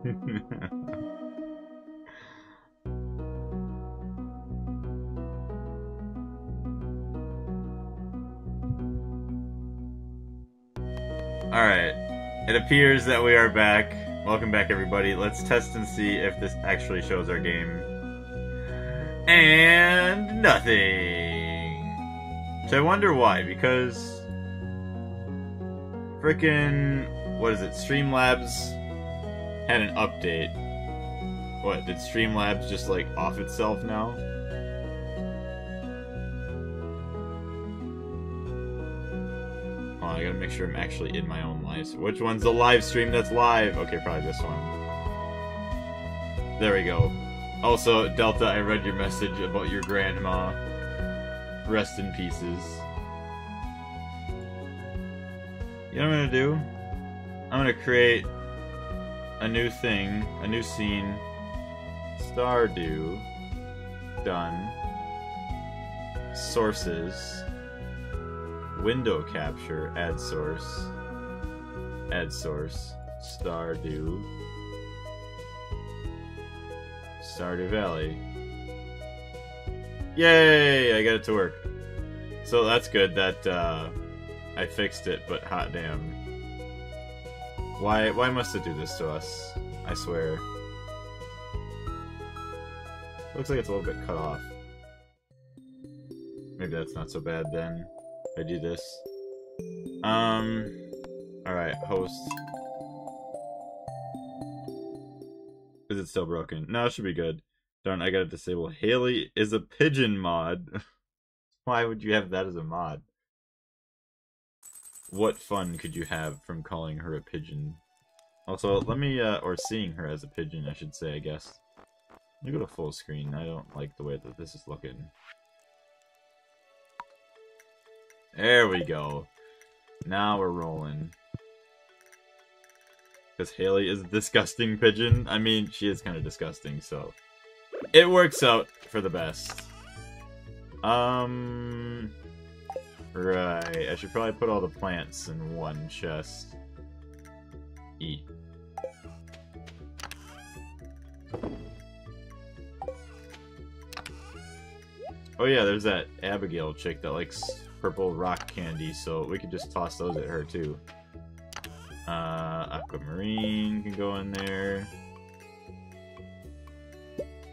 Alright. It appears that we are back. Welcome back, everybody. Let's test and see if this actually shows our game. And nothing. So I wonder why, because freaking what is it? Streamlabs had an update. What, did Streamlabs just like off itself now? Oh, I gotta make sure I'm actually in my own live. Which one's the live stream that's live? Okay, probably this one. There we go. Also, Delta, I read your message about your grandma. Rest in pieces. You know what I'm gonna do? I'm gonna create a new thing, a new scene. Stardew. Done. Sources. Window capture. Add source. Add source. Stardew. Stardew Valley. Yay! I got it to work. So that's good that uh, I fixed it, but hot damn. Why, why must it do this to us? I swear. Looks like it's a little bit cut off. Maybe that's not so bad then. I do this. Um, alright, host. Is it still broken? No, it should be good. Darn, I gotta disable. Haley is a pigeon mod. Why would you have that as a mod? What fun could you have from calling her a pigeon? Also, let me, uh, or seeing her as a pigeon, I should say, I guess. Let me go to full screen. I don't like the way that this is looking. There we go. Now we're rolling. Because Haley is a disgusting pigeon. I mean, she is kind of disgusting, so... It works out for the best. Um... Right, I should probably put all the plants in one chest. E. Oh yeah, there's that Abigail chick that likes purple rock candy, so we could just toss those at her too. Uh, Aquamarine can go in there.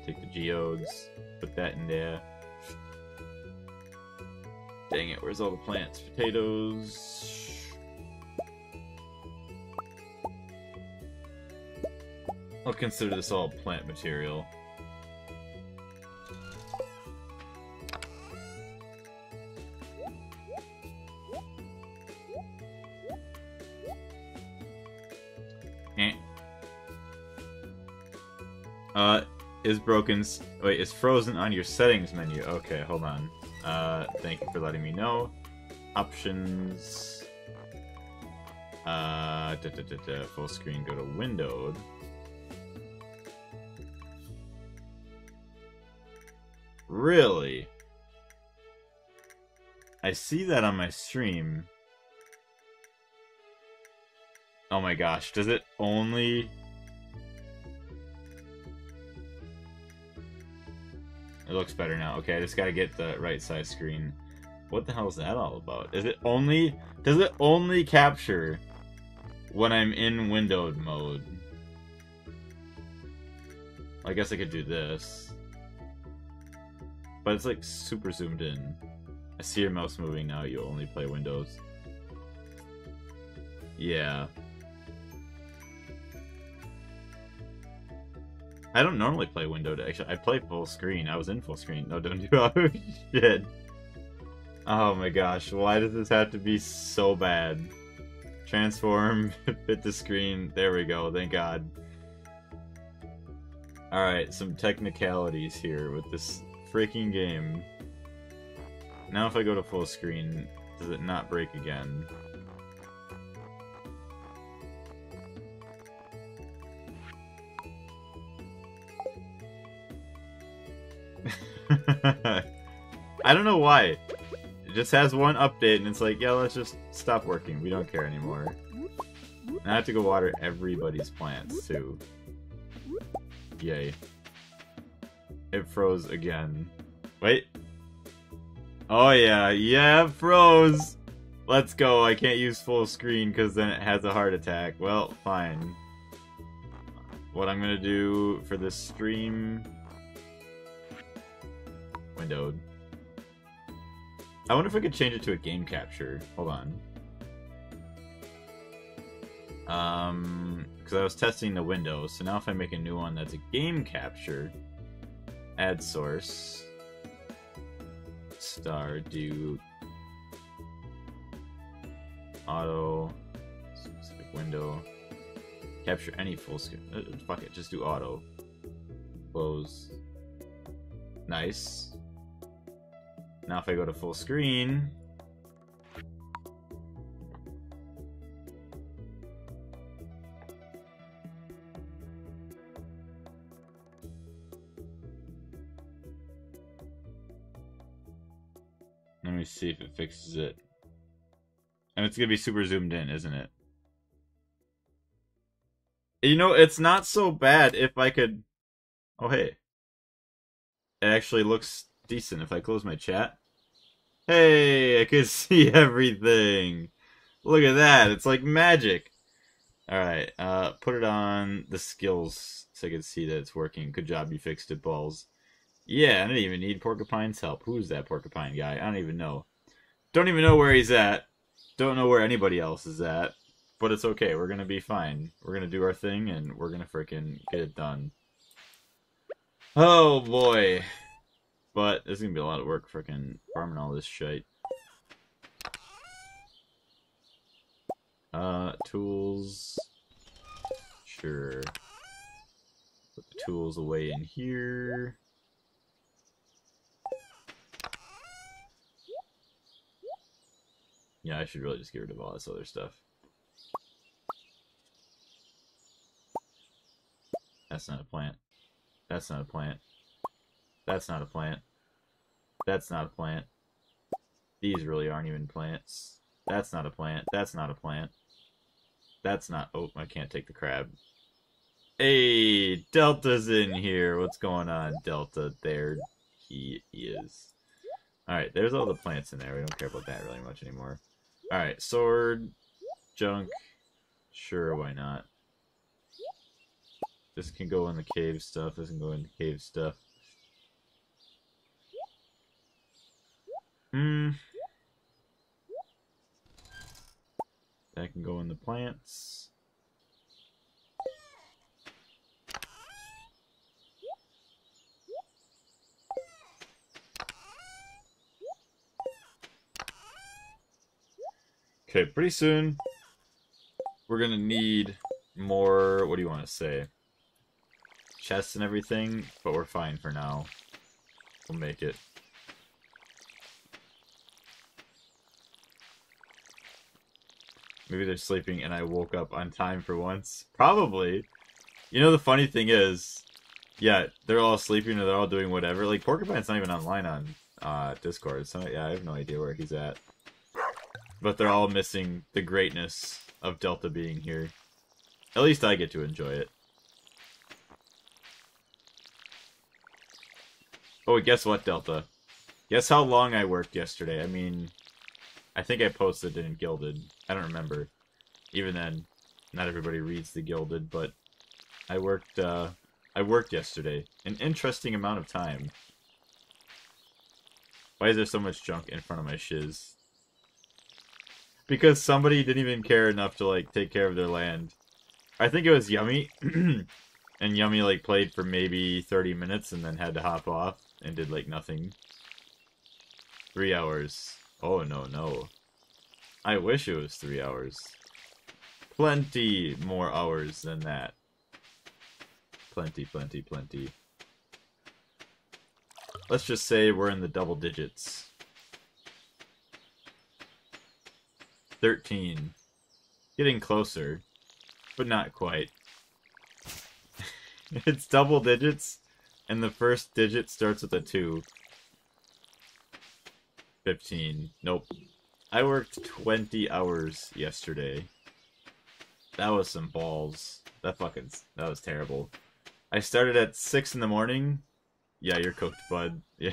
Take the geodes, put that in there. Dang it, where's all the plants? Potatoes. I'll consider this all plant material. Eh. Uh, is broken. Wait, is frozen on your settings menu. Okay, hold on. Uh, thank you for letting me know. Options. Uh, da, da, da, full screen. Go to windowed. Really? I see that on my stream. Oh my gosh, does it only... It looks better now. Okay, I just gotta get the right size screen. What the hell is that all about? Is it only... Does it only capture when I'm in windowed mode? I guess I could do this. But it's like super zoomed in. I see your mouse moving now, you only play Windows. Yeah. I don't normally play windowed, actually. I play full screen. I was in full screen. No, don't do oh shit. Oh my gosh, why does this have to be so bad? Transform, fit the screen. There we go, thank god. Alright, some technicalities here with this freaking game. Now if I go to full screen, does it not break again? I don't know why. It just has one update and it's like, yeah, let's just stop working. We don't care anymore. And I have to go water everybody's plants too. Yay. It froze again. Wait. Oh yeah, yeah, froze! Let's go, I can't use full screen because then it has a heart attack. Well, fine. What I'm gonna do for this stream... Windowed. I wonder if I could change it to a game capture. Hold on. Um, because I was testing the window, so now if I make a new one that's a game capture, add source, Stardew, auto, specific window, capture any full screen. Uh, fuck it, just do auto. Close. Nice. Now if I go to full screen, Let me see if it fixes it. And it's gonna be super zoomed in, isn't it? You know, it's not so bad if I could... Oh, hey. It actually looks decent if I close my chat. Hey, I can see everything. Look at that. It's like magic. Alright, uh, put it on the skills so I can see that it's working. Good job, you fixed it, balls. Yeah, I didn't even need Porcupine's help. Who's that Porcupine guy? I don't even know. Don't even know where he's at. Don't know where anybody else is at. But it's okay. We're gonna be fine. We're gonna do our thing, and we're gonna freaking get it done. Oh, boy. But it's gonna be a lot of work freaking farming all this shit. Uh, tools. Sure. Put the tools away in here. Yeah, I should really just get rid of all this other stuff. That's not a plant. That's not a plant. That's not a plant. That's not a plant. These really aren't even plants. That's not a plant. That's not a plant. That's not... Oh, I can't take the crab. Hey, Delta's in here. What's going on, Delta? There he is. Alright, there's all the plants in there. We don't care about that really much anymore. Alright, sword, junk. Sure, why not? This can go in the cave stuff. This can go in the cave stuff. Hmm. That can go in the plants. Okay, pretty soon we're gonna need more, what do you want to say? Chests and everything, but we're fine for now. We'll make it. Maybe they're sleeping and I woke up on time for once. Probably. You know, the funny thing is, yeah, they're all sleeping or they're all doing whatever. Like, Porcupine's not even online on uh, Discord, so yeah, I have no idea where he's at. But they're all missing the greatness of Delta being here. At least I get to enjoy it. Oh, guess what, Delta? Guess how long I worked yesterday? I mean, I think I posted in Guilded. I don't remember. Even then, not everybody reads the Guilded, but I worked, uh, I worked yesterday. An interesting amount of time. Why is there so much junk in front of my shiz? Because somebody didn't even care enough to, like, take care of their land. I think it was Yummy. and Yummy, like, played for maybe 30 minutes and then had to hop off and did like nothing. Three hours. Oh no, no. I wish it was three hours. Plenty more hours than that. Plenty, plenty, plenty. Let's just say we're in the double digits. 13. Getting closer, but not quite. it's double digits, and the first digit starts with a 2. 15. Nope. I worked 20 hours yesterday. That was some balls. That fucking... That was terrible. I started at 6 in the morning. Yeah, you're cooked, bud. Yeah.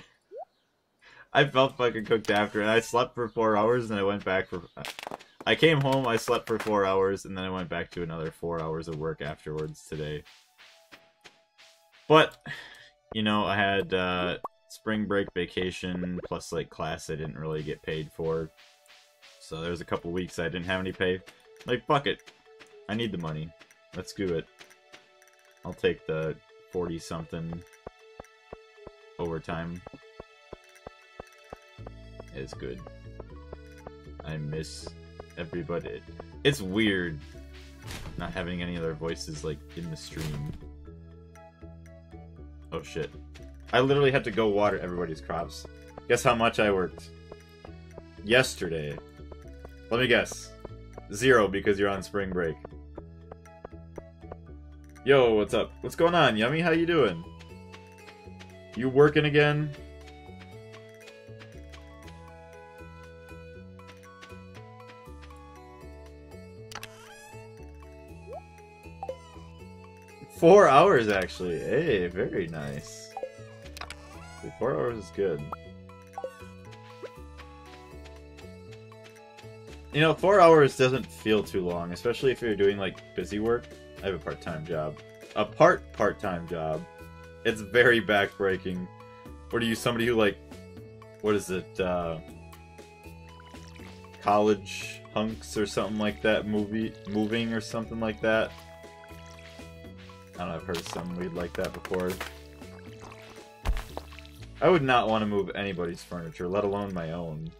I felt fucking cooked after, and I slept for four hours, and I went back for... I came home, I slept for four hours, and then I went back to another four hours of work afterwards today. But, you know, I had uh, spring break vacation, plus, like, class I didn't really get paid for. So there was a couple weeks I didn't have any pay. Like, fuck it. I need the money. Let's do it. I'll take the 40-something overtime. It's good. I miss everybody. It's weird not having any other voices, like, in the stream. Oh shit. I literally had to go water everybody's crops. Guess how much I worked? Yesterday. Let me guess. Zero because you're on spring break. Yo, what's up? What's going on, Yummy? How you doing? You working again? Four hours, actually. Hey, very nice. Four hours is good. You know, four hours doesn't feel too long, especially if you're doing, like, busy work. I have a part-time job. A part part-time job. It's very backbreaking. Or do you, somebody who, like, what is it, uh, college hunks or something like that, movie, moving or something like that? I don't know, I've heard some weed like that before. I would not want to move anybody's furniture, let alone my own.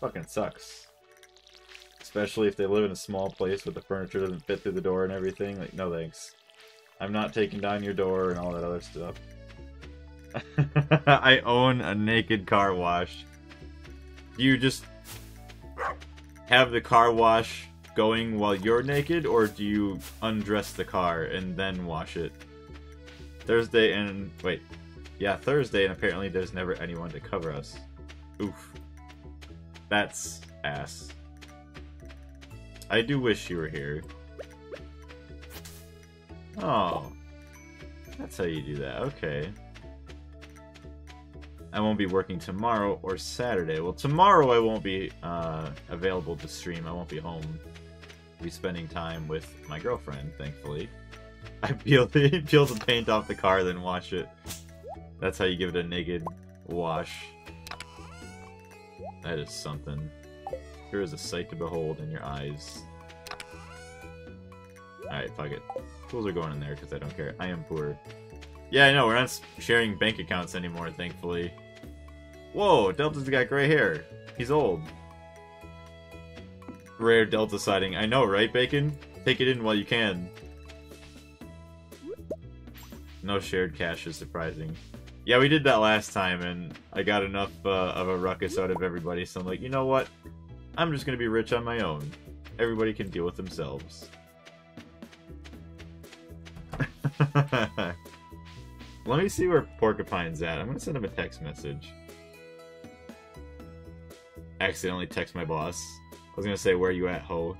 Fucking sucks. Especially if they live in a small place where the furniture doesn't fit through the door and everything. Like, no thanks. I'm not taking down your door and all that other stuff. I own a naked car wash. Do you just have the car wash going while you're naked, or do you undress the car and then wash it? Thursday and... wait. Yeah, Thursday, and apparently there's never anyone to cover us. Oof. That's ass. I do wish you were here. Oh. That's how you do that, okay. I won't be working tomorrow or Saturday. Well, tomorrow I won't be uh, available to stream. I won't be home be spending time with my girlfriend, thankfully. I peel the, peel the paint off the car, then wash it. That's how you give it a naked wash. That is something. Here is a sight to behold in your eyes. Alright, fuck it. Tools are going in there because I don't care. I am poor. Yeah, I know, we're not sharing bank accounts anymore, thankfully. Whoa, Delta's got gray hair. He's old. Rare Delta sighting. I know, right, Bacon? Take it in while you can. No shared cash is surprising. Yeah, we did that last time, and I got enough uh, of a ruckus out of everybody, so I'm like, you know what? I'm just gonna be rich on my own. Everybody can deal with themselves. Let me see where Porcupine's at. I'm gonna send him a text message. Accidentally text my boss. I was gonna say, where you at, ho?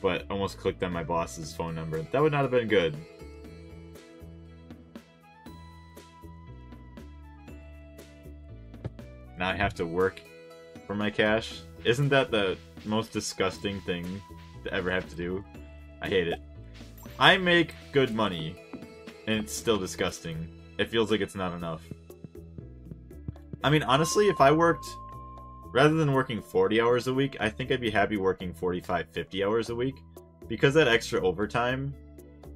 But almost clicked on my boss's phone number. That would not have been good. Now I have to work for my cash. Isn't that the most disgusting thing to ever have to do? I hate it. I make good money, and it's still disgusting. It feels like it's not enough. I mean, honestly, if I worked rather than working 40 hours a week, I think I'd be happy working 45, 50 hours a week. Because that extra overtime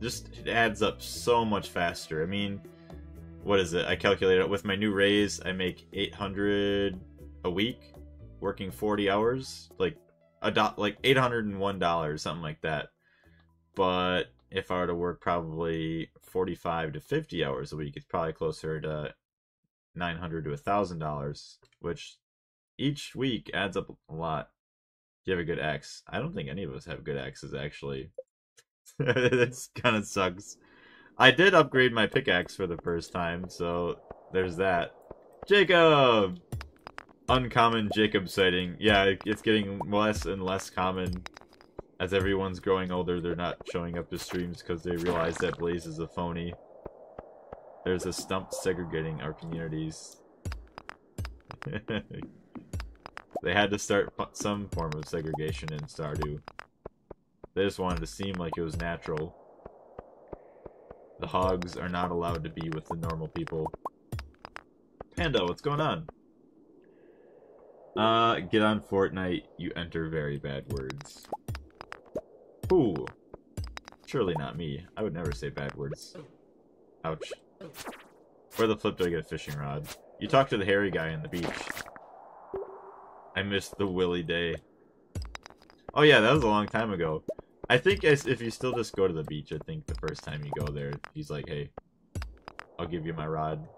just adds up so much faster. I mean, what is it? I calculated it with my new raise, I make 800 a week working 40 hours, like a dot like $801, something like that. But if I were to work probably 45 to 50 hours a week, it's probably closer to 900 to $1000, which each week adds up a lot. You have a good axe? I don't think any of us have good axes, actually. this kind of sucks. I did upgrade my pickaxe for the first time, so there's that. Jacob! Uncommon Jacob sighting. Yeah, it's getting less and less common. As everyone's growing older, they're not showing up to streams because they realize that Blaze is a phony. There's a stump segregating our communities. they had to start some form of segregation in Stardew. They just wanted to seem like it was natural. The hogs are not allowed to be with the normal people. Panda, what's going on? Uh, get on Fortnite, you enter very bad words. Ooh. Surely not me. I would never say bad words. Ouch. Where the flip do I get a fishing rod? You talk to the hairy guy on the beach. I missed the Willy day. Oh yeah, that was a long time ago. I think if you still just go to the beach, I think the first time you go there, he's like, hey, I'll give you my rod.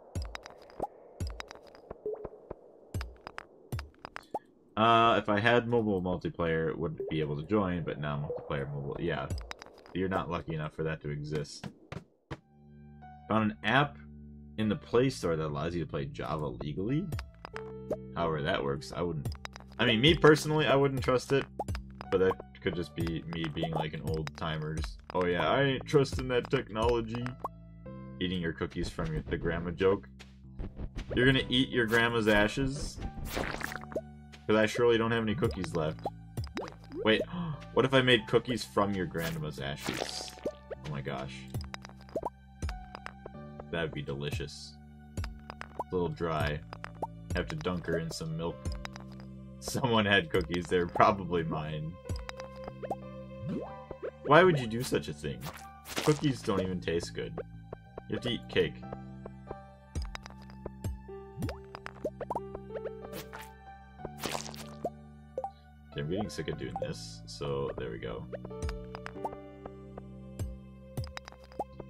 Uh, if I had mobile multiplayer, would be able to join, but now multiplayer mobile, yeah. You're not lucky enough for that to exist. Found an app in the Play Store that allows you to play Java legally? However that works, I wouldn't... I mean, me personally, I wouldn't trust it, but that could just be me being like an old timers. Oh yeah, I ain't trusting that technology. Eating your cookies from your, the grandma joke. You're gonna eat your grandma's ashes? Because I surely don't have any cookies left. Wait, what if I made cookies from your grandma's ashes? Oh my gosh. That'd be delicious. A little dry. Have to dunk her in some milk. Someone had cookies, they're probably mine. Why would you do such a thing? Cookies don't even taste good. You have to eat cake. Okay, I'm getting sick of doing this, so there we go.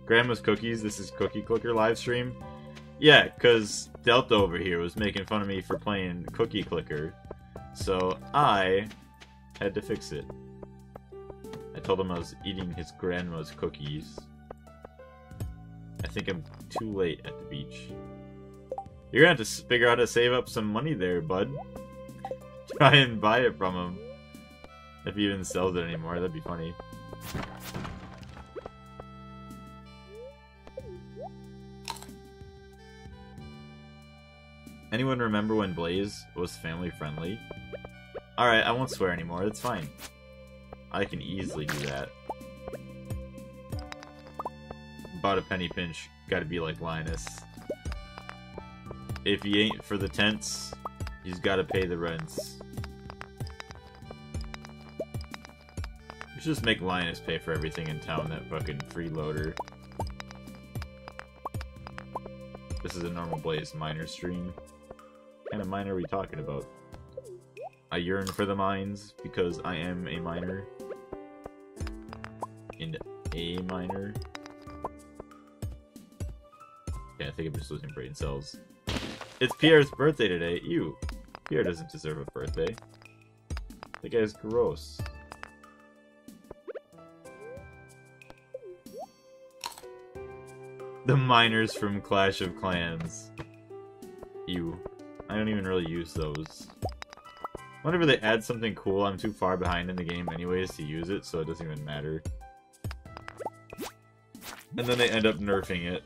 Grandma's Cookies, this is Cookie Clicker live stream. Yeah, because Delta over here was making fun of me for playing Cookie Clicker, so I had to fix it. I told him I was eating his grandma's cookies. I think I'm too late at the beach. You're gonna have to figure out how to save up some money there, bud. Try and buy it from him. If he even sells it anymore, that'd be funny. Anyone remember when Blaze was family friendly? Alright, I won't swear anymore, it's fine. I can easily do that. About a penny pinch, gotta be like Linus. If he ain't for the tents, he's gotta pay the rents. Should just make Linus pay for everything in town, that fucking freeloader. This is a normal Blaze miner stream. What kind of miner are we talking about? I yearn for the mines because I am a miner. And a miner. Yeah, I think I'm just losing brain cells. It's Pierre's birthday today. Ew. Pierre doesn't deserve a birthday. The guy's gross. The miners from Clash of Clans. Ew. I don't even really use those. Whenever they add something cool, I'm too far behind in the game anyways to use it, so it doesn't even matter. And then they end up nerfing it.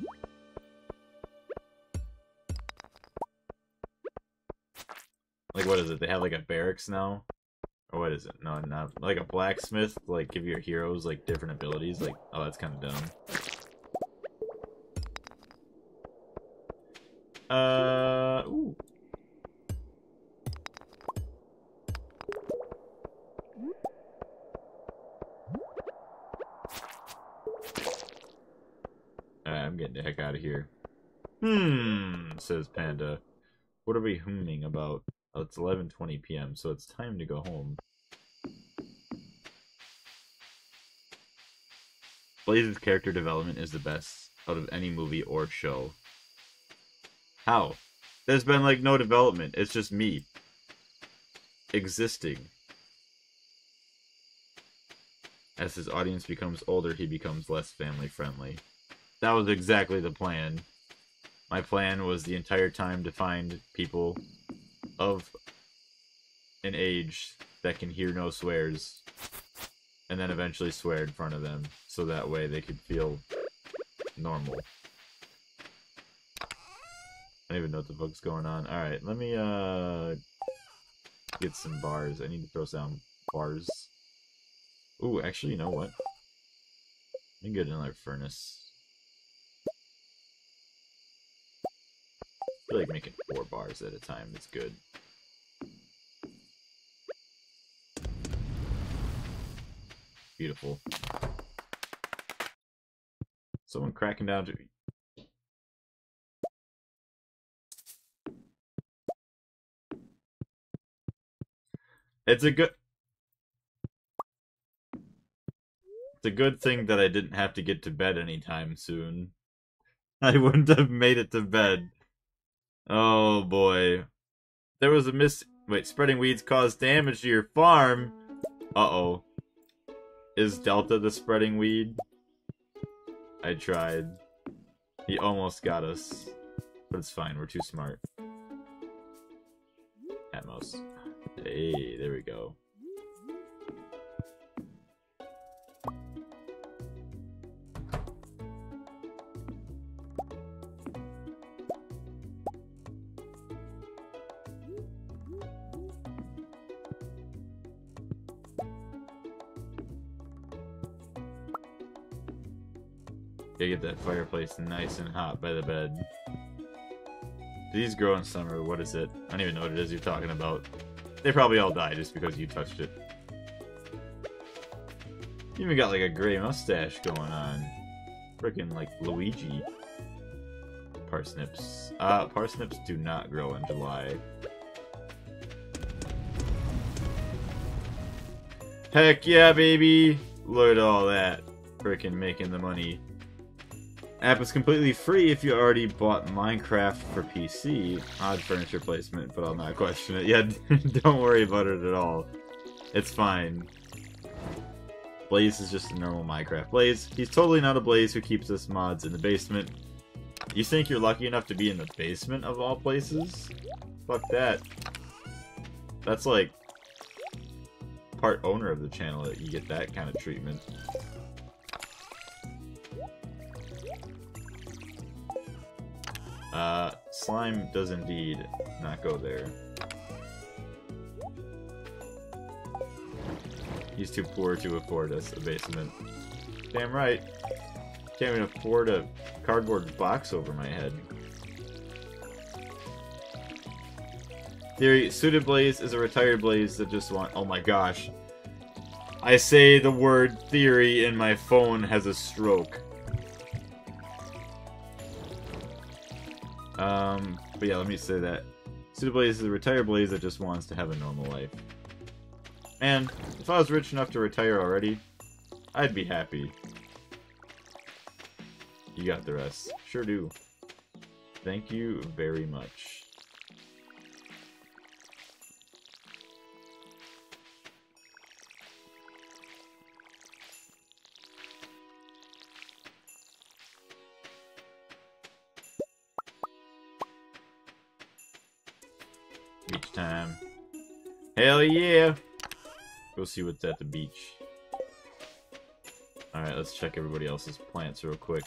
Like, what is it? They have, like, a barracks now? Or what is it? No, not... Like, a blacksmith, like, give your heroes, like, different abilities. Like, oh, that's kind of dumb. Uh, ooh. I'm getting the heck out of here. Hmm, says Panda. What are we hooning about? Oh, it's 11.20 p.m., so it's time to go home. Blaze's character development is the best out of any movie or show. How? There's been, like, no development. It's just me. Existing. As his audience becomes older, he becomes less family-friendly. That was exactly the plan. My plan was the entire time to find people of an age that can hear no swears and then eventually swear in front of them so that way they could feel normal. I don't even know what the fuck's going on. Alright, let me uh get some bars. I need to throw some bars. Ooh, actually, you know what? Let me get another furnace. Feel like making four bars at a time is good. Beautiful. Someone cracking down to It's a good It's a good thing that I didn't have to get to bed anytime soon. I wouldn't have made it to bed. Oh boy. There was a miss wait, spreading weeds cause damage to your farm. Uh-oh. Is Delta the spreading weed? I tried. He almost got us. But it's fine, we're too smart. Atmos. Hey, there we go. Get that fireplace nice and hot by the bed. These grow in summer, what is it? I don't even know what it is you're talking about. They probably all die just because you touched it. You even got like a gray mustache going on. Freaking like Luigi. Parsnips. Uh, parsnips do not grow in July. Heck yeah, baby! Look at all that. Freaking making the money. App is completely free if you already bought Minecraft for PC. Odd furniture placement, but I'll not question it. Yeah, don't worry about it at all. It's fine. Blaze is just a normal Minecraft Blaze. He's totally not a Blaze who keeps us mods in the basement. You think you're lucky enough to be in the basement of all places? Fuck that. That's like part owner of the channel that you get that kind of treatment. Uh, slime does indeed not go there. He's too poor to afford us a basement. Damn right. Can't even afford a cardboard box over my head. Theory, Suited Blaze is a retired Blaze that just want- oh my gosh. I say the word theory and my phone has a stroke. Um, but yeah, let me say that. Suited Blaze is a retired Blaze that just wants to have a normal life. And if I was rich enough to retire already, I'd be happy. You got the rest. Sure do. Thank you very much. Time. Hell yeah! Go see what's at the beach. Alright, let's check everybody else's plants real quick.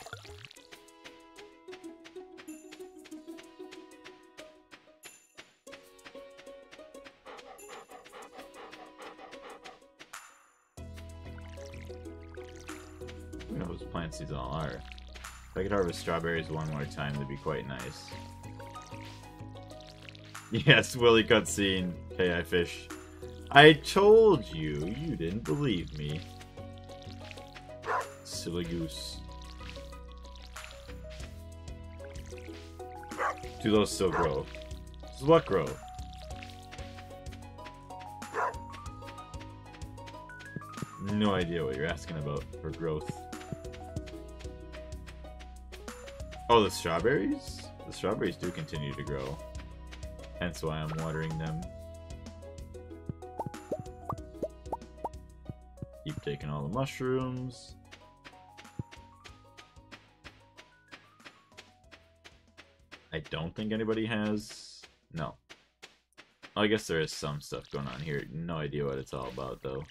Who knows plants these all are. If I could harvest strawberries one more time, that'd be quite nice. Yes, Willy cutscene. Hey, I fish. I told you, you didn't believe me. Silly goose. Do those still grow? Does what grow? No idea what you're asking about for growth. Oh, the strawberries? The strawberries do continue to grow. Hence why I'm watering them. Keep taking all the mushrooms. I don't think anybody has... No. I guess there is some stuff going on here. No idea what it's all about, though.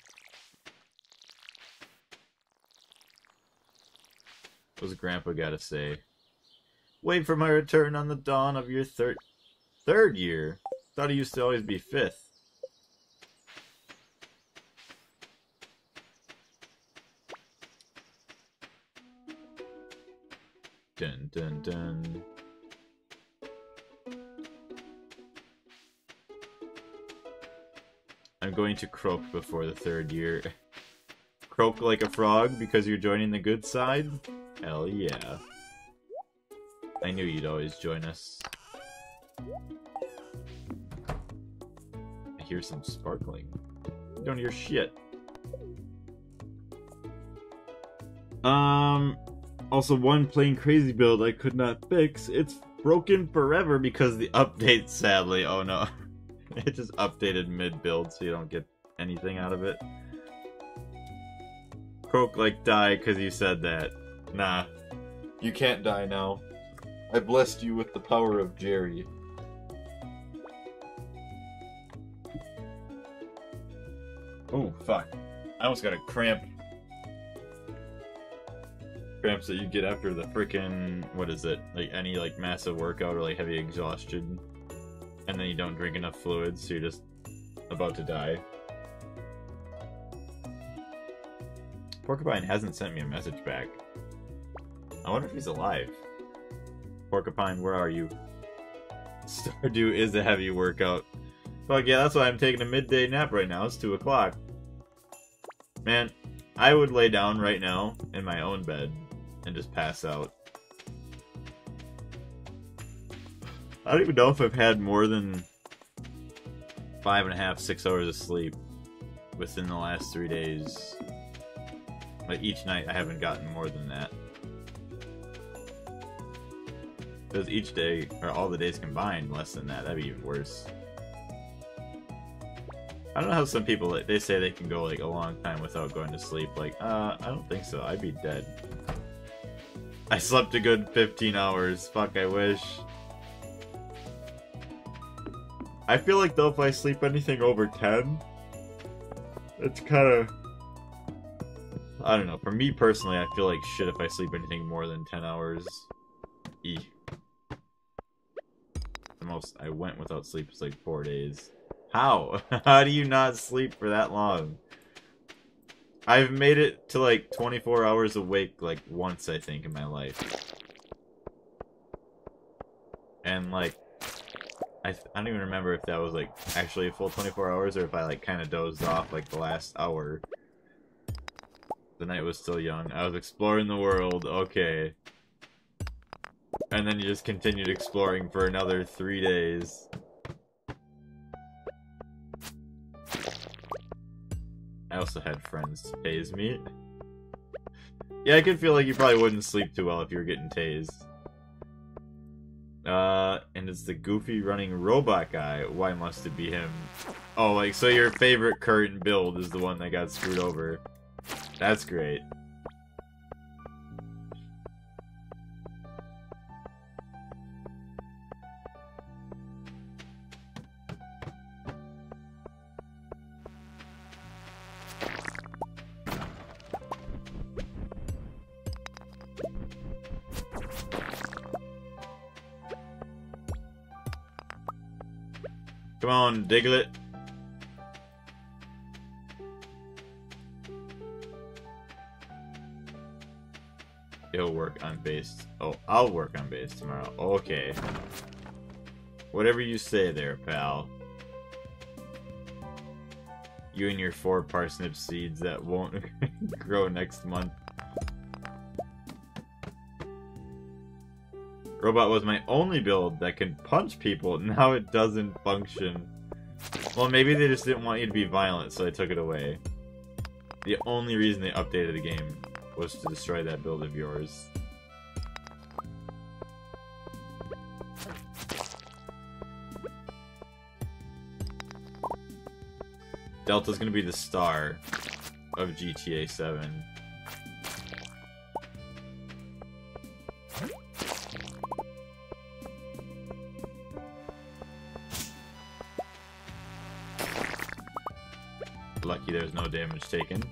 What's Grandpa gotta say? Wait for my return on the dawn of your third third year. Thought it used to always be fifth. Dun dun dun. I'm going to croak before the third year. croak like a frog because you're joining the good side? Hell yeah. I knew you'd always join us. Hear some sparkling. Don't hear shit. Um, also one Plane Crazy build I could not fix. It's broken forever because the update, sadly. Oh no. it just updated mid-build so you don't get anything out of it. Croak like die because you said that. Nah. You can't die now. I blessed you with the power of Jerry. Almost got a cramp. Cramps that you get after the freaking what is it? Like any like massive workout or like heavy exhaustion. And then you don't drink enough fluids, so you're just about to die. Porcupine hasn't sent me a message back. I wonder if he's alive. Porcupine, where are you? Stardew is a heavy workout. Fuck yeah, that's why I'm taking a midday nap right now. It's 2 o'clock. Man, I would lay down right now in my own bed and just pass out. I don't even know if I've had more than five and a half, six hours of sleep within the last three days. Like each night I haven't gotten more than that. Because each day, or all the days combined, less than that, that'd be even worse. I don't know how some people, like, they say they can go, like, a long time without going to sleep. Like, uh, I don't think so. I'd be dead. I slept a good 15 hours. Fuck, I wish. I feel like, though, if I sleep anything over 10, it's kind of... I don't know. For me personally, I feel like shit if I sleep anything more than 10 hours. E the most I went without sleep was like four days. How? How do you not sleep for that long? I've made it to like 24 hours awake like once, I think, in my life. And like, I, I don't even remember if that was like actually a full 24 hours or if I like kind of dozed off like the last hour. The night was still young. I was exploring the world. Okay. And then you just continued exploring for another three days. I also had friends tase me. Yeah, I could feel like you probably wouldn't sleep too well if you were getting tased. Uh, and it's the goofy running robot guy. Why must it be him? Oh, like, so your favorite current build is the one that got screwed over. That's great. On, Diglett. He'll work on base. Oh, I'll work on base tomorrow. Okay. Whatever you say there, pal. You and your four parsnip seeds that won't grow next month. Robot was my only build that could punch people. Now it doesn't function. Well, maybe they just didn't want you to be violent, so they took it away. The only reason they updated the game was to destroy that build of yours. Delta's gonna be the star of GTA 7. damage taken.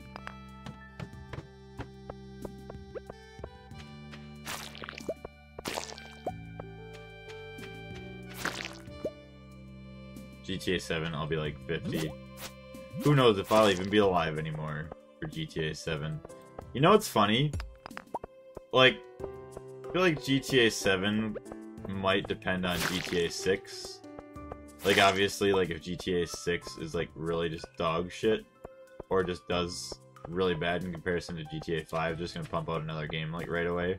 GTA 7, I'll be like 50. Who knows if I'll even be alive anymore for GTA 7. You know what's funny? Like, I feel like GTA 7 might depend on GTA 6. Like, obviously, like, if GTA 6 is, like, really just dog shit, just does really bad in comparison to GTA 5, just gonna pump out another game, like, right away.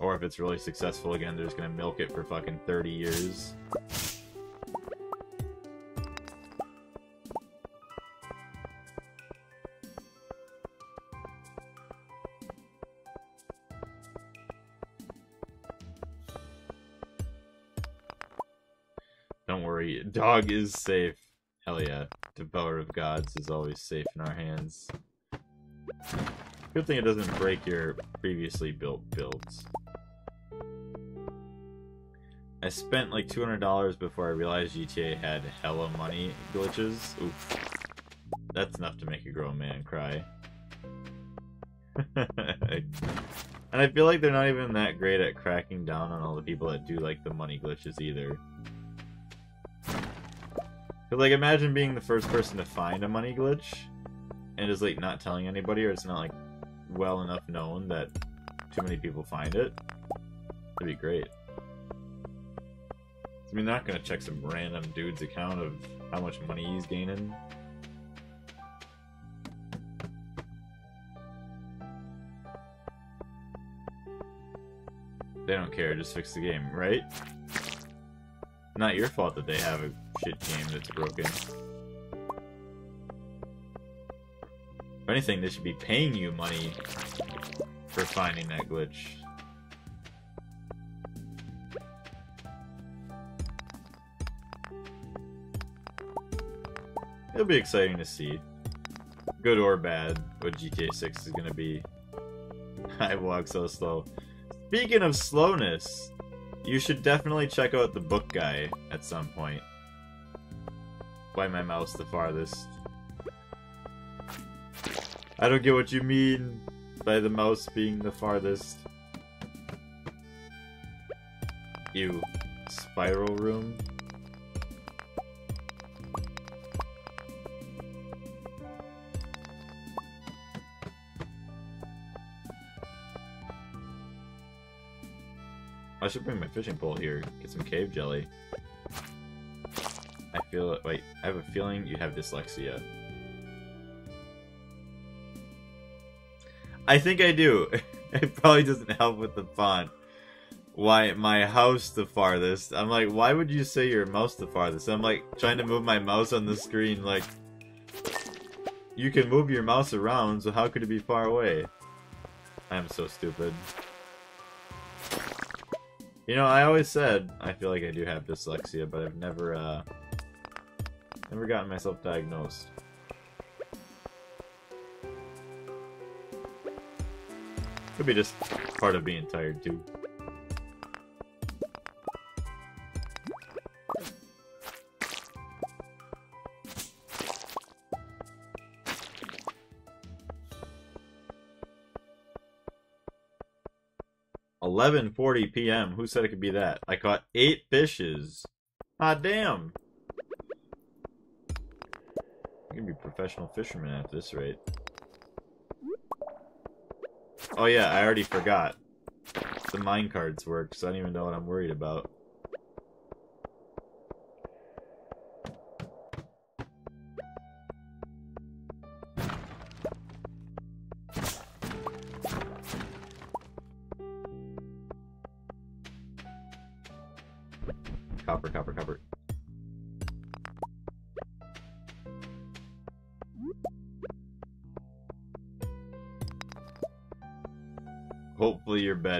Or if it's really successful again, they're just gonna milk it for fucking 30 years. Dog is safe. Hell yeah. Devourer of Gods is always safe in our hands. Good thing it doesn't break your previously built builds. I spent like $200 before I realized GTA had hella money glitches. Oof. That's enough to make a grown man cry. and I feel like they're not even that great at cracking down on all the people that do like the money glitches either. Like imagine being the first person to find a money glitch and just like not telling anybody or it's not like well enough known that too many people find it. That'd be great. I mean, not gonna check some random dude's account of how much money he's gaining. They don't care, just fix the game, right? Not your fault that they have a shit game that's broken. If anything, they should be paying you money for finding that glitch. It'll be exciting to see. Good or bad, what GTA 6 is gonna be. I walk so slow. Speaking of slowness, you should definitely check out the book guy at some point. Why my mouse the farthest? I don't get what you mean by the mouse being the farthest. You spiral room? I should bring my fishing pole here, get some cave jelly. I feel it. Wait, I have a feeling you have dyslexia. I think I do. it probably doesn't help with the font. Why my house the farthest? I'm like, why would you say your mouse the farthest? I'm like trying to move my mouse on the screen. Like, you can move your mouse around, so how could it be far away? I'm so stupid. You know, I always said I feel like I do have dyslexia, but I've never, uh, never gotten myself diagnosed. Could be just part of being tired, too. 11.40 p.m. Who said it could be that? I caught eight fishes. Ah, damn. Can be professional fisherman at this rate. Oh yeah, I already forgot. The mine cards work, so I don't even know what I'm worried about.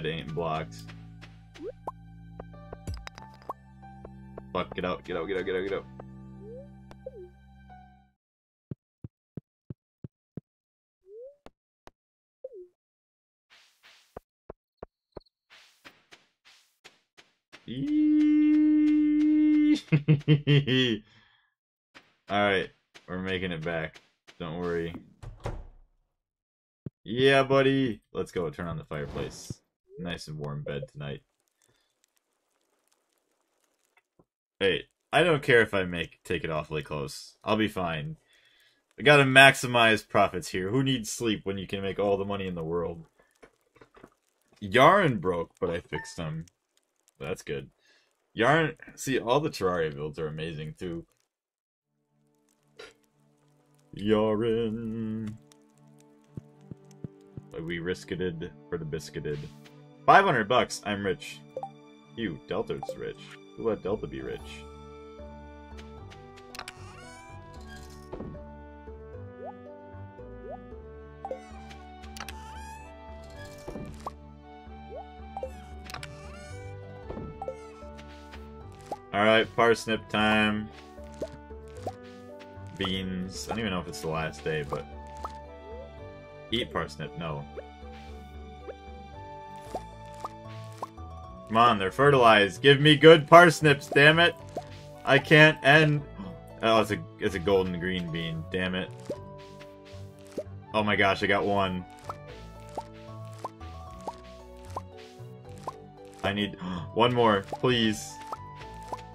Bed ain't blocked. Fuck, get out, get out, get out, get out, get out. Alright, we're making it back. Don't worry. Yeah, buddy. Let's go. Turn on the fireplace. Nice and warm bed tonight. Hey, I don't care if I make take it awfully close. I'll be fine. I gotta maximize profits here. Who needs sleep when you can make all the money in the world? Yarn broke, but I fixed them. That's good. Yarn, see, all the Terraria builds are amazing too. Yarn. We risketed for the biscuited. 500 bucks, I'm rich. You, Delta's rich. Who let Delta be rich? Alright, parsnip time. Beans. I don't even know if it's the last day, but... Eat parsnip, no. Come on, they're fertilized. Give me good parsnips, damn it! I can't end... Oh, it's a, it's a golden green bean, damn it. Oh my gosh, I got one. I need one more, please.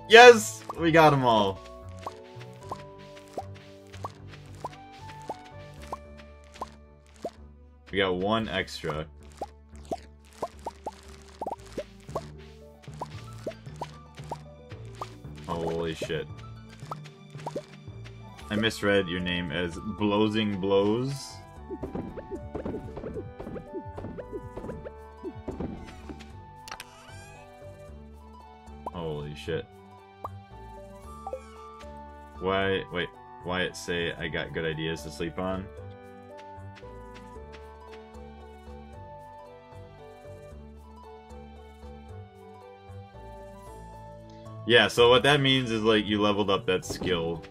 Yes! We got them all. We got one extra. Shit. I misread your name as Blowsing Blows. Holy shit. Why, wait, why it say I got good ideas to sleep on? Yeah, so what that means is like you leveled up that skill.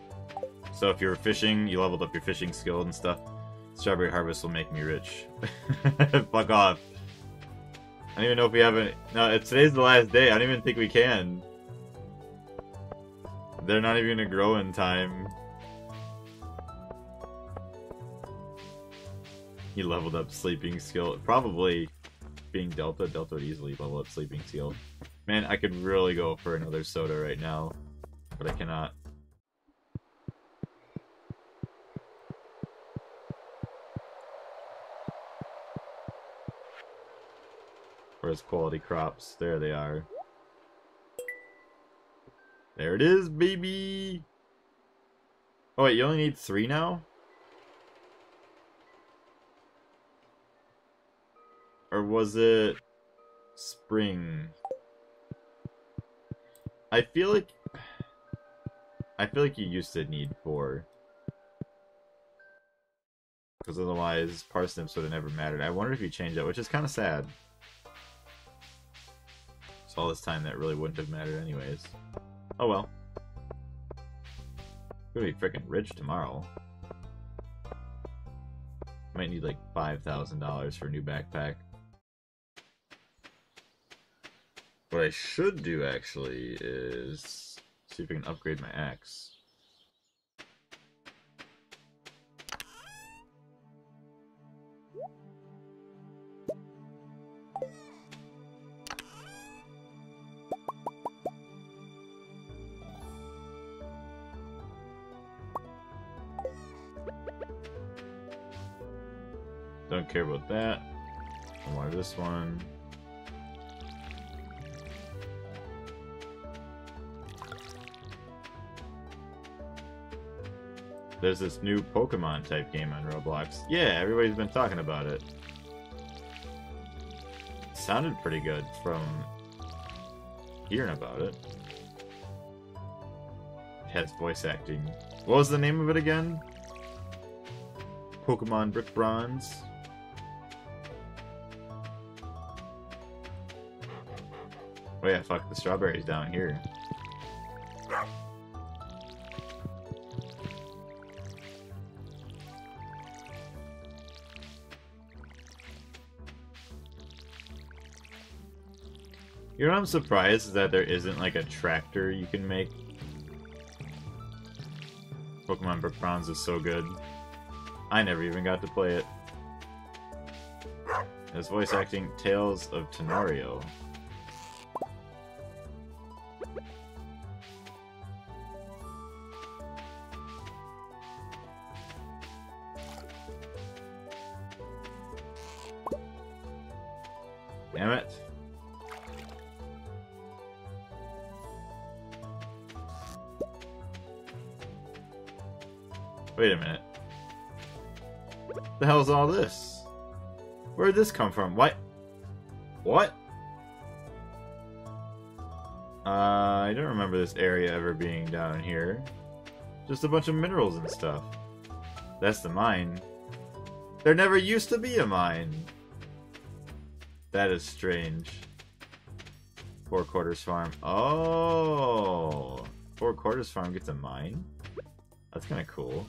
So if you're fishing, you leveled up your fishing skill and stuff. Strawberry harvest will make me rich. Fuck off. I don't even know if we have any. No, it's today's the last day. I don't even think we can. They're not even gonna grow in time. He leveled up sleeping skill. Probably being Delta. Delta would easily level up sleeping skill. Man, I could really go for another soda right now. But I cannot. Where's quality crops? There they are. There it is, baby! Oh wait, you only need three now? Or was it spring? I feel like I feel like you used to need four. Because otherwise parsnips would have never mattered. I wonder if you changed that, which is kind of sad. So all this time that really wouldn't have mattered anyways. Oh well. Gonna be freaking rich tomorrow. Might need like $5,000 for a new backpack. What I should do actually is see if I can upgrade my axe. Don't care about that. I want this one. There's this new Pokemon type game on Roblox. Yeah, everybody's been talking about it. it sounded pretty good from hearing about it. It has voice acting. What was the name of it again? Pokemon Brick Bronze? Oh yeah, fuck, the strawberries down here. You know what I'm surprised is that there isn't like a tractor you can make. Pokemon Brick Bronze is so good. I never even got to play it. As voice acting Tales of Tenorio. The hell is all this? Where did this come from? What? What? Uh, I don't remember this area ever being down here. Just a bunch of minerals and stuff. That's the mine. There never used to be a mine. That is strange. Four Quarters Farm. Oh! Four Quarters Farm gets a mine? That's kind of cool.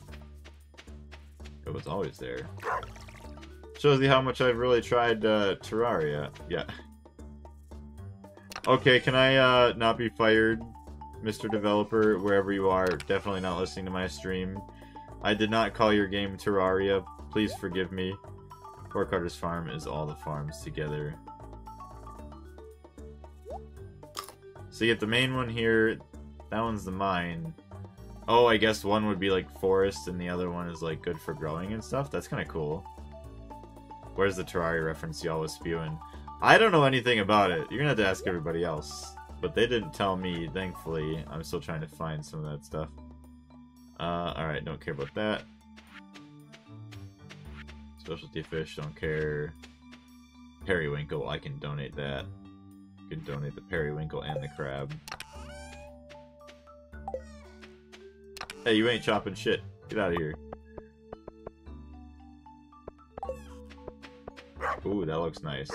It was always there. Shows you how much I've really tried uh, Terraria. Yeah. Okay, can I uh, not be fired, Mr. Developer, wherever you are? Definitely not listening to my stream. I did not call your game Terraria. Please forgive me. Four Corners Farm is all the farms together. So you get the main one here. That one's the mine. Oh, I guess one would be like forest and the other one is like good for growing and stuff. That's kind of cool. Where's the Terraria reference y'all was spewing? I don't know anything about it. You're gonna have to ask everybody else. But they didn't tell me, thankfully. I'm still trying to find some of that stuff. Uh, alright, don't care about that. Specialty fish, don't care. Periwinkle, I can donate that. I can donate the periwinkle and the crab. Hey, you ain't chopping shit. Get out of here. Ooh, that looks nice.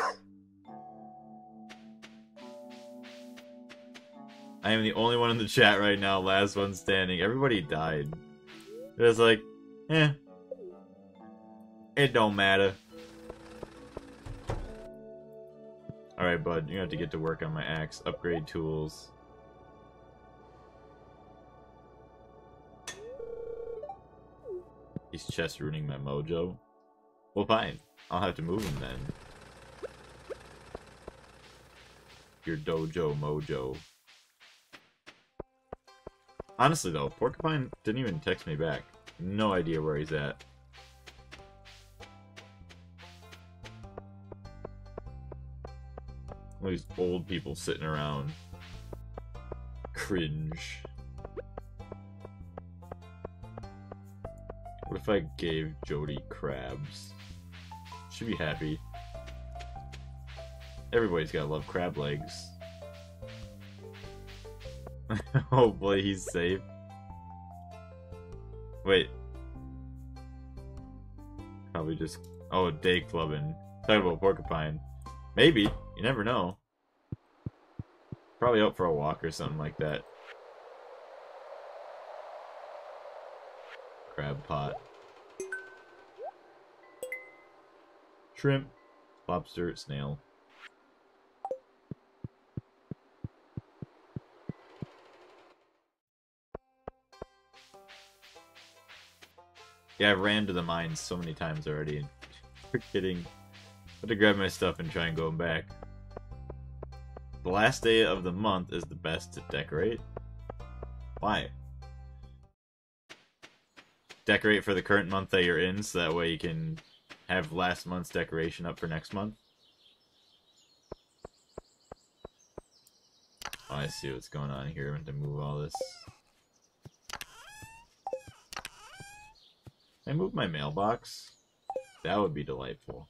I am the only one in the chat right now, last one standing. Everybody died. It was like, eh. It don't matter. Alright, bud, you have to get to work on my axe. Upgrade tools. These chests ruining my mojo. Well, fine. I'll have to move him then. Your dojo mojo. Honestly though, Porcupine didn't even text me back. No idea where he's at. All these old people sitting around. Cringe. What if I gave Jodi crabs? She'd be happy. Everybody's gotta love crab legs. Oh, Hopefully he's safe. Wait. Probably just... Oh, day clubbing. Talking about porcupine. Maybe. You never know. Probably out for a walk or something like that. crab pot. Shrimp, lobster, snail. Yeah, I ran to the mines so many times already. Forgetting how to grab my stuff and try and go back. The last day of the month is the best to decorate. Why? decorate for the current month that you're in, so that way you can have last month's decoration up for next month. Oh, I see what's going on here. I meant to move all this. I move my mailbox? That would be delightful.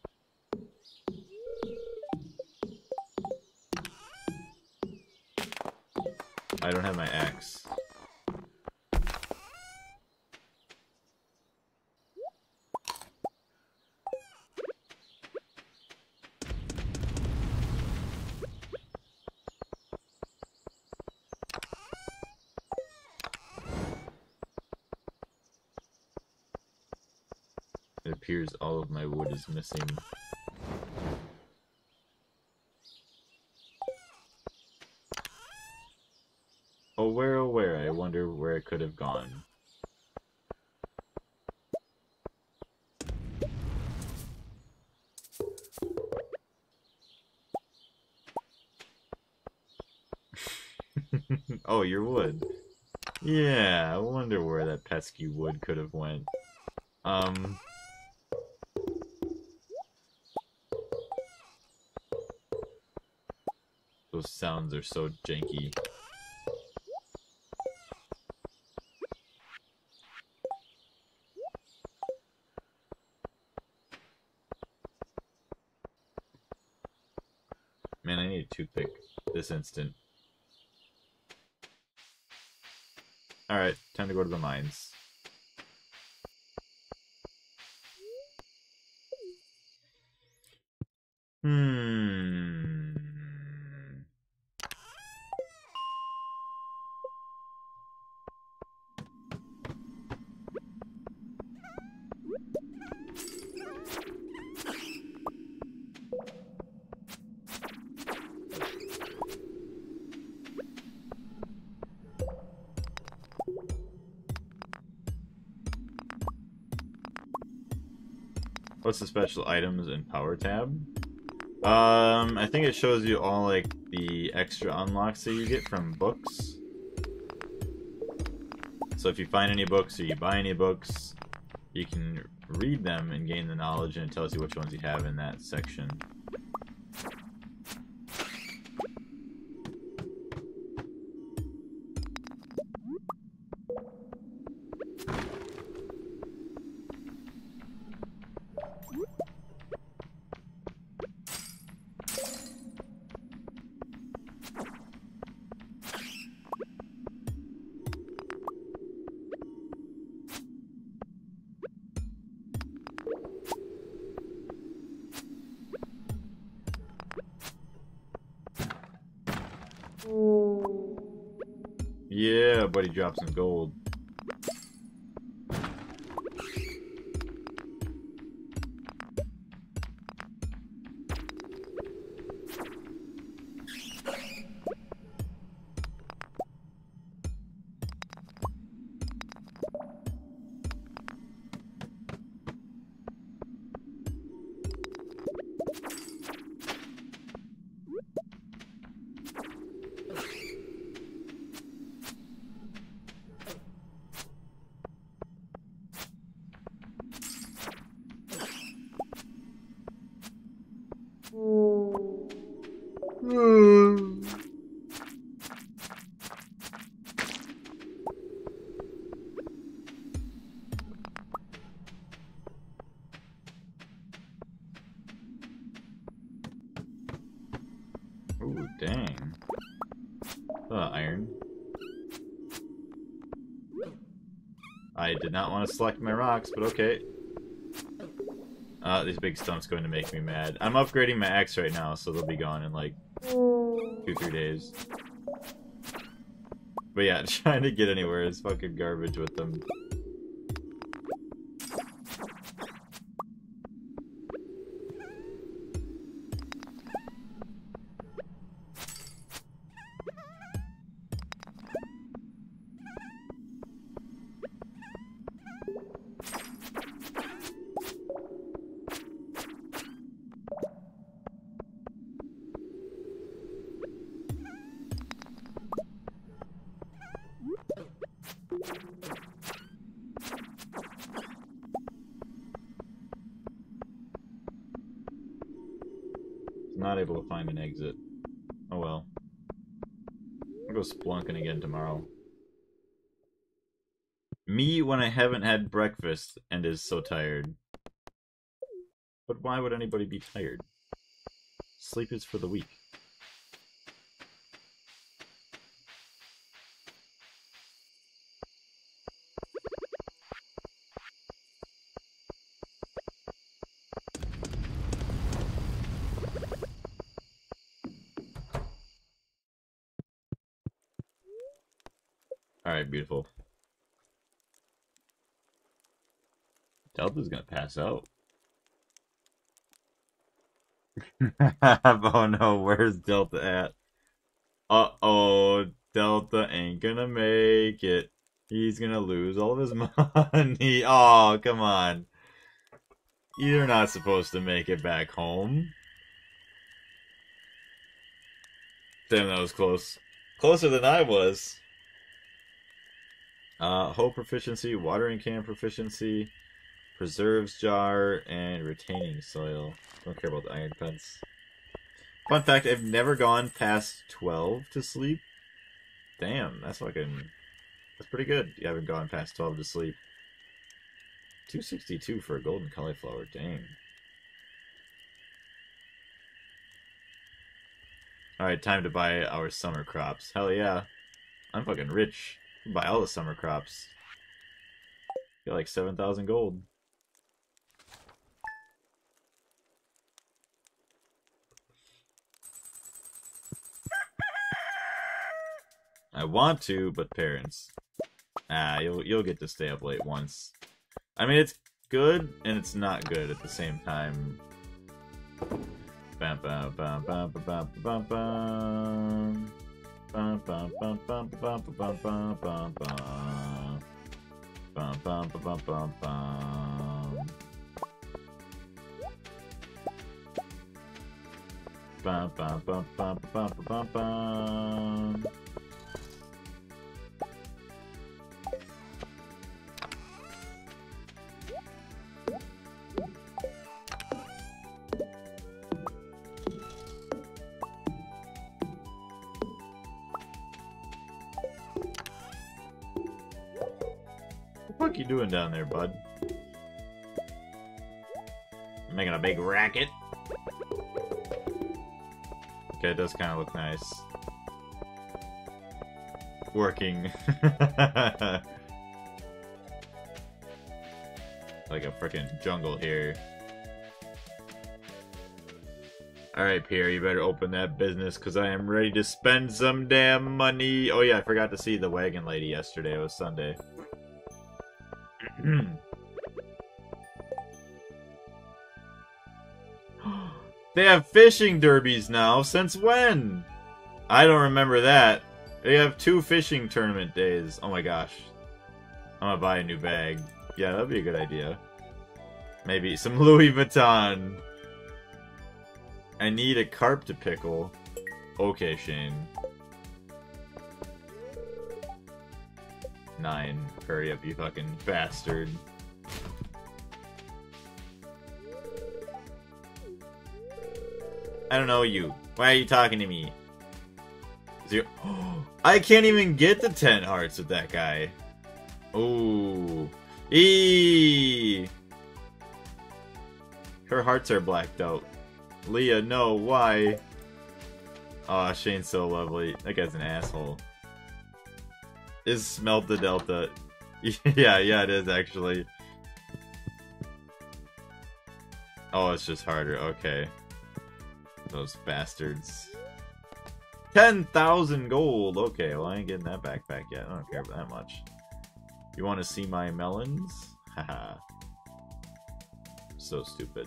I don't have my axe. Appears all of my wood is missing. Oh, where, oh, where? I wonder where it could have gone. oh, your wood. Yeah, I wonder where that pesky wood could have went. Um, sounds are so janky. Man, I need a toothpick this instant. Alright, time to go to the mines. What's the special items in Power Tab? Um, I think it shows you all, like, the extra unlocks that you get from books. So if you find any books or you buy any books, you can read them and gain the knowledge, and it tells you which ones you have in that section. Dropped some gold. Did not want to select my rocks, but okay. Uh, these big stumps going to make me mad. I'm upgrading my axe right now, so they'll be gone in like two, three days. But yeah, trying to get anywhere is fucking garbage with them. Haven't had breakfast and is so tired. But why would anybody be tired? Sleep is for the weak. Alright, beautiful. Out. oh no, where's Delta at? Uh-oh, Delta ain't gonna make it. He's gonna lose all of his money. Oh, come on. You're not supposed to make it back home. Damn, that was close. Closer than I was. Uh, hoe proficiency, watering can proficiency, preserves jar, and retaining soil. Don't care about the iron fence. Fun fact, I've never gone past 12 to sleep. Damn, that's fucking... That's pretty good. You haven't gone past 12 to sleep. 262 for a golden cauliflower, dang. Alright, time to buy our summer crops. Hell yeah. I'm fucking rich. Buy all the summer crops. Got like 7,000 gold. I want to, but parents. Ah, you'll you'll get to stay up late once. I mean, it's good and it's not good at the same time. Doing down there, bud? Making a big racket. Okay, it does kind of look nice. Working. like a freaking jungle here. Alright, Pierre, you better open that business because I am ready to spend some damn money. Oh yeah, I forgot to see the wagon lady yesterday. It was Sunday. They have fishing derbies now. Since when? I don't remember that. They have two fishing tournament days. Oh my gosh. I'm gonna buy a new bag. Yeah, that'd be a good idea. Maybe some Louis Vuitton. I need a carp to pickle. Okay, Shane. Nine. Hurry up, you fucking bastard. I don't know you. Why are you talking to me? I can't even get the 10 hearts with that guy. Ooh. Eee. Her hearts are blacked out. Leah, no, why? Aw, oh, Shane's so lovely. That guy's an asshole. Is smelt the delta. yeah, yeah, it is actually. Oh, it's just harder. Okay. Those bastards. 10,000 gold! Okay, well I ain't getting that backpack yet. I don't care about that much. You want to see my melons? Haha. so stupid.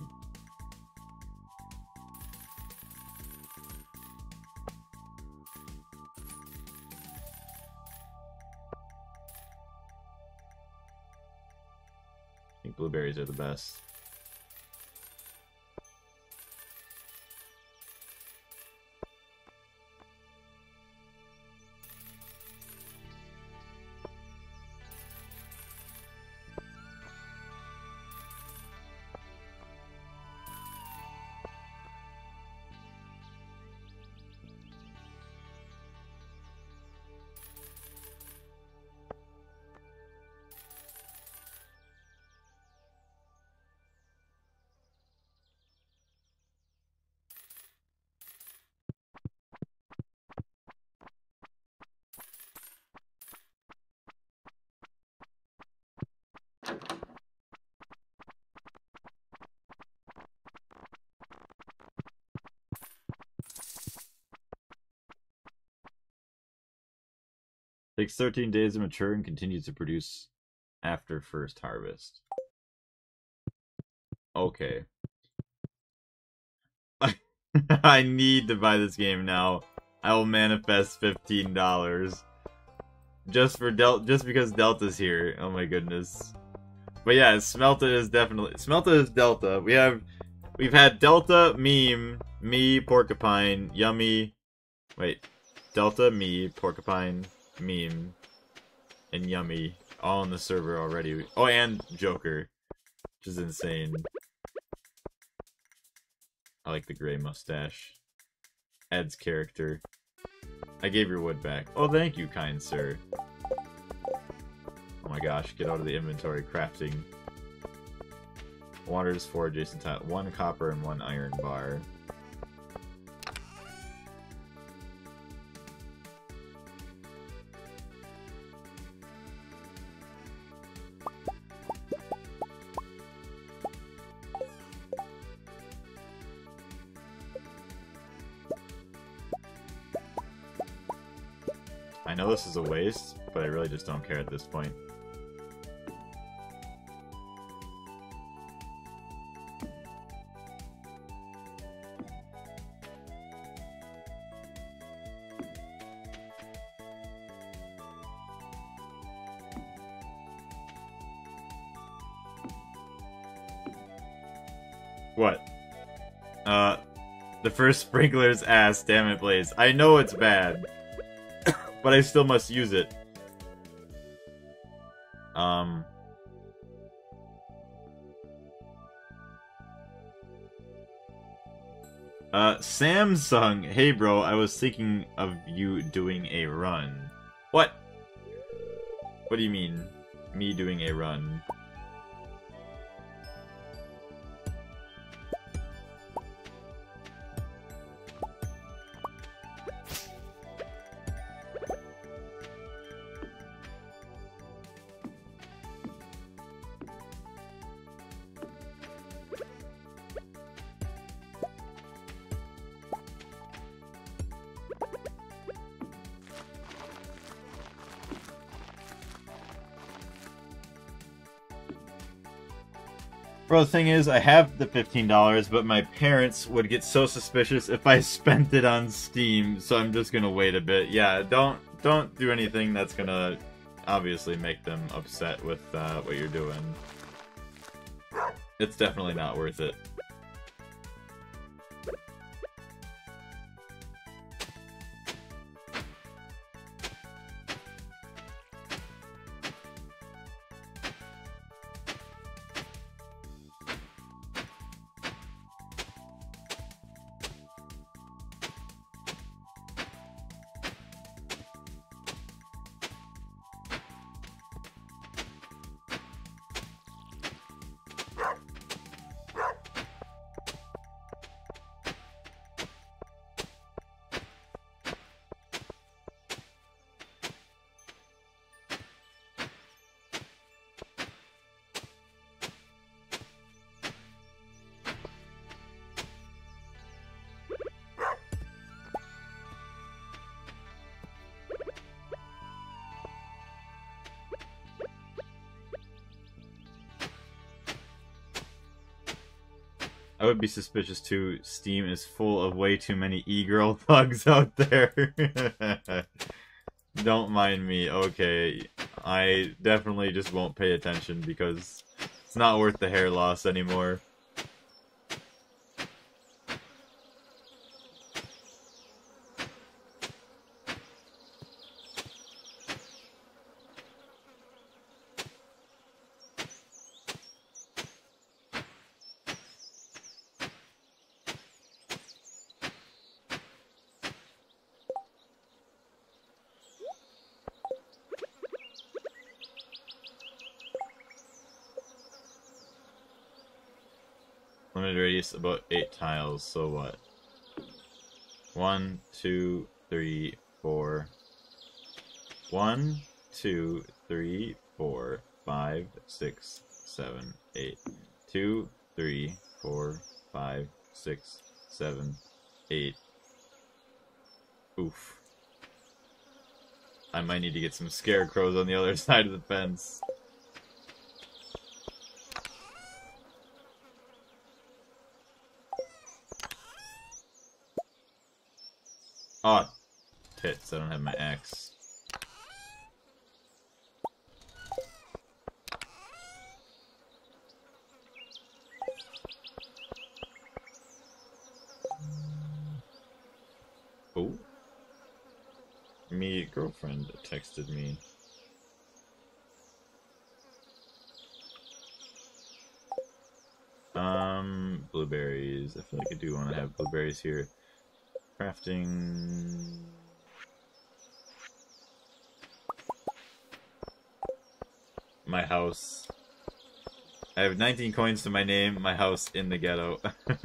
I think blueberries are the best. Takes 13 days to mature and continues to produce after first harvest. Okay. I need to buy this game now. I will manifest $15. Just for Del just because Delta's here. Oh my goodness. But yeah, Smelta is definitely Smelta is Delta. We have we've had Delta, Meme, me, Porcupine, Yummy. Wait. Delta, me, Porcupine, Meme, and Yummy all on the server already. Oh, and Joker, which is insane. I like the gray mustache. Ed's character. I gave your wood back. Oh, thank you, kind sir. Oh my gosh, get out of the inventory, crafting. Waters four adjacent tile. One copper and one iron bar. Is a waste, but I really just don't care at this point. What? Uh, the first sprinkler's ass, damn it, Blaze. I know it's bad but I still must use it. Um... Uh, Samsung, hey bro, I was thinking of you doing a run. What? What do you mean, me doing a run? The thing is, I have the $15, but my parents would get so suspicious if I spent it on Steam, so I'm just gonna wait a bit. Yeah, don't don't do anything that's gonna obviously make them upset with uh, what you're doing. It's definitely not worth it. Be suspicious too. Steam is full of way too many e-girl thugs out there. Don't mind me. Okay, I definitely just won't pay attention because it's not worth the hair loss anymore. So what? One, two, three, four. One, two, three, four, five, six, seven, eight. Two, three, four, five, six, seven, eight. Oof. I might need to get some scarecrows on the other side of the fence. Oh, tits, I don't have my axe. Oh. Me girlfriend texted me. Um, blueberries. I feel like I do want to have blueberries here. Crafting. My house. I have 19 coins to my name, my house in the ghetto.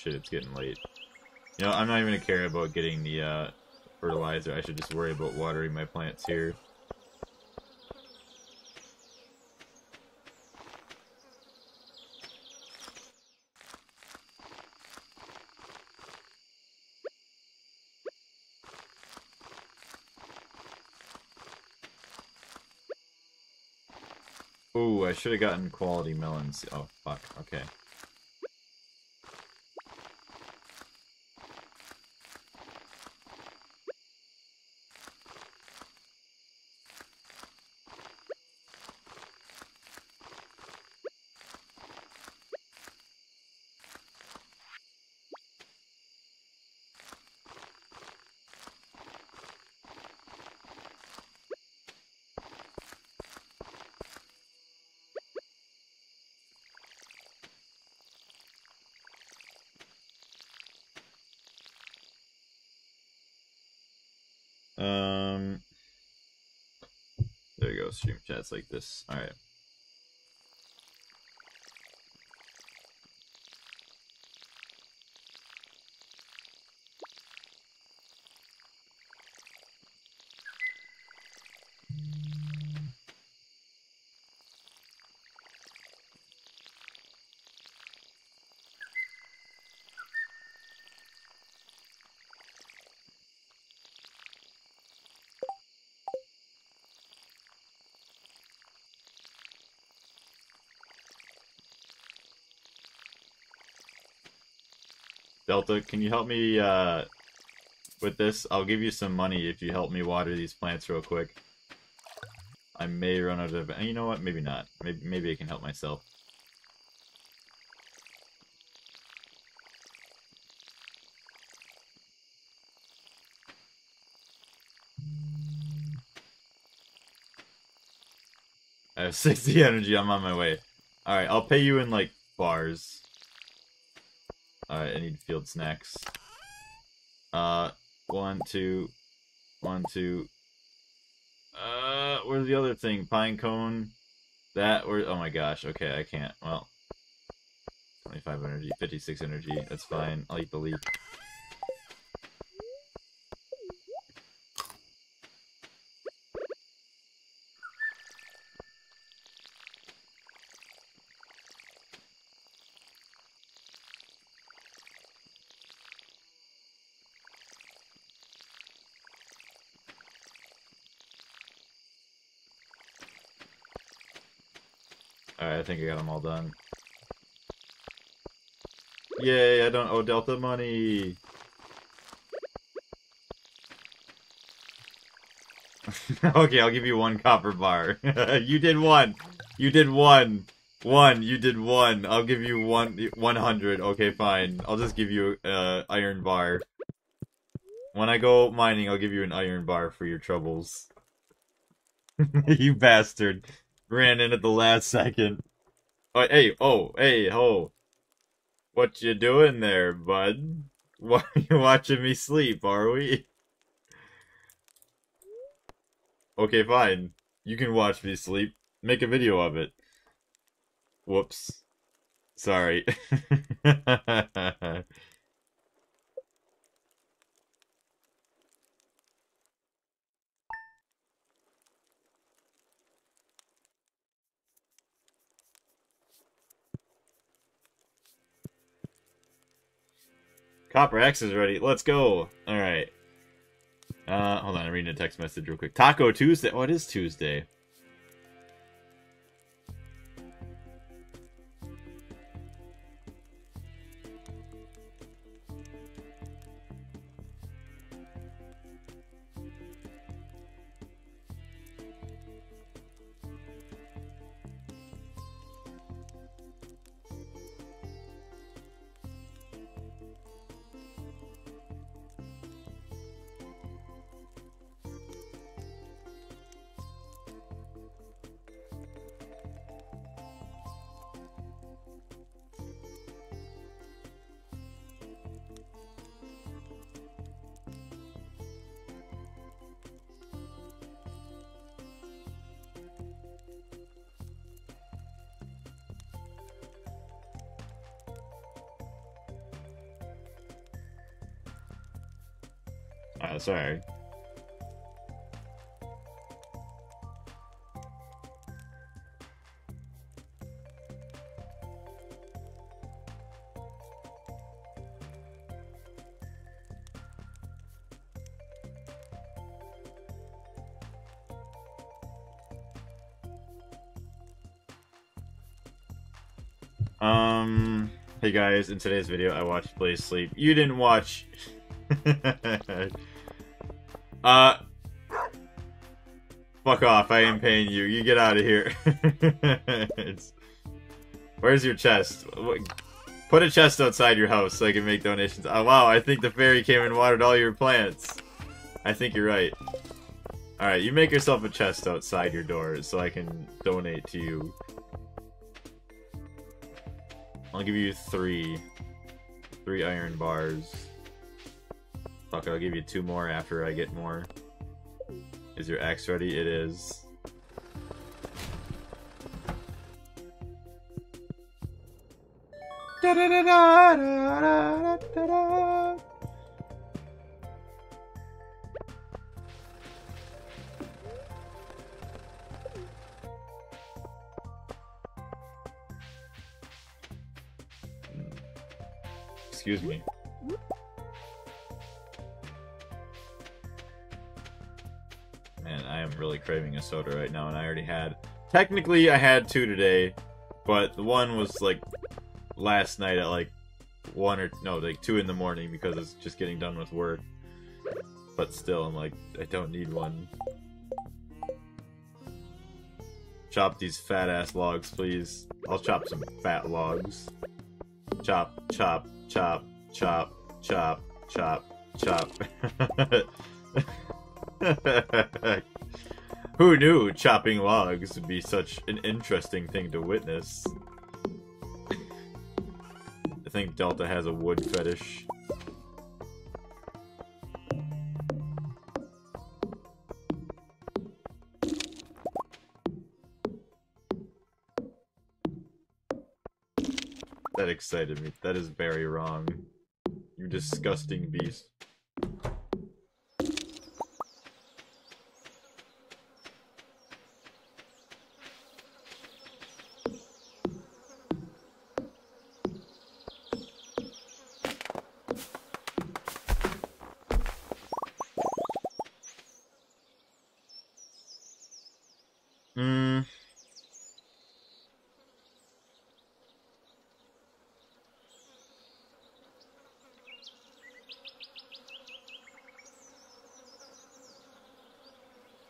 Shit, it's getting late. You know, I'm not even gonna care about getting the uh, fertilizer. I should just worry about watering my plants here. Ooh, I should have gotten quality melons. Oh, fuck. Okay. Um, there you go. Stream chats like this. All right. Delta, can you help me uh, with this? I'll give you some money if you help me water these plants real quick. I may run out of... You know what? Maybe not. Maybe, maybe I can help myself. I have 60 energy. I'm on my way. Alright, I'll pay you in, like, bars. I need field snacks. Uh, one, two, one, two. Uh, where's the other thing? Pine cone? That, or, oh my gosh, okay, I can't. Well, 25 energy, 56 energy, that's fine. I'll eat the leaf. Think I got them all done. Yay, I don't owe Delta money! okay, I'll give you one copper bar. you did one! You did one! One, you did one. I'll give you one, 100. Okay, fine. I'll just give you uh iron bar. When I go mining, I'll give you an iron bar for your troubles. you bastard. Ran in at the last second. Oh, hey, oh, hey, ho. What you doing there, bud? Why are you watching me sleep, are we? Okay, fine. You can watch me sleep. Make a video of it. Whoops. Sorry. Copper Axe is ready. Let's go. All right. Uh, hold on. I'm reading a text message real quick. Taco Tuesday. Oh, it is Tuesday. Um, hey guys, in today's video I watched Blaze Sleep. You didn't watch... uh... Fuck off, I ain't paying you. You get out of here. Where's your chest? Put a chest outside your house so I can make donations. Oh wow, I think the fairy came and watered all your plants. I think you're right. Alright, you make yourself a chest outside your door so I can donate to you. I'll give you three. Three iron bars. Fuck, I'll give you two more after I get more. Is your axe ready? It is. Da -da -da Excuse me. Man, I am really craving a soda right now, and I already had... Technically, I had two today, but the one was, like, last night at, like, 1 or... No, like, 2 in the morning because it's just getting done with work. But still, I'm like, I don't need one. Chop these fat-ass logs, please. I'll chop some fat logs. Chop, chop, chop, chop, chop, chop, chop. Who knew chopping logs would be such an interesting thing to witness? I think Delta has a wood fetish. Excited me. That is very wrong. You disgusting beast.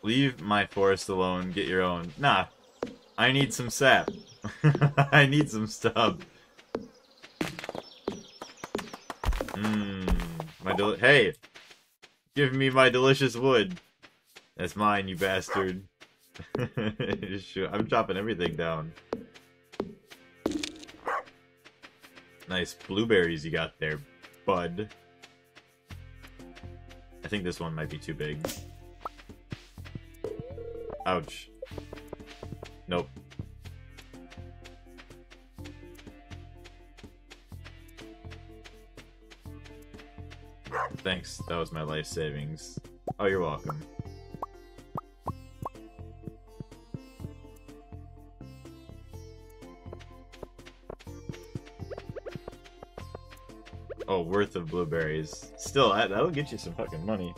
Leave my forest alone, get your own. Nah, I need some sap. I need some stuff. Mmm, my del- Hey! Give me my delicious wood. That's mine, you bastard. I'm chopping everything down. Nice blueberries you got there, bud. I think this one might be too big. Ouch. Nope. Thanks, that was my life savings. Oh, you're welcome. Oh, worth of blueberries. Still, that'll get you some fucking money.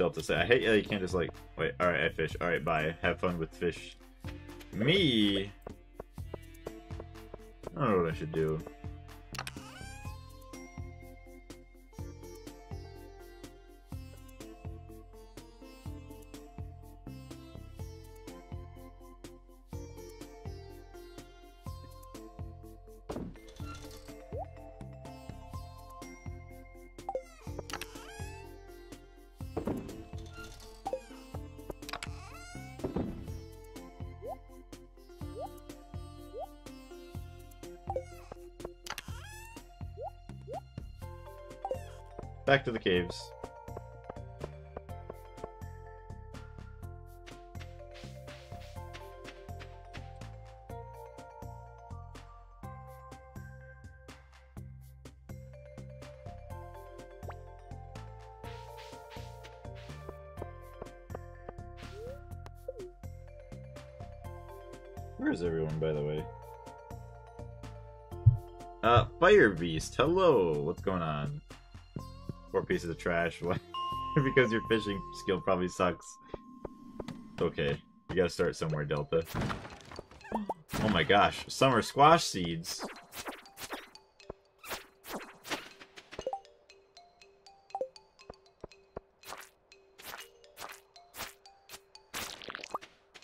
Delta say? I hate yeah, you can't just like wait, alright, I fish. Alright, bye. Have fun with fish. Me I don't know what I should do. Back to the caves. Where is everyone, by the way? Uh, Fire Beast, hello! What's going on? Four pieces of trash. Because your fishing skill probably sucks. Okay, you gotta start somewhere, Delta. Oh my gosh, summer squash seeds!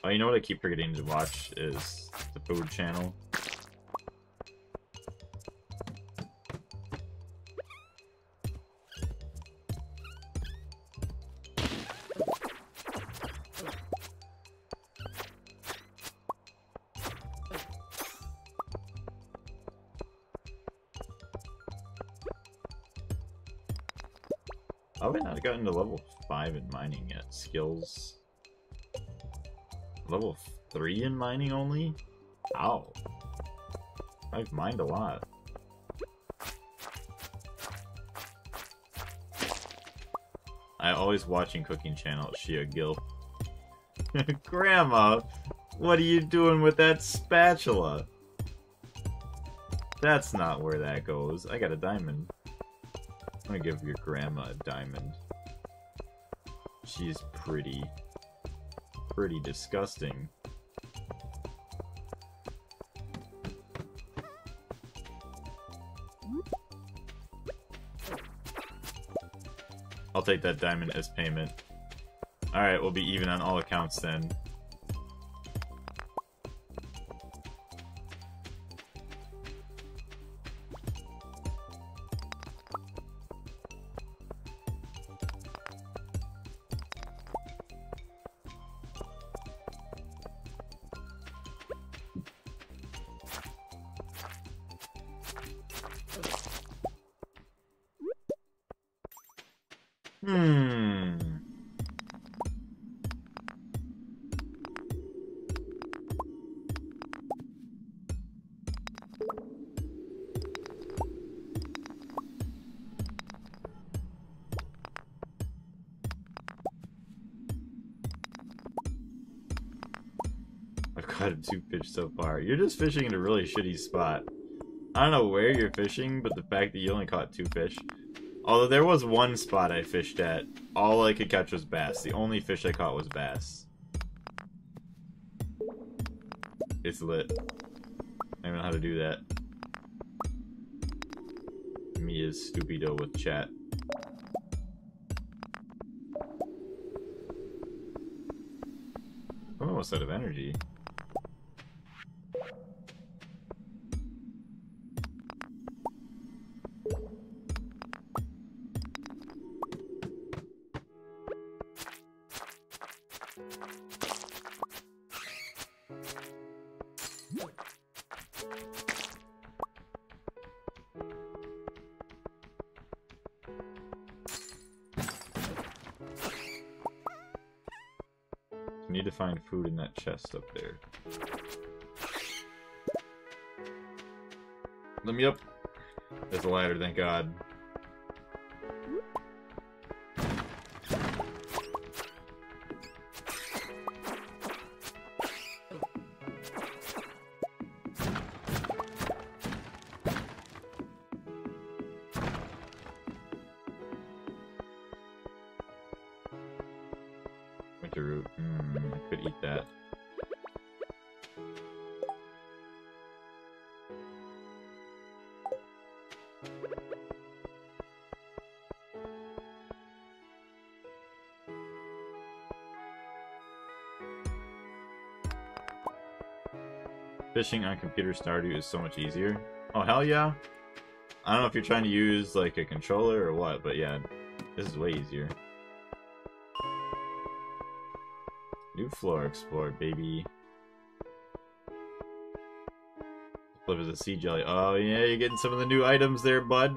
Oh, you know what I keep forgetting to watch is the food channel. How have I not gotten to level 5 in mining yet? Skills? Level 3 in mining only? Ow. I've mined a lot. I always watching cooking channel Shia Gil. Grandma, what are you doing with that spatula? That's not where that goes. I got a diamond. I'm gonna give your grandma a diamond. She's pretty. Pretty disgusting. I'll take that diamond as payment. Alright, we'll be even on all accounts then. Far. You're just fishing in a really shitty spot. I don't know where you're fishing, but the fact that you only caught two fish. Although there was one spot I fished at, all I could catch was bass. The only fish I caught was bass. It's lit. I don't know how to do that. Me is stupido with chat. I'm almost out of energy. Food in that chest up there. Let me up. There's a ladder, thank God. Fishing on computer Stardew is so much easier. Oh, hell yeah. I don't know if you're trying to use, like, a controller or what, but yeah, this is way easier. New floor explored, baby. Flip is a sea jelly. Oh yeah, you're getting some of the new items there, bud.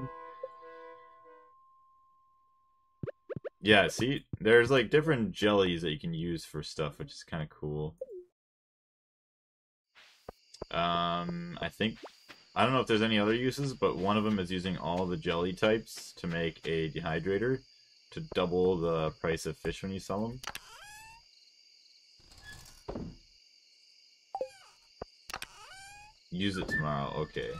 Yeah, see, there's like different jellies that you can use for stuff, which is kind of cool. Um, I think I don't know if there's any other uses, but one of them is using all the jelly types to make a dehydrator to double the price of fish when you sell them. Use it tomorrow, okay.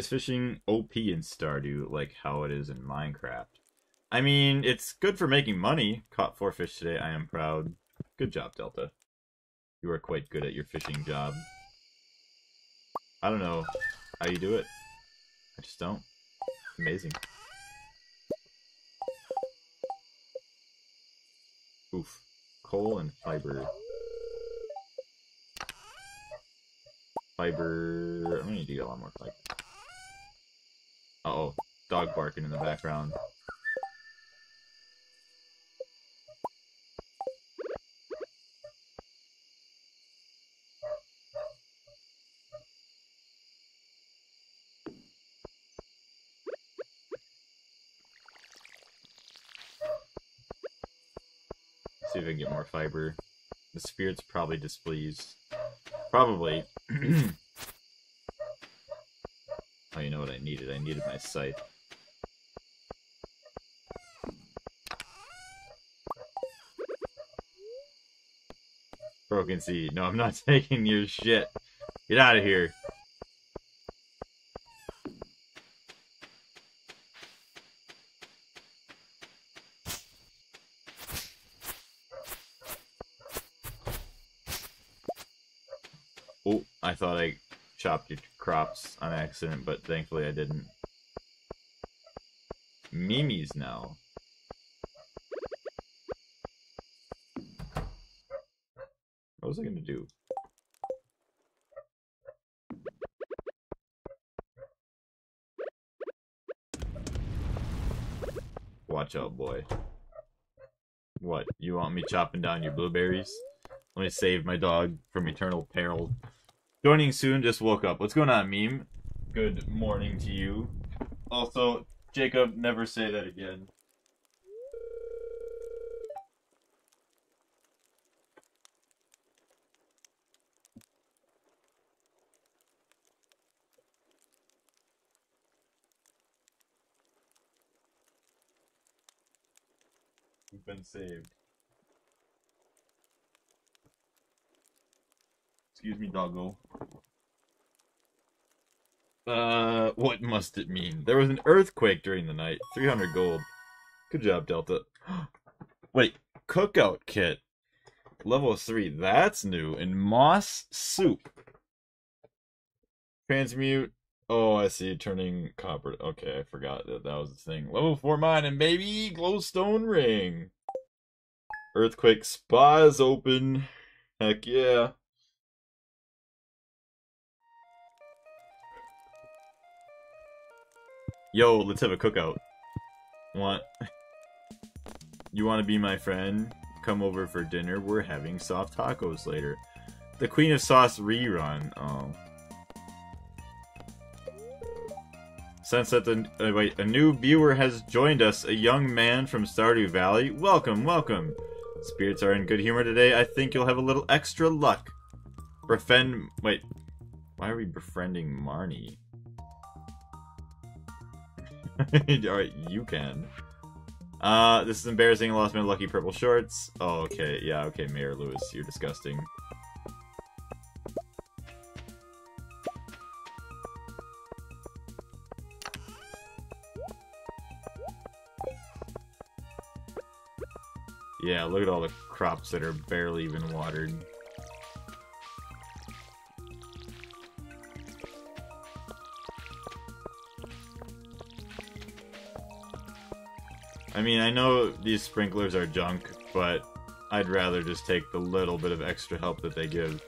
Is fishing OP in Stardew like how it is in Minecraft? I mean, it's good for making money. Caught four fish today. I am proud. Good job, Delta. You are quite good at your fishing job. I don't know how you do it. I just don't. Amazing. Oof. Coal and fiber. Fiber... I'm gonna need to get a lot more fiber. Uh oh Dog barking in the background. See if I can get more fiber. The spirit's probably displeased. Probably. What I needed? I needed my sight. Broken seed. No, I'm not taking your shit. Get out of here. Oh, I thought I chopped your crops on accident, but thankfully I didn't. Mimi's now. What was I gonna do? Watch out, boy. What, you want me chopping down your blueberries? Let me save my dog from eternal peril. Joining soon, just woke up. What's going on, meme? Good morning to you. Also, Jacob, never say that again. You've been saved. Excuse me, doggo. Uh, what must it mean? There was an earthquake during the night. 300 gold. Good job, Delta. Wait, cookout kit. Level 3. That's new. And moss soup. Transmute. Oh, I see. Turning copper. Okay, I forgot that that was the thing. Level 4 mining, baby. Glowstone ring. Earthquake spa is open. Heck yeah. Yo, let's have a cookout. Want... You want to be my friend? Come over for dinner. We're having soft tacos later. The Queen of Sauce rerun. Oh. Sunset, the, uh, wait, a new viewer has joined us, a young man from Stardew Valley. Welcome, welcome. Spirits are in good humor today. I think you'll have a little extra luck. Befriend, wait, why are we befriending Marnie? Alright, you can. Uh, this is embarrassing. Lost my lucky purple shorts. Oh, okay. Yeah, okay, Mayor Lewis. You're disgusting. Yeah, look at all the crops that are barely even watered. I mean, I know these sprinklers are junk, but I'd rather just take the little bit of extra help that they give.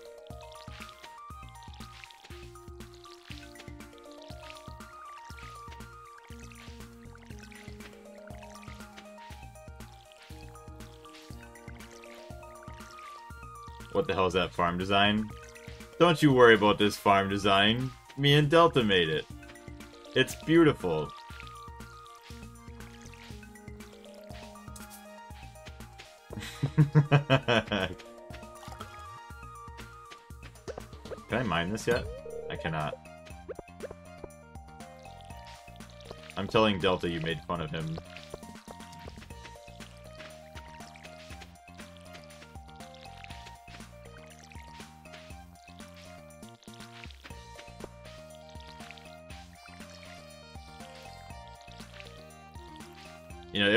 What the hell is that farm design? Don't you worry about this farm design. Me and Delta made it. It's beautiful. Can I mine this yet? I cannot. I'm telling Delta you made fun of him.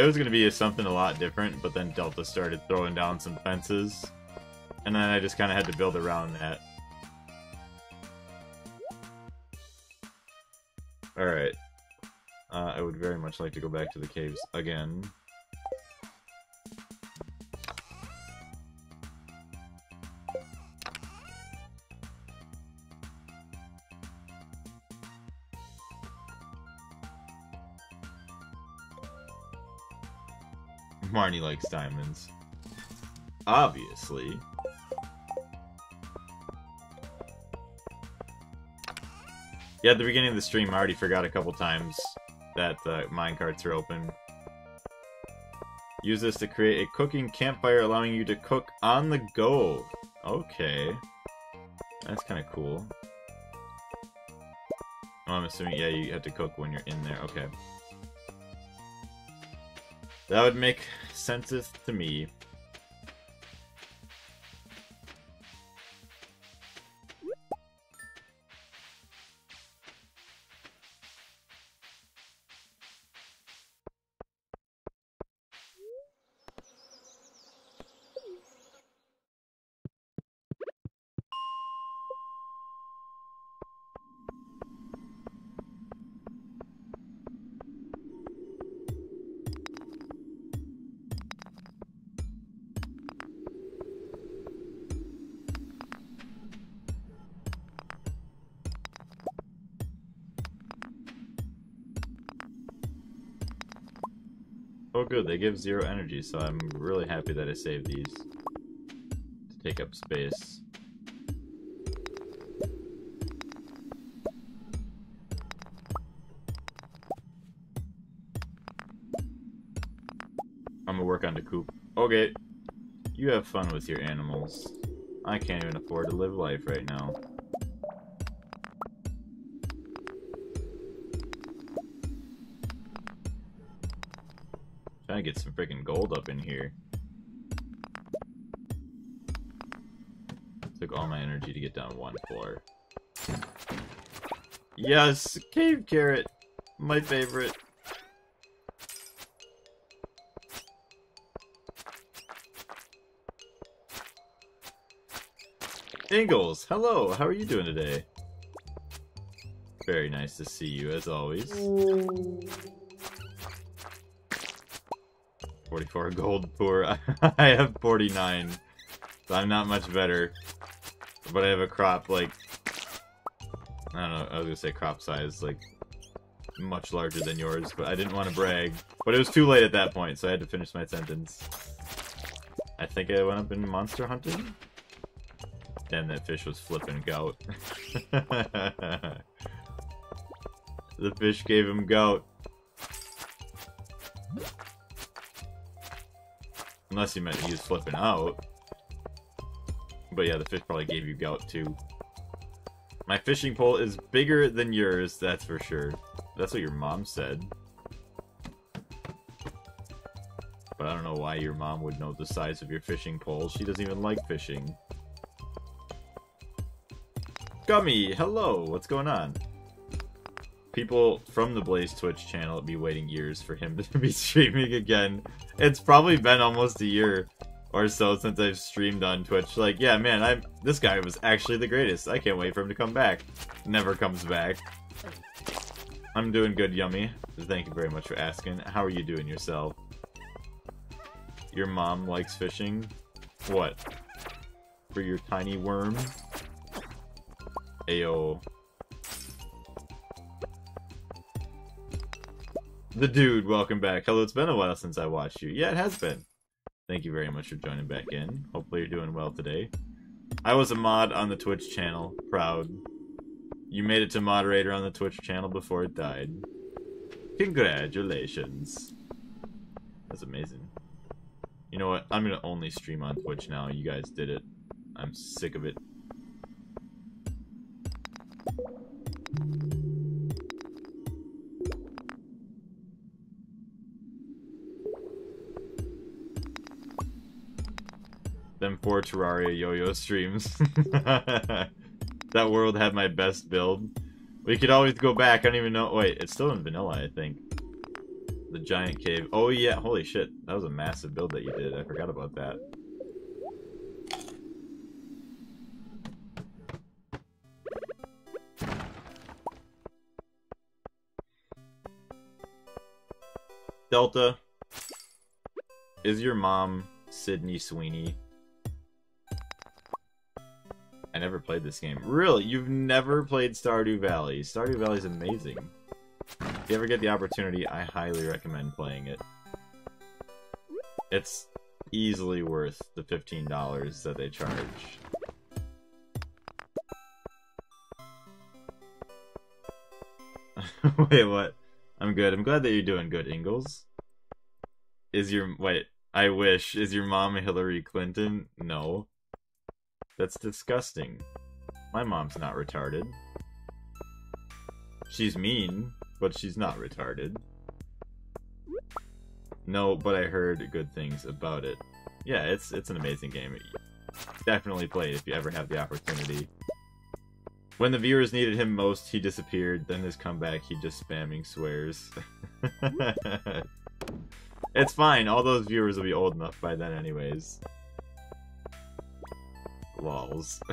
It was to be something a lot different, but then Delta started throwing down some fences. And then I just kind of had to build around that. Alright. Uh, I would very much like to go back to the caves again. Likes diamonds. Obviously. Yeah, at the beginning of the stream, I already forgot a couple times that the mine minecarts are open. Use this to create a cooking campfire, allowing you to cook on the go. Okay. That's kind of cool. Oh, I'm assuming, yeah, you have to cook when you're in there. Okay. That would make sense to me. They give zero energy, so I'm really happy that I saved these to take up space. I'm gonna work on the coop. Okay. You have fun with your animals. I can't even afford to live life right now. Freaking gold up in here. Took all my energy to get down one floor. Yes! Cave carrot! My favorite. Ingles, hello, how are you doing today? Very nice to see you, as always. 44 gold poor. I have 49. So I'm not much better. But I have a crop, like... I don't know, I was gonna say crop size, like... Much larger than yours, but I didn't want to brag. But it was too late at that point, so I had to finish my sentence. I think I went up in monster hunting? Damn, that fish was flipping gout. the fish gave him gout. Unless you meant he was flipping out. But yeah, the fish probably gave you gout too. My fishing pole is bigger than yours, that's for sure. That's what your mom said. But I don't know why your mom would know the size of your fishing pole. She doesn't even like fishing. Gummy, hello, what's going on? People from the Blaze Twitch channel be waiting years for him to be streaming again it's probably been almost a year or so since I've streamed on Twitch. Like, yeah, man, I'm this guy was actually the greatest. I can't wait for him to come back. Never comes back. I'm doing good, Yummy. Thank you very much for asking. How are you doing yourself? Your mom likes fishing? What? For your tiny worm? Ayo. The dude, welcome back. Hello, it's been a while since I watched you. Yeah, it has been. Thank you very much for joining back in. Hopefully you're doing well today. I was a mod on the Twitch channel. Proud. You made it to moderator on the Twitch channel before it died. Congratulations. That's amazing. You know what? I'm gonna only stream on Twitch now. You guys did it. I'm sick of it. Them four Terraria yo-yo streams. that world had my best build. We could always go back. I don't even know. Wait, it's still in vanilla, I think. The giant cave. Oh yeah, holy shit. That was a massive build that you did. I forgot about that. Delta, is your mom Sydney Sweeney? I never played this game. Really? You've never played Stardew Valley? Stardew Valley is amazing. If you ever get the opportunity, I highly recommend playing it. It's easily worth the $15 that they charge. Wait, what? I'm good. I'm glad that you're doing good, Ingalls. Is your... Wait. I wish. Is your mom Hillary Clinton? No. That's disgusting. My mom's not retarded. She's mean, but she's not retarded. No, but I heard good things about it. Yeah, it's it's an amazing game. Definitely play it if you ever have the opportunity. When the viewers needed him most, he disappeared. Then his comeback, he just spamming swears. it's fine. All those viewers will be old enough by then anyways. Lols.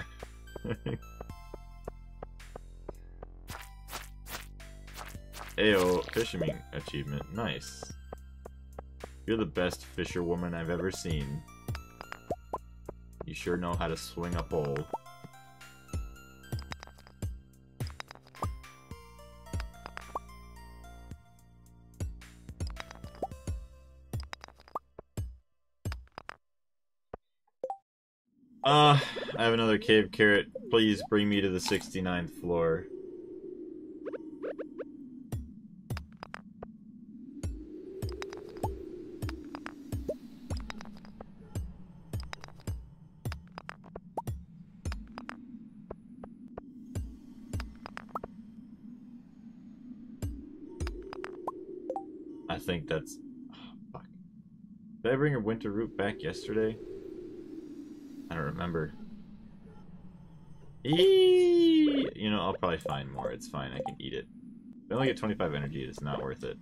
Ayo, fisherman achievement. Nice. You're the best fisherwoman I've ever seen. You sure know how to swing a pole. Uh, I have another cave carrot. Please bring me to the 69th floor. I think that's... Oh, fuck. Did I bring a winter root back yesterday? I don't remember. Eee! You know, I'll probably find more. It's fine. I can eat it. If I only get 25 energy, it's not worth it.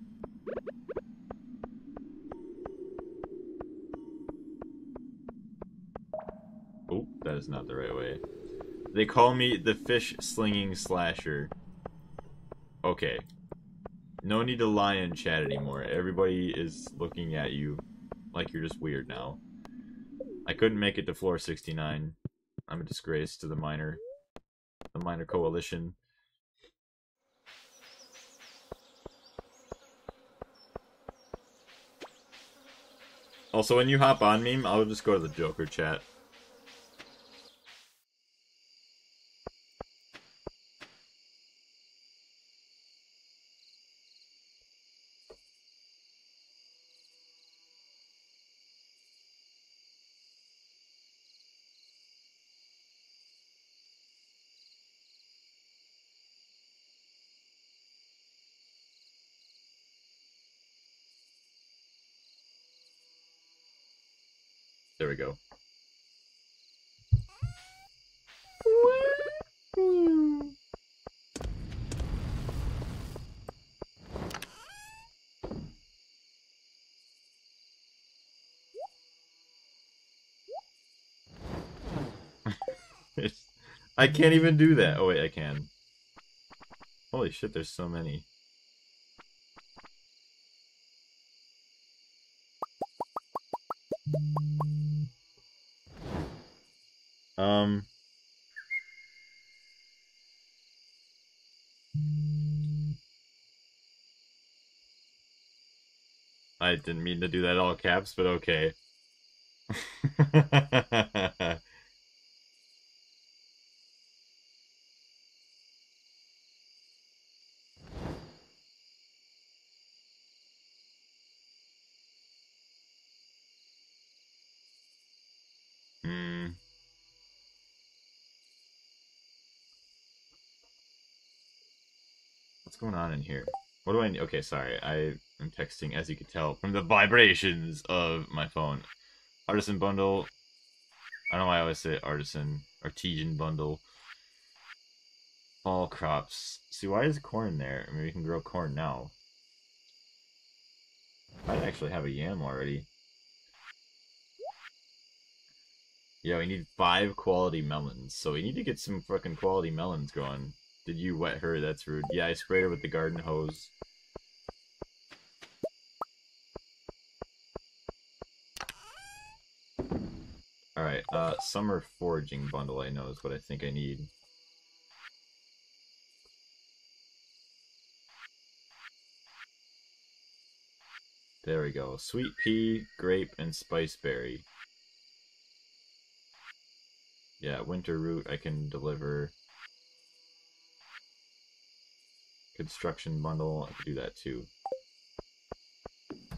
Oh, that is not the right way. They call me the fish slinging slasher. Okay. No need to lie in chat anymore. Everybody is looking at you like you're just weird now. I couldn't make it to floor 69. I'm a disgrace to the miner, the miner coalition. Also, when you hop on meme, I'll just go to the Joker chat. We. I can't even do that. Oh wait, I can. Holy shit, there's so many. Um. I didn't mean to do that all caps, but okay. Hmm. What's going on in here? What do I need? Okay, sorry. I am texting, as you can tell, from the vibrations of my phone. Artisan bundle. I don't know why I always say artisan. Artesian bundle. Fall crops. See, why is corn there? I mean, we can grow corn now. I actually have a yam already. Yeah, we need five quality melons, so we need to get some fucking quality melons going. Did you wet her? That's rude. Yeah, I sprayed her with the garden hose. Alright, uh, summer foraging bundle I know is what I think I need. There we go. Sweet pea, grape, and spice berry. Yeah, winter root I can deliver. Construction bundle, I could do that too.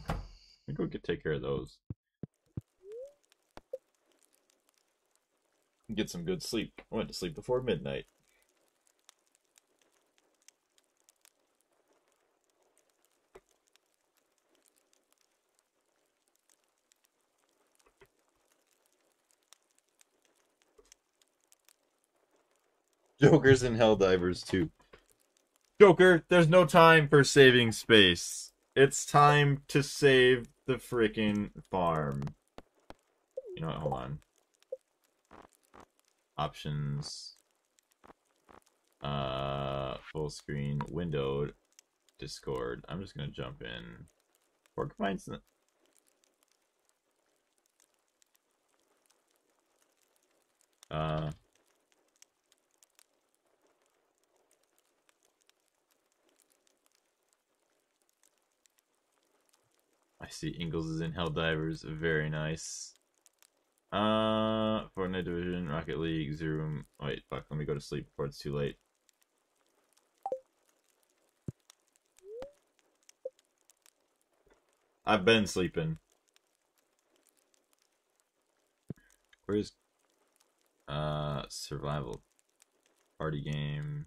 I think we could take care of those. Get some good sleep. I went to sleep before midnight. Joker's in Helldivers too. Joker, there's no time for saving space. It's time to save the freaking farm. You know what? Hold on. Options. Uh, full screen, windowed, Discord. I'm just gonna jump in. Porcupine's. Uh. See Ingles is in Helldivers. Very nice. Uh, Fortnite Division, Rocket League, Zoom. Wait, fuck. Let me go to sleep before it's too late. I've been sleeping. Where's uh survival party game?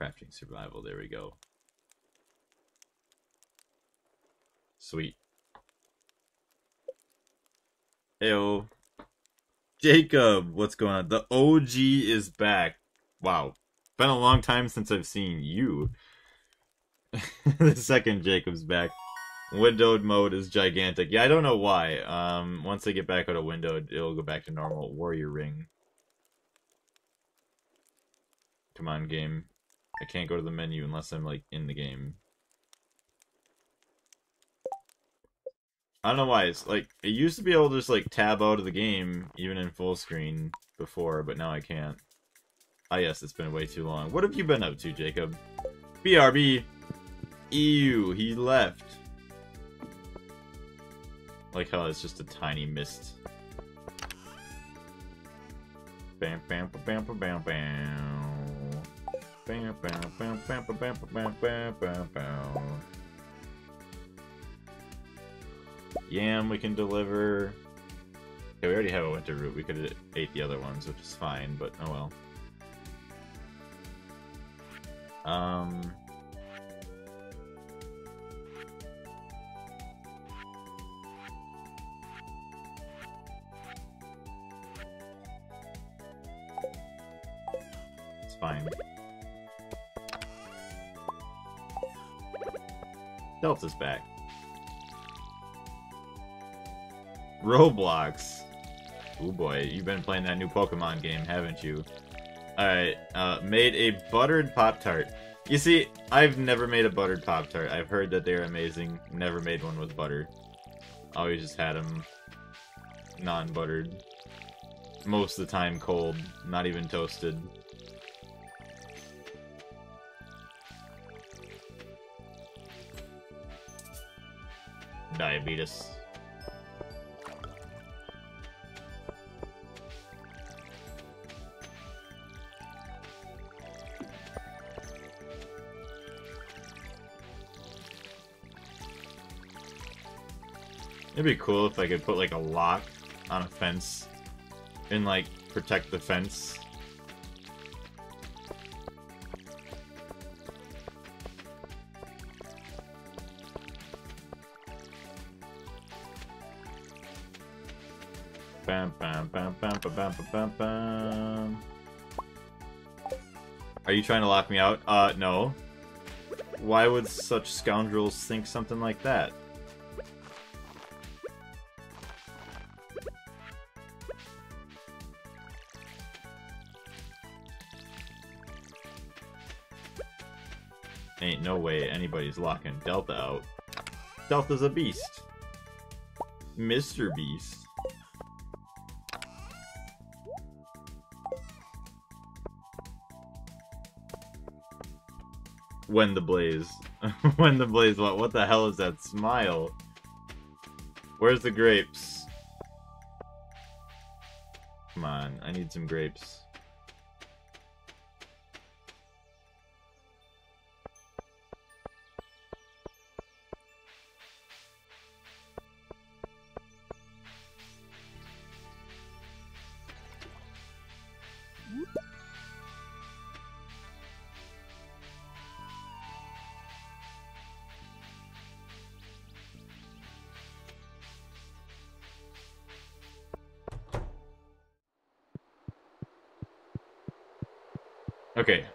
Crafting survival, there we go. Sweet. Heyo. Jacob, what's going on? The OG is back. Wow. Been a long time since I've seen you. the second Jacob's back. Windowed mode is gigantic. Yeah, I don't know why. Um, once I get back out of windowed, it'll go back to normal. Warrior ring. Come on, game. I can't go to the menu unless I'm, like, in the game. I don't know why. It's like, it used to be able to just, like, tab out of the game, even in full screen, before, but now I can't. Ah, yes, it's been way too long. What have you been up to, Jacob? BRB! Ew, he left. Like how it's just a tiny mist. Bam, bam, bam, bam, bam, bam. Yam we can deliver. Okay, we already have a winter root. We could have ate the other ones, which is fine, but oh well. Um... It's fine. Delta's back. Roblox. Oh boy, you've been playing that new Pokemon game, haven't you? Alright, uh, made a buttered Pop-Tart. You see, I've never made a buttered Pop Tart. I've heard that they're amazing. Never made one with butter. Always just had them non-buttered. Most of the time cold, not even toasted. Diabetes. It'd be cool if I could put like a lock on a fence and like protect the fence. Bam, bam, bam, bam, bam, bam. Are you trying to lock me out? Uh, no. Why would such scoundrels think something like that? Ain't no way anybody's locking Delta out. Delta's a beast. Mr. Beast. When the blaze. when the blaze what? What the hell is that smile? Where's the grapes? Come on, I need some grapes.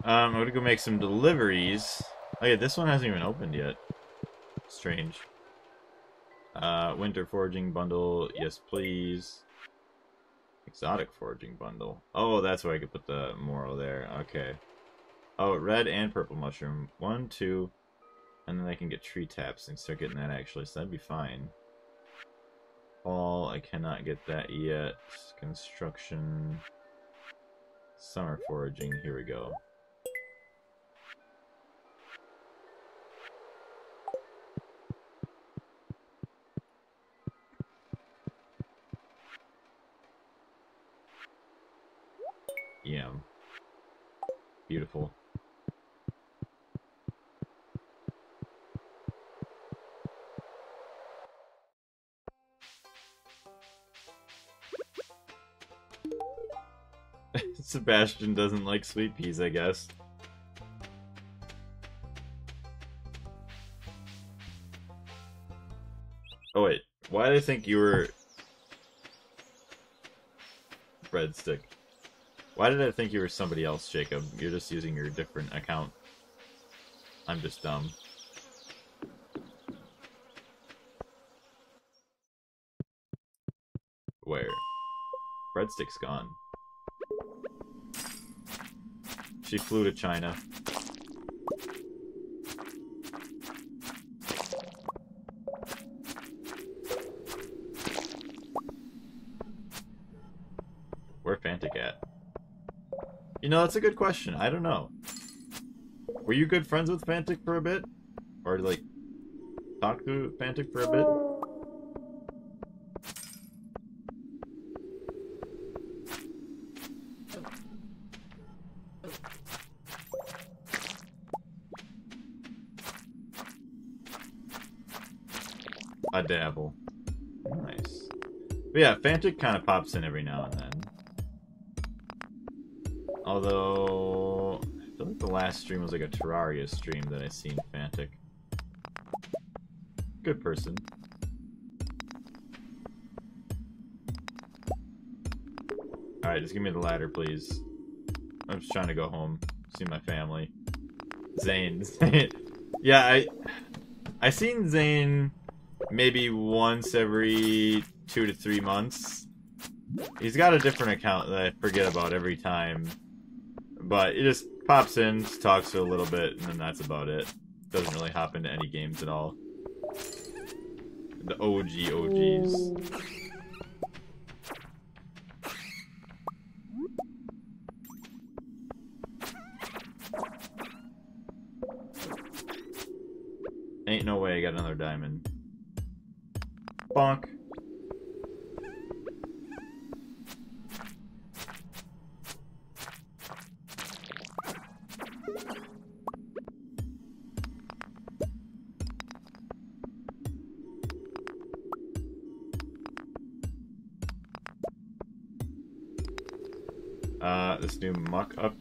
Um, I'm gonna go make some deliveries. Oh yeah, this one hasn't even opened yet. Strange. Uh, winter foraging bundle, yes please. Exotic foraging bundle. Oh, that's where I could put the morel there. Okay. Oh, red and purple mushroom. One, two, and then I can get tree taps and start getting that actually, so that'd be fine. Fall, I cannot get that yet. Construction. Summer foraging, here we go. Sebastian doesn't like sweet peas, I guess. Oh wait, why did I think you were... Breadstick. Why did I think you were somebody else, Jacob? You're just using your different account. I'm just dumb. Where? Breadstick's gone. She flew to China. Where Fantic at? You know, that's a good question. I don't know. Were you good friends with Fantic for a bit? Or, like, talk to Fantic for a bit? But yeah, Fantic kind of pops in every now and then. Although, I feel like the last stream was like a Terraria stream that I seen Fantic. Good person. Alright, just give me the ladder, please. I'm just trying to go home, see my family. Zane. yeah, I... I seen Zane maybe once every two to three months. He's got a different account that I forget about every time. But it just Pops in, talks for a little bit, and then that's about it. Doesn't really hop into any games at all. The OG OGs.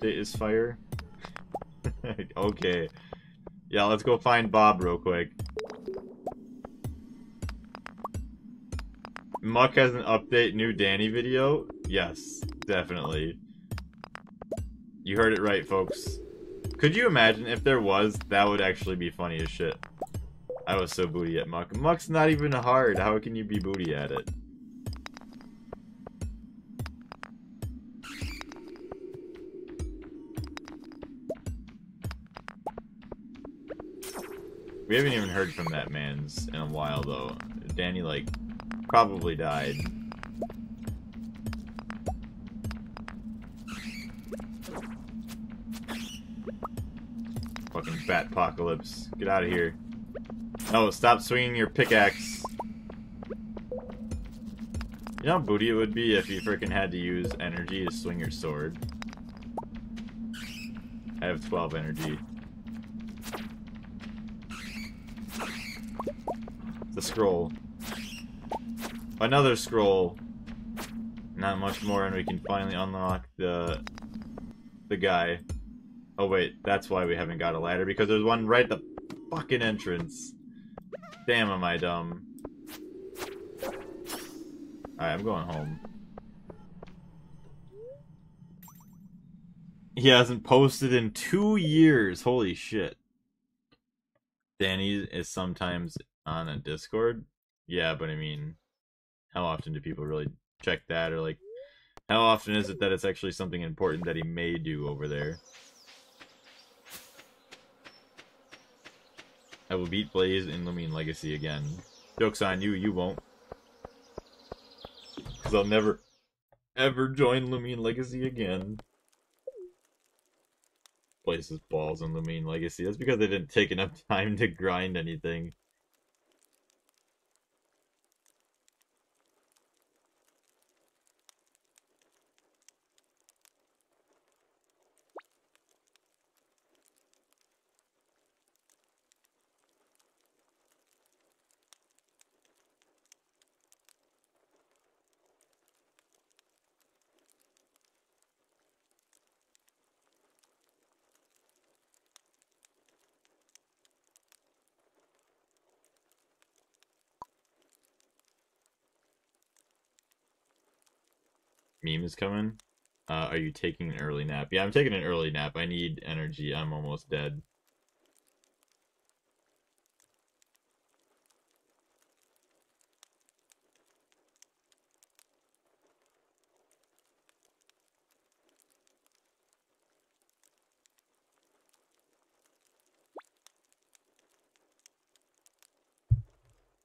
Update is fire. okay. Yeah, let's go find Bob real quick. Muck has an update new Dani video? Yes, definitely. You heard it right, folks. Could you imagine if there was, that would actually be funny as shit. I was so booty at Muck. Muck's not even hard. How can you be booty at it? We haven't even heard from that man's in a while, though. Dani, like, probably died. Fucking bat apocalypse. Get out of here. Oh, stop swinging your pickaxe. You know how booty it would be if you freaking had to use energy to swing your sword? I have 12 energy. The scroll. Another scroll. Not much more, and we can finally unlock the the guy. Oh wait, that's why we haven't got a ladder because there's one right at the fucking entrance. Damn, am I dumb? Alright, I'm going home. He hasn't posted in two years. Holy shit. Dani is sometimes on a Discord. Yeah, but I mean, how often do people really check that? Or, like, how often is it that it's actually something important that he may do over there? I will beat Blaze in Loomian Legacy again. Joke's on you, you won't. Because I'll never, ever join Loomian Legacy again. Blaze's balls in Loomian Legacy. That's because they didn't take enough time to grind anything. Meme is coming. Uh, are you taking an early nap? Yeah, I'm taking an early nap. I need energy. I'm almost dead.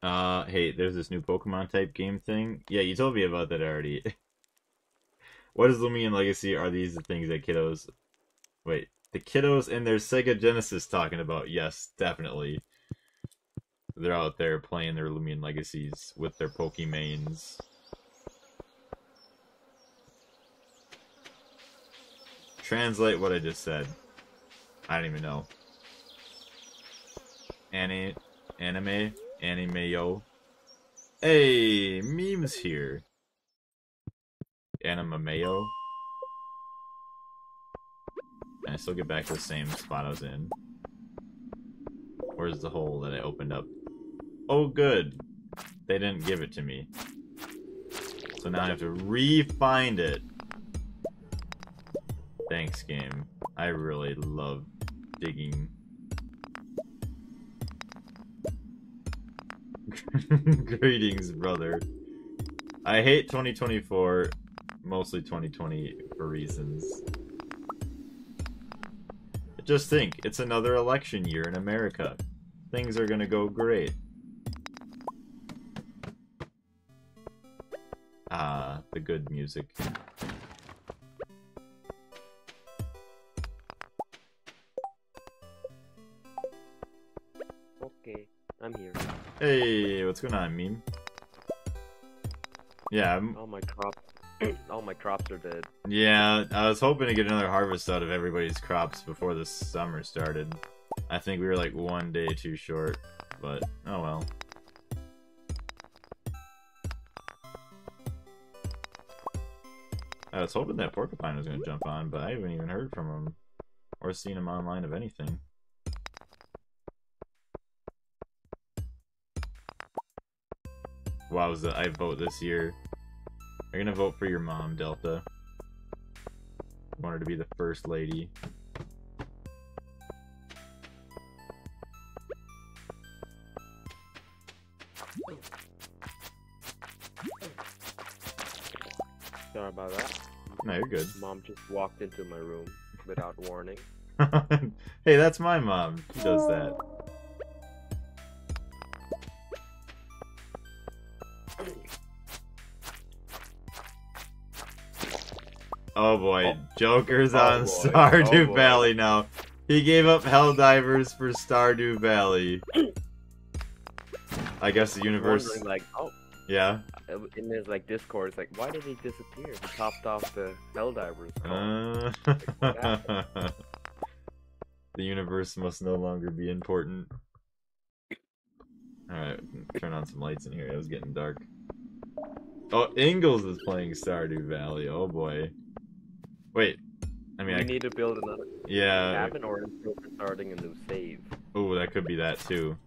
Uh, hey, there's this new Pokemon type game thing. Yeah, you told me about that already. What is Loomian Legacy? Are these the things that kiddos... Wait, the kiddos and their Sega Genesis talking about? Yes, definitely. They're out there playing their Loomian Legacies with their Pokemains. Translate what I just said. I don't even know. Anime, anime, anime yo. Hey, memes here. Anima Mayo. And I still get back to the same spot I was in. Where's the hole that I opened up? Oh, good. They didn't give it to me. So now I have to re-find it. Thanks, game. I really love digging. Greetings, brother. I hate 2024 mostly 2020 for reasons. just think, it's another election year in America. Things are gonna go great. Ah, the good music. Okay, I'm here. Hey, what's going on, meme? Yeah, I'm- All my crops, all my crops are dead. yeah. I was hoping to get another harvest out of everybody's crops before the summer started. I think we were like one day too short, but oh well. I was hoping that Porcupine was gonna jump on, but I haven't even heard from him or seen him online of anything. Wow, that I vote this year. I'm gonna vote for your mom, Delta. I want her to be the first lady. Sorry about that. No, you're good. Mom just walked into my room without warning. hey, that's my mom. She does that. Oh boy, Joker's Oh on boy. Stardew Oh. Valley now. He gave up Helldivers for Stardew Valley. I guess the universe. Like, oh, Yeah. in his like Discord, it's like, why did he disappear? He topped off the Helldivers. Uh, the universe must no longer be important. Alright, turn on some lights in here. It was getting dark. Oh, Ingalls is playing Stardew Valley. Oh boy. Wait. I mean, we I, need to build another yeah. cabin or starting a new save. Oh, that could be that too.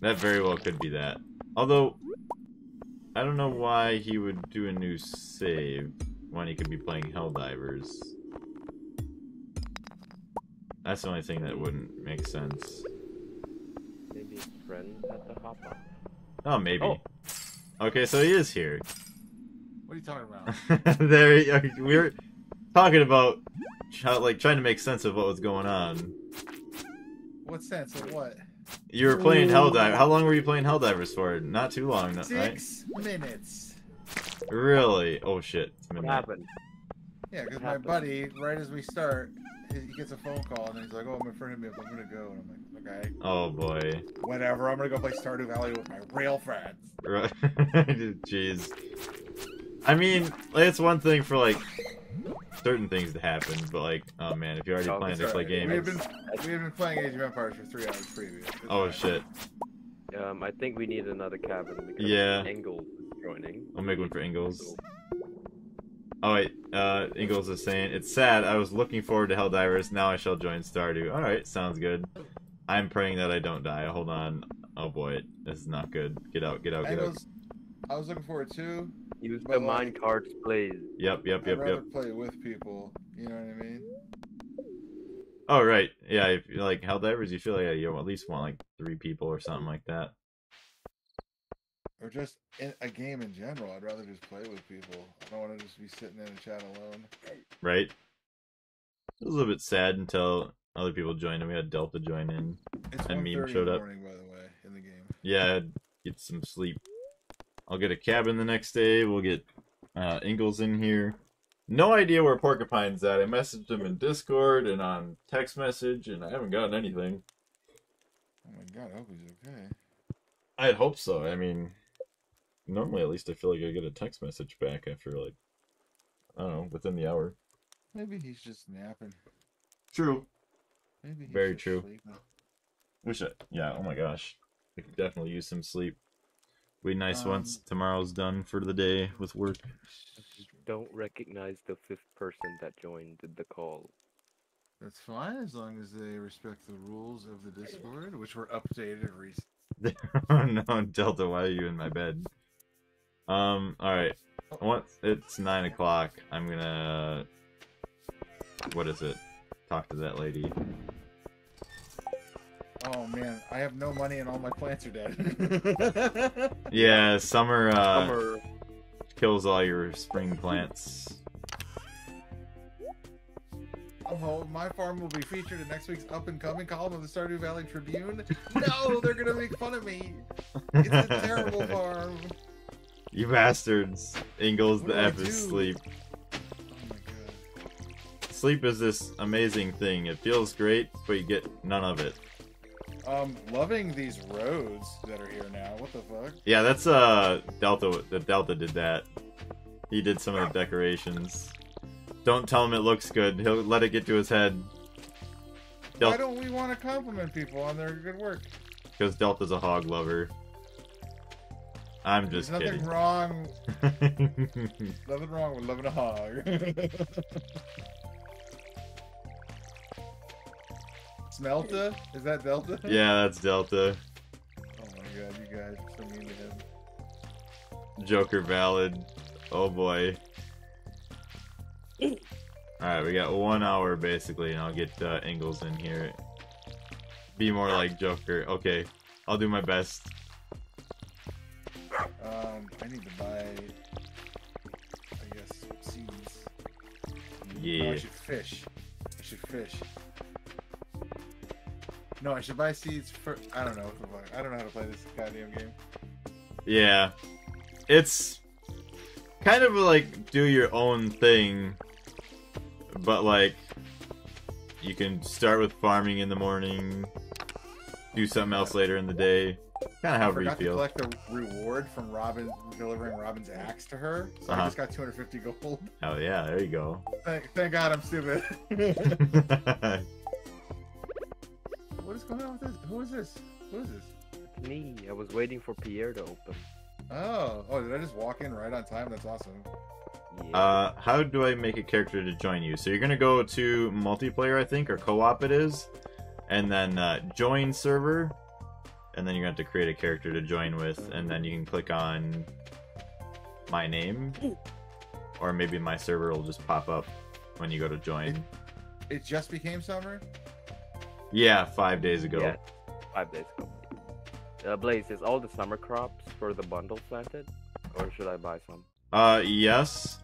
That very well could be that. Although, I don't know why he would do a new save when he could be playing Helldivers. That's the only thing that wouldn't make sense. Maybe his friend had to hop on. Oh, maybe. Oh. Okay, so he is here. What are you talking about? there, we were talking about how, like trying to make sense of what was going on. what sense of what? You were playing Helldiver. How long were you playing Helldivers for? Not too long, no- right? Six minutes. Really? Oh shit! What happened? Yeah, because my buddy, right as we start, he he gets a phone call and he's like, "Oh, my friend hit me up. I'm gonna go." And I'm like, "Okay, Oh boy. whatever. I'm gonna go play Stardew Valley with my real friends." Right. Jeez. I mean, it's one thing for like certain things to happen, but like, oh man, if you're already Oh, planning It's to play alright. We've games. been we've been playing Age of Empires for three hours previous. It's Oh shit. Um, I think we need another cabin because Yeah. Engel is joining. I'll make one for Ingalls. Oh wait, uh, Ingalls is saying it's sad. I was looking forward to Helldivers. Now I shall join Stardew. All right, sounds good. I'm praying that I don't die. Hold on. Oh boy, this is not good. Get out, get out, I get out. Was, I was looking forward to. Use But the like- mine cards, please. Yep, yep, yep, I'd yep, rather yep. play with people. You know what I mean? Oh right, yeah. If you like Helldivers, you feel like you at least want like three people or something like that. Or just in a game in general. I'd rather just play with people. I don't want to just be sitting in a chat alone. right? It was a little bit sad until other people joined and we had Delta join in. It's And 1:30 Meme in showed the up. morning, by the way, in the game. Yeah, get some sleep. I'll get a cabin the next day. We'll get uh, Ingalls in here. No idea where Porcupine's at. I messaged him in Discord and on text message, and I haven't gotten anything. Oh my god, I hope he's okay. I'd hope so. I mean, normally at least I feel like I get a text message back after like, I don't know, within the hour. Maybe he's just napping. True. Maybe he's Very just true. sleeping. Wish it. Yeah. Oh my gosh. I could definitely use some sleep. Be nice Um, once tomorrow's done for the day with work. Don't recognize the fifth person that joined the call. That's fine as long as they respect the rules of the Discord, which were updated recently. oh no, Delta, why are you in my bed? Um, alright. Once it's nine o'clock, I'm gonna what is it? Talk to that lady. Oh man, I have no money and all my plants are dead. Yeah, summer uh Summer, kills all your spring plants. Oh, my farm will be featured in next week's up and coming column of the Stardew Valley Tribune. No, they're gonna make fun of me. It's a terrible farm. You bastards. Ingles What the do I F is sleep. Oh. Sleep is this amazing thing. It feels great, but you get none of it. Um, loving these roads that are here now. What the fuck? Yeah, that's uh Delta. The Delta did that. He did some of the decorations. Don't tell him it looks good. He'll let it get to his head. Why don't we want to compliment people on their good work? because Delta's a hog lover. I'm just There's nothing kidding. wrong. Nothing wrong with loving a hog. Smelta? Is that Delta? yeah, that's Delta. Oh my god, you guys are so mean to him. Joker Valid. Oh boy. Alright, we got one hour basically, and I'll get uh, Ingalls in here. Be more like Joker. Okay, I'll do my best. Um, I need to buy, I guess, seeds. Oh, I should fish. I should fish. No, I should buy seeds for. I don't know what the fuck. I don't know how to play this goddamn game. Yeah. It's kind of like do your own thing, but like you can start with farming in the morning, do something else later in the day. Kind of I however you forgot to feel. collect the reward from Robin delivering Robin's axe to her, so Uh-huh. I just got 250 gold. Oh yeah, there you go. Thank, thank God I'm stupid. what is going on with this? Who is this? Who is this? It's me. I was waiting for Pierre to open. Oh, oh, did I just walk in right on time? That's awesome. Yeah. uh, how do I make a character to join you? So you're gonna go to multiplayer, I think, or co-op it is, and then uh, join server, and then you're gonna have to create a character to join with, and then you can click on my name, or maybe my server will just pop up when you go to join. It just became summer. Yeah, five days ago. Yeah, five days ago. Uh, Blaze, is all the summer crops for the bundle planted? Or should I buy some? Uh, yes.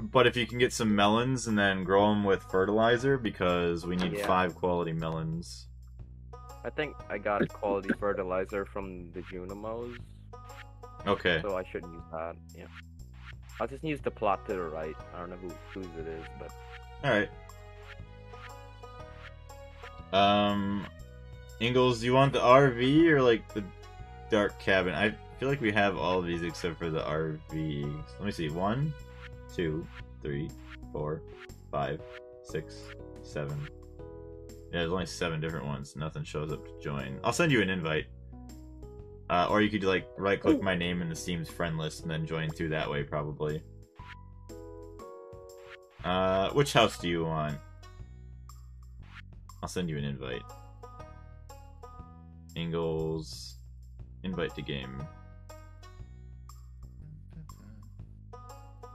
But if you can get some melons and then grow them with fertilizer, because we need Yeah. five quality melons. I think I got quality fertilizer from the Junimos, Okay. so I shouldn't use that. Yeah. I'll just use the plot to the right. I don't know who whose it is, but All right. Um, Ingles, do you want the RV or like the dark cabin? I feel like we have all of these except for the RV. Let me see. One, two, three, four, five, six, seven. Yeah, there's only seven different ones. Nothing shows up to join. I'll send you an invite. Uh, or you could like right click my name in the Steam's friend list and then join through that way probably. Uh, which house do you want? I'll send you an invite. Ingles, invite to game.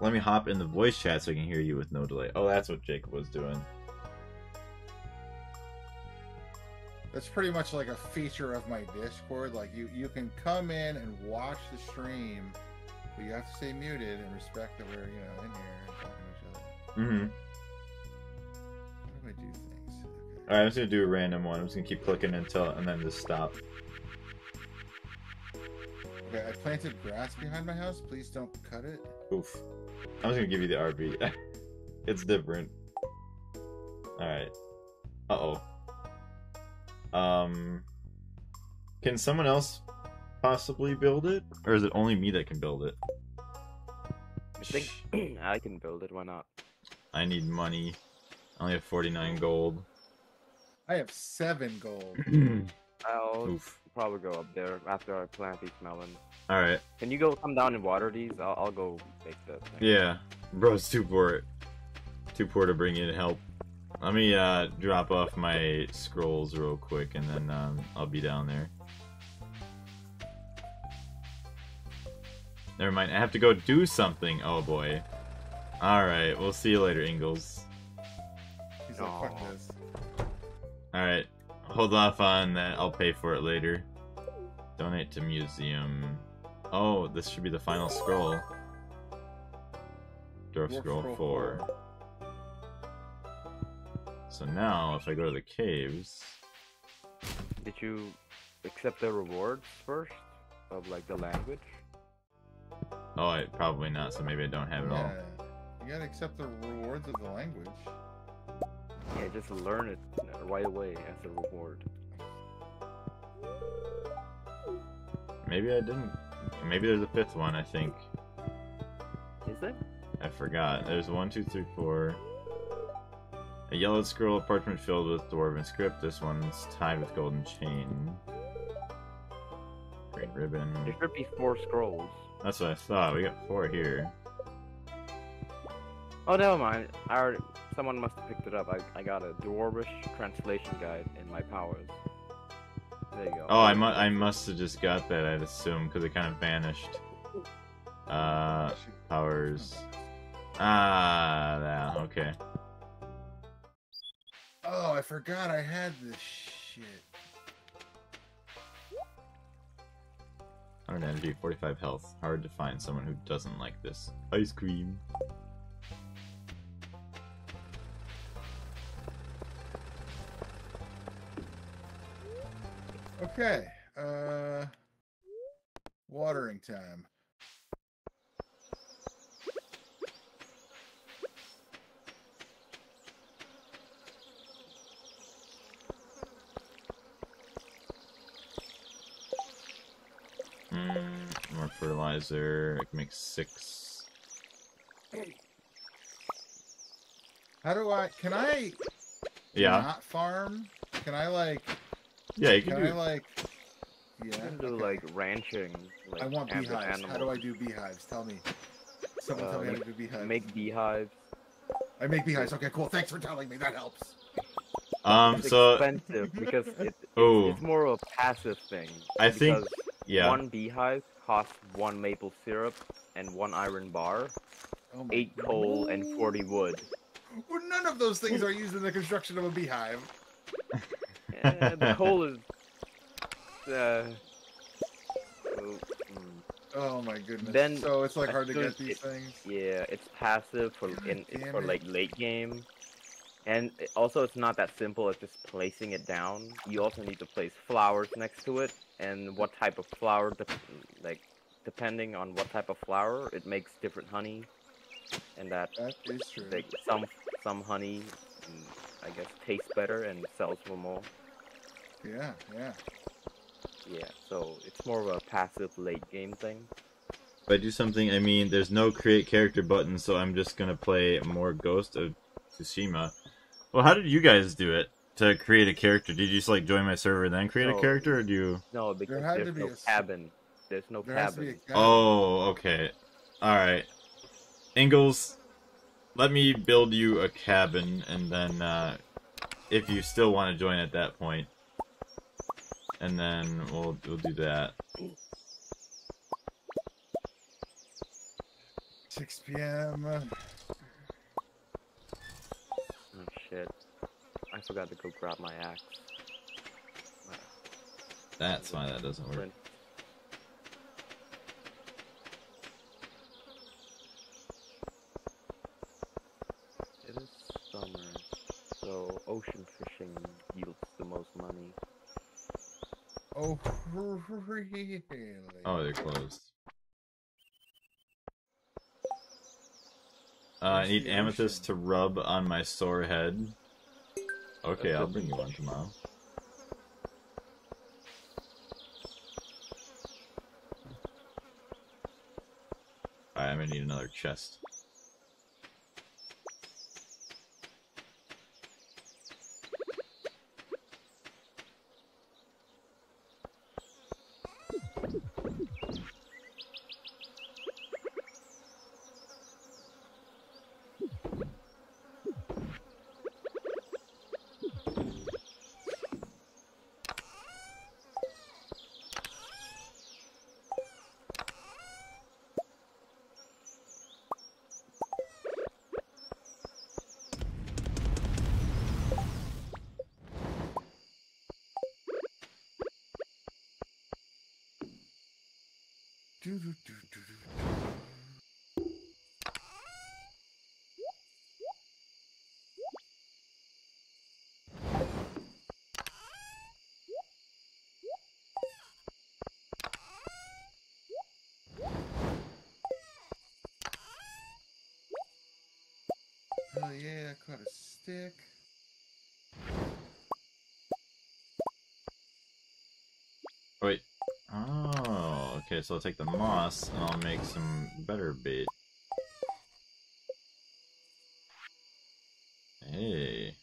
Let me hop in the voice chat so I can hear you with no delay. Oh, that's what Jacob was doing. That's pretty much like a feature of my Discord. Like you, you can come in and watch the stream, but you have to stay muted and respect that we're you know in here and talking to each other. Mm-hmm. How do I do. Alright, I'm just gonna do a random one. I'm just gonna keep clicking until and then just stop. Okay, I planted grass behind my house. Please don't cut it. Oof. I'm just gonna give you the RB. it's different. Alright. Uh oh. Um. Can someone else possibly build it? Or is it only me that can build it? I think I can build it. Why not? I need money. I only have 49 gold. I have seven gold. I'll Oof. probably go up there after I plant these melons. Alright. Can you go come down and water these? I'll, I'll go make the thing. Yeah. Bro's too poor. Too poor to bring in help. Let me uh, drop off my scrolls real quick and then um, I'll be down there. Never mind, I have to go do something. Oh boy. Alright, we'll see you later, Ingles. He's like, fuck this. Alright, hold off on that. I'll pay for it later. Donate to museum. Oh, this should be the final scroll. Dwarf Dwarf scroll Scroll 4. So now, if I go to the caves, Did you accept the rewards first of like the language? oh, I probably not. So maybe I don't have it all. Yeah. You gotta accept the rewards of the language. Yeah, just learn it right away as a reward. Maybe I didn't. Maybe there's a fifth one. I think Is it? I forgot. There's one, two, three, four. A yellow scroll parchment filled with dwarven script. This one's tied with golden chain. Green ribbon. There should be four scrolls. That's what I thought. We got four here. Oh, never mind. I already, someone must have picked it up. I, I got a Dwarvish translation guide in my powers. There you go. Oh, I, mu- I must have just got that, I'd assume, because it kind of vanished. Uh, powers. Ah, that, okay. Oh, I forgot I had this shit. 100 energy, 45 health. Hard to find someone who doesn't like this. Ice cream. Okay. Uh, watering time. Mm, more fertilizer. I can make six. How do I? Can I Yeah. not farm? Can I like? Yeah, you can Can I do. like? You Yeah. can do okay. like ranching. Like I want and- beehives. How do I do beehives? Tell me. Someone Uh, tell me how make- to do beehives. Make beehives. I make beehives. Okay, cool. Thanks for telling me. That helps. Um, It's so expensive because it, Oh. it's more of a passive thing. I think- yeah. one beehive costs one maple syrup and one iron bar, Oh my eight coal, and forty wood. Well, none of those things are used in the construction of a beehive. Eh, the coal is. Uh, oh, mm, Oh my goodness. Then, so it's like hard to get these it- things. yeah, it's passive for God in it's for it. like late game, and it- also it's not that simple as just placing it down. You also need to place flowers next to it, and what type of flower, dep like depending on what type of flower, it makes different honey, and that That is true. like some some honey, mm, I guess tastes better and sells for more. Yeah, yeah. Yeah, so it's more of a passive late game thing. If I do something, I mean, there's no create character button, so I'm just gonna play more Ghost of Tsushima. Well, how did you guys do it to create a character? Did you just like join my server and then create a character, or do you? No, because had to there's be no a s- cabin. There's no There has to be cabin. cabin. Oh, okay. All right. Ingalls, let me build you a cabin, and then uh, if you still want to join at that point, and then we'll we'll do that. 6 p.m. Oh shit. I forgot to go grab my axe. That's why that doesn't work. It is summer, so ocean fishing yields the most money. Oh, really? Oh, they're closed. Uh, I need amethyst to rub on my sore head. Okay, I'll bring you one tomorrow. Alright, I'm gonna need another chest. Do, do, do, do, do. yeah, I caught a stick. Wait. Oh, okay, so I'll take the moss and I'll make some better bait. Hey.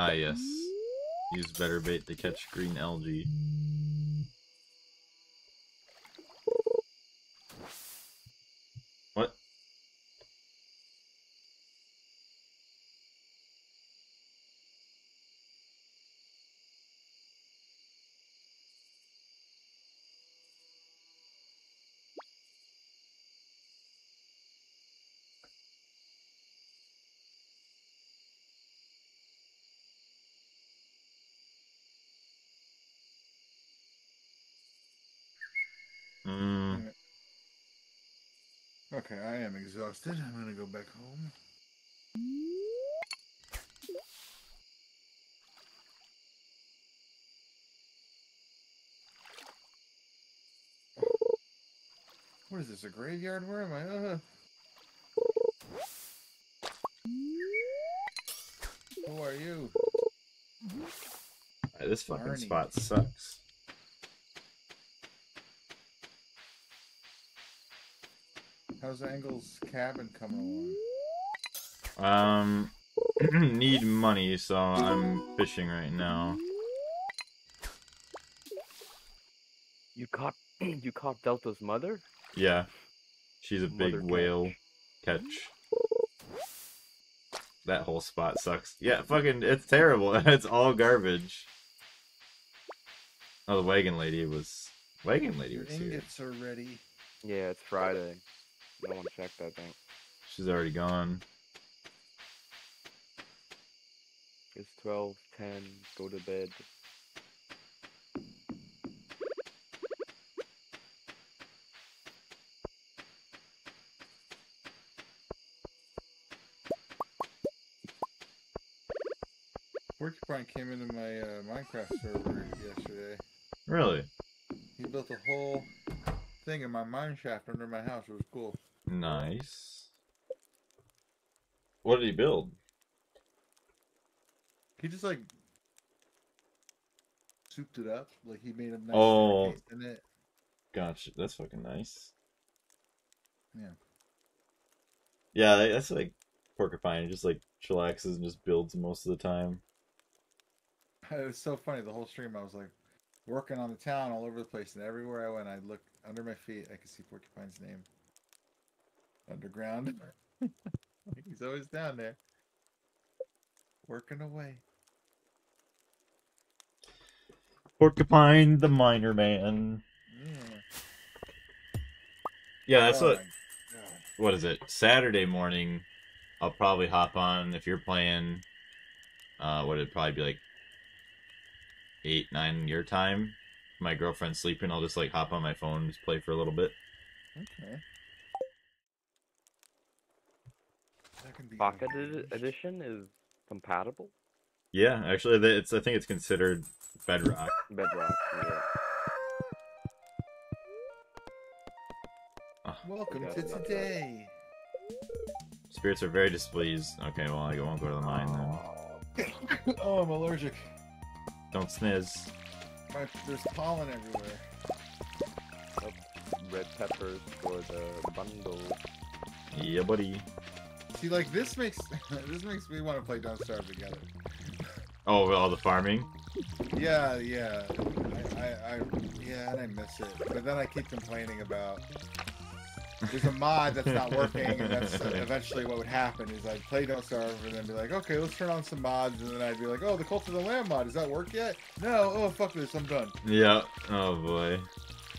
Ah, yes. Use better bait to catch green algae. What? Mm, Okay, I am exhausted. I'm gonna go back home. What is this, a graveyard? Where am I? Uh, who are you? this fucking Barney. spot sucks. How's Angel's cabin coming along? Um, need money, so I'm fishing right now. You caught you caught Delta's mother? Yeah, she's a big catch. whale catch. That whole spot sucks. Yeah, fucking, it's terrible. it's all garbage. Oh, the wagon lady was. Wagon lady Your was here. ingots are ready. Yeah, it's Friday. No one checked that thing. She's already gone. It's twelve ten. Go to bed. Porcupine came into my uh, Minecraft server yesterday. Really? He built a whole thing in my mine shaft under my house. It was cool. Nice. What did he build? He just like souped it up. Like he made a nice Oh. in it. Gotcha. That's fucking nice. Yeah. Yeah, that's like porcupine. He just like chillaxes and just builds most of the time. It was so funny. The whole stream, I was like working on the town all over the place, and everywhere I went, I'd look under my feet. I could see Porcupine's name underground. He's always down there, working away. Porcupine, the miner man. Yeah. Yeah, that's Oh what. my God. What is it? Saturday morning. I'll probably hop on if you're playing. Uh, what it'd probably be like eight, nine your time. My girlfriend's sleeping. I'll just like hop on my phone and just play for a little bit. Okay. That can be Pocket arranged. edi- edition is compatible. Yeah, actually, it's. I think it's considered bedrock. Bedrock. Yeah. Ah. Welcome to today. Spirits are very displeased. Okay, well I won't go to the mine then. oh, I'm allergic. Don't sniz. My, there's pollen everywhere. Red peppers for the bundle. Yeah, buddy. See, like this makes this makes me want to play Don't Starve together. Oh, all the farming. Yeah, yeah. I, I, I, yeah, and I miss it. But then I keep complaining about there's a mod that's not working, and that's eventually what would happen is I'd play Don't Starve and then be like, okay, let's turn on some mods, and then I'd be like, oh, the Cult of the Lamb mod, does that work yet? No, oh fuck this, I'm done. Yeah. Oh boy.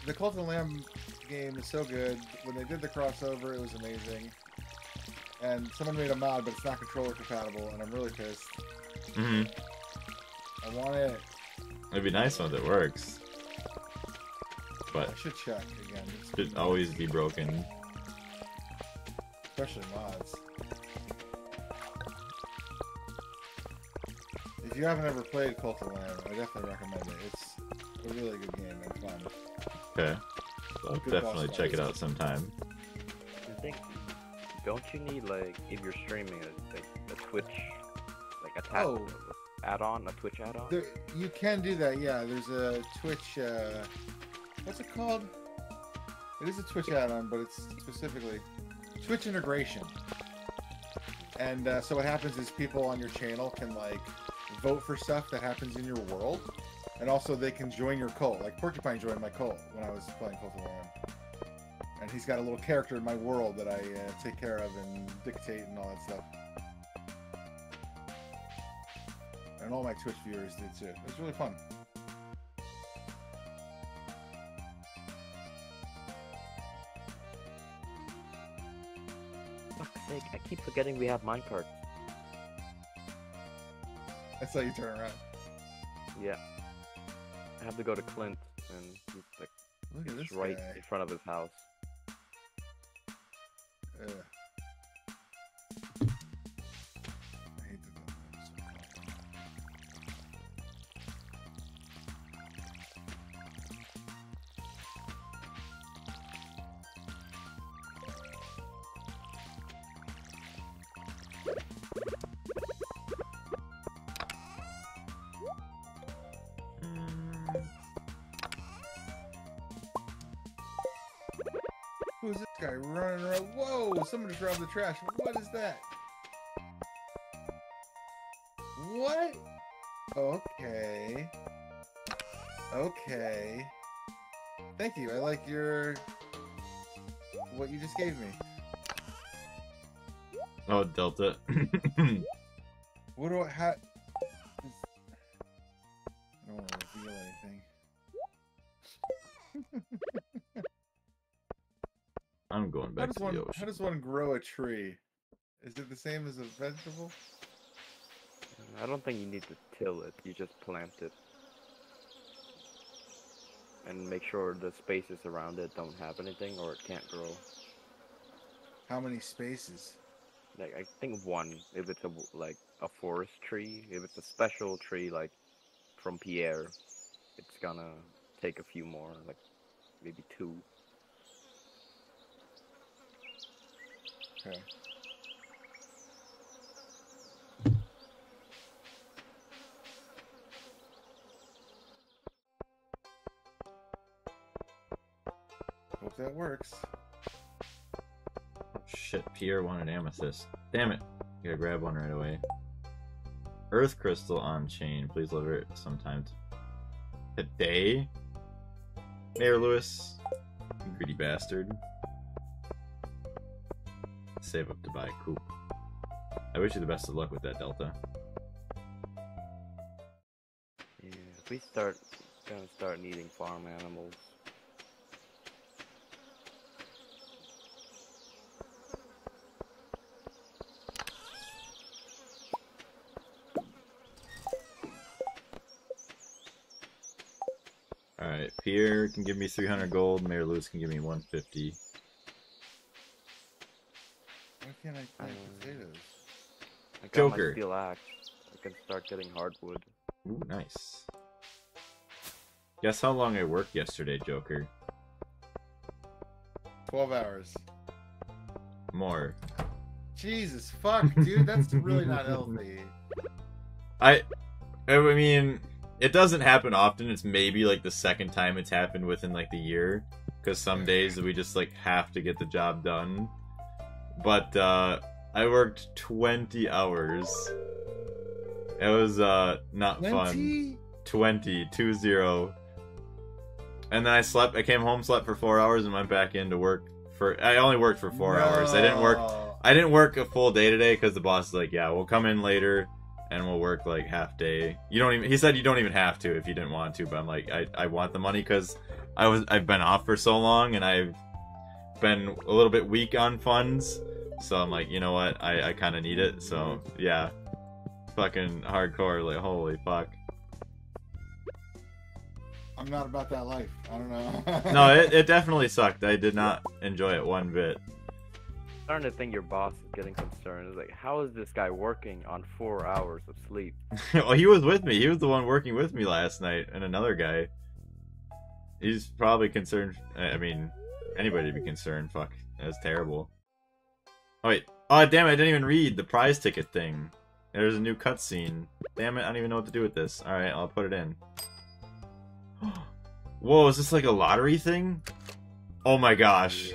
The Cult of the Lamb game is so good. When they did the crossover, it was amazing. And someone made a mod, but it's not controller compatible, and I'm really pissed. hmm I want it. It'd be nice when it works. I But should check again, it should always be broken. especially mods. If you haven't ever played Cult of the Lamb, I definitely recommend it. It's a really good game and fun. Okay. I'll Good definitely check it out sometime. I think don't you need like if you're streaming a, like a Twitch like a tab Oh. add-on, a Twitch add-on? There, you can do that, yeah. There's a Twitch. Uh, what's it called? It is a Twitch add-on, but it's specifically Twitch integration. And uh, so what happens is people on your channel can like vote for stuff that happens in your world, and also they can join your cult. Like Porcupine joined my cult when I was playing Cult of the Lamb. And he's got a little character in my world that I uh, take care of and dictate and all that stuff. And all my Twitch viewers did too. It was really fun. Fuck's sake, I keep forgetting we have minecart. That's how you turn around. Yeah. I have to go to Clint and he's like Look at this right guy. in front of his house. Ugh. Someone just robbed the trash. What is that? What? Okay. Okay. Thank you. I like your. What you just gave me. Oh, Delta. What do I have? Does one? How does one grow a tree? Is it the same as a vegetable? Mm, I don't think you need to till it, you just plant it. And make sure the spaces around it don't have anything or it can't grow. How many spaces? Like I think one if it's a like a forest tree. If it's a special tree like from Pierre, it's gonna take a few more, like maybe two. Okay. Hope that works. Shit, Pierre wanted amethyst. Damn it. Gotta grab one right away. Earth crystal on chain. Please deliver it sometime today. Mayor Lewis. You greedy bastard. Save up to buy a coop. I wish you the best of luck with that, Delta. Yeah, if we start gonna start needing farm animals. Alright, Pierre can give me 300 gold, Mayor Lewis can give me 150. Why can't I plant Um, potatoes? I got Joker. my steel axe. I can start getting hardwood. Ooh, nice. Guess how long I worked yesterday, Joker? Twelve hours. More. Jesus fuck, dude, that's really not healthy. I, I mean, it doesn't happen often. It's maybe like the second time it's happened within like the year, because some days we just like have to get the job done. But uh, I worked twenty hours. It was uh not fun. Twenty? 20, two zero. And then I slept. I came home, slept for four hours, and went back in to work for I only worked for four hours. I didn't work. I didn't work a full day today because the boss is like, yeah, we'll come in later and we'll work like half day. You don't even. He said you don't even have to if you didn't want to. But I'm like, I I want the money because I was I've been off for so long and I've been a little bit weak on funds. So I'm like, you know what? I I kind of need it. So yeah, fucking hardcore. Like holy fuck. I'm not about that life. I don't know. No, it, it definitely sucked. I did not enjoy it one bit. starting to think your boss is getting concerned. It's like, how is this guy working on four hours of sleep? well, he was with me. He was the one working with me last night, and another guy. He's probably concerned. I mean, anybody to be concerned. Fuck, that's terrible. Oh wait. Oh damn it! I didn't even read the prize ticket thing. There's a new cutscene. Damn it! I don't even know what to do with this. All right, I'll put it in. Whoa, is this like a lottery thing? Oh my gosh.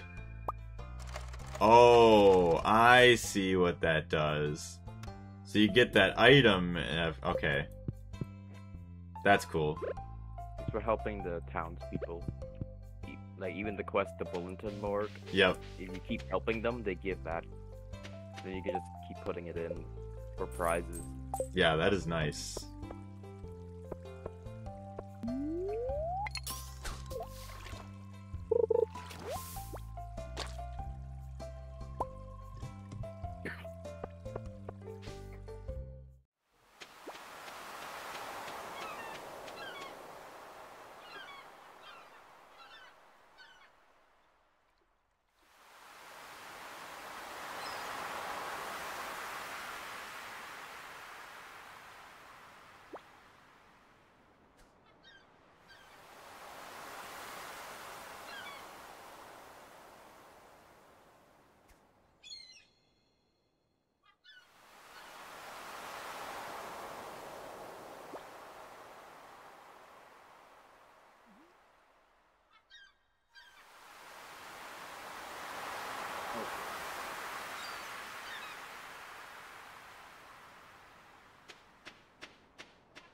Oh, I see what that does. So you get that item. Okay. That's cool. For helping the townspeople. Like even the quest, the bulletin board. Yep. If you keep helping them, they give back. Then you can just keep putting it in for prizes. Yeah, that is nice.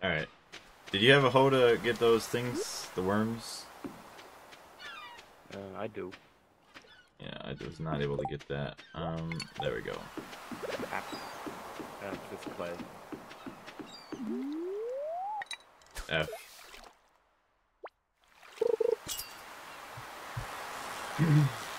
Alright. Did you have a hoe to get those things? The worms? Uh, I do. Yeah, I was not able to get that. Um, there we go. Ah. Uh, just play. F. Yeah,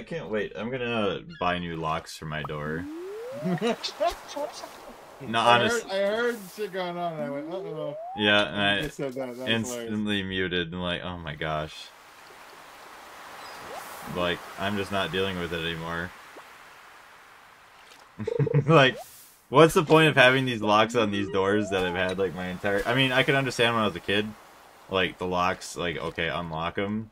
I can't wait. I'm gonna buy new locks for my door. No, I honest. heard, I heard shit going on, and I went, uh oh. Yeah, and I I said that. That was hilarious. instantly muted and like, oh my gosh. Like, I'm just not dealing with it anymore. like, what's the point of having these locks on these doors that I've had like my entire? I mean, I could understand when I was a kid, like the locks, like okay, unlock them,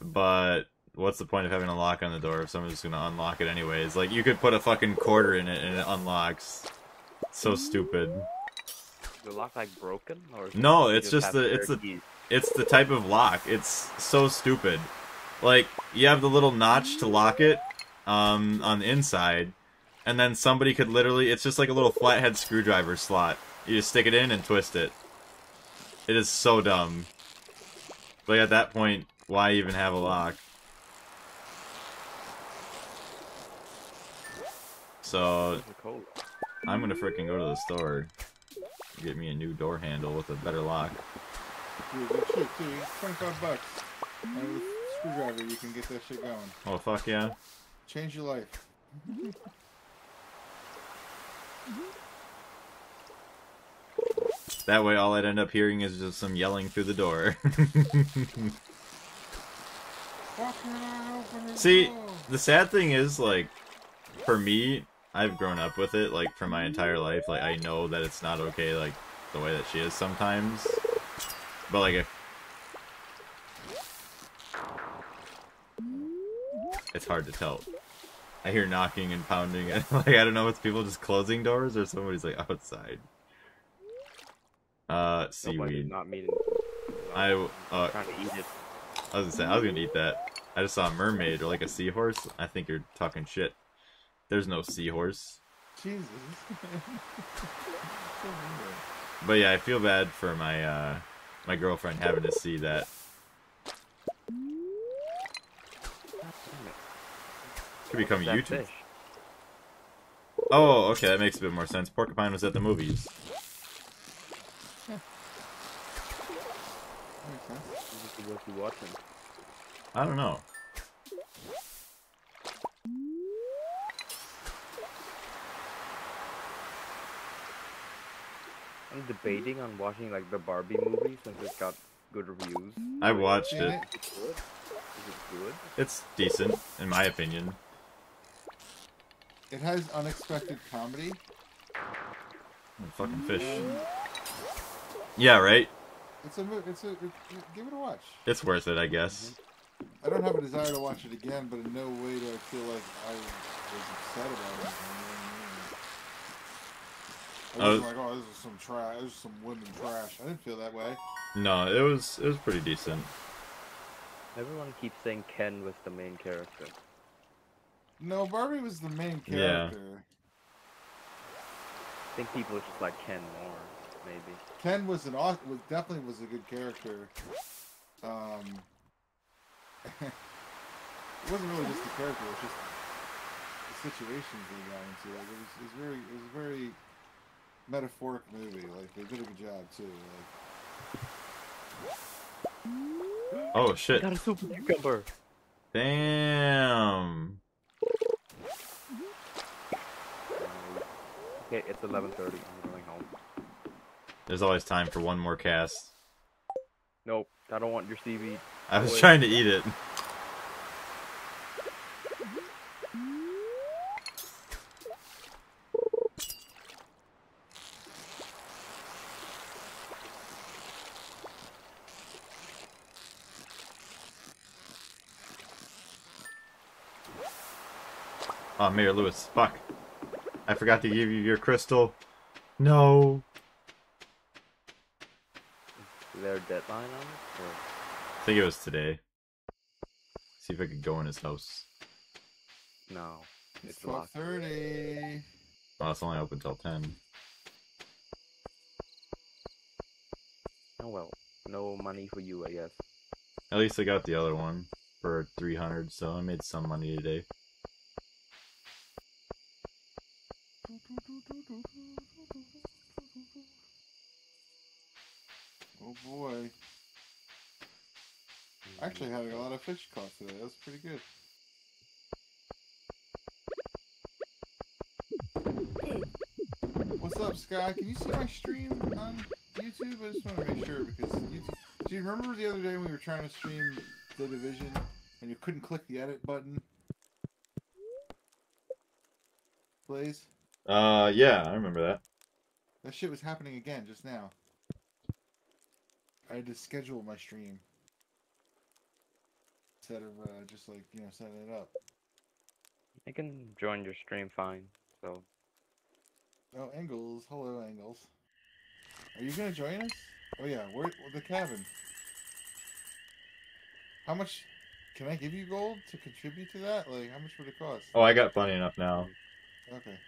but what's the point of having a lock on the door if someone's just gonna unlock it anyways? Like, you could put a fucking quarter in it and it unlocks. So stupid. Is the lock like broken or? No, it's just the- it's the- keys? it's the type of lock. It's so stupid. Like you have the little notch to lock it um, on the inside, and then somebody could literally. It's just like a little flathead screwdriver slot. You just stick it in and twist it. It is so dumb. But at that point, why even have a lock? So It's a code. I'm gonna freaking go to the store, get me a new door handle with a better lock. Dude, that shit, dude, it's 25 bucks. And with a screwdriver, you can get that shit going. Oh fuck yeah! Change your life. That way, all I'd end up hearing is just some yelling through the door. Fucking open the See, the sad thing is, like, for me, I've grown up with it like for my entire life. Like I know that it's not okay like the way that she is sometimes. But like if it's hard to tell. I hear knocking and pounding and like I don't know if it's people just closing doors or somebody's like outside. Uh seaweed. not. I uh trying to eat it. I was gonna say I was gonna eat that. I just saw a mermaid or like a seahorse. I think you're talking shit. There's no seahorse. Jesus. But yeah, I feel bad for my uh my girlfriend having to see that. God damn it. Could become a YouTube. fish. Oh, okay, that makes a bit more sense. Porcupine was at the movies. Makes sense. This is what you watching. I don't know. I'm debating on watching like the Barbie movie since it's got good reviews. I watched it. it. Is it good? Is it good? It's decent, in my opinion. It has unexpected comedy. Oh, fucking fish. Mm. Yeah, right? It's a, mo- it's a, it, it- give it a watch. It's worth it, I guess. Mm-hmm. I don't have a desire to watch it again, but in no way do I feel like I was upset about it. I I was was- like, oh, this is some trash. This is some women trash. I didn't feel that way. No, it was it was pretty decent. Everyone keeps saying Ken was the main character. No, Barbie was the main character. Yeah. character. I think people just like Ken more, maybe. Ken was an aw- was definitely was a good character. Um, it wasn't really just the character; it was just the situations they got into. Like it was, it was very, it was very metaphoric movie. Like they did a good job too. Like Oh shit. Got a super cucumber. Damn. Okay, it's 11:30. I'm going home. There's always time for one more cast. Nope, I don't want your seaweed. I was Wait. trying to eat it. Mayor Lewis, fuck. I forgot to give you your crystal. No. Is there a deadline on it? Or... I think it was today. See if I could go in his house. No, it's it's twelve locked. thirty. Well, it's only open till 10. Oh well, no money for you, I guess. At least I got the other one for 300, so I made some money today. Oh boy! I actually had a lot of fish caught today. That was pretty good. What's up, Sky? Can you see my stream on YouTube? I just want to make sure because YouTube. Do you remember the other day when we were trying to stream The Division and you couldn't click the edit button? Blaze, Uh, yeah, I remember that. that shit was happening again just now. I had to schedule my stream instead of uh, just like you know setting it up. I can join your stream fine. So Oh, Angles. Hello, Angles. Are you gonna join us? Oh yeah, where the cabin? How much? Can I give you gold to contribute to that? Like, how much would it cost? Oh, I got plenty enough now. Okay.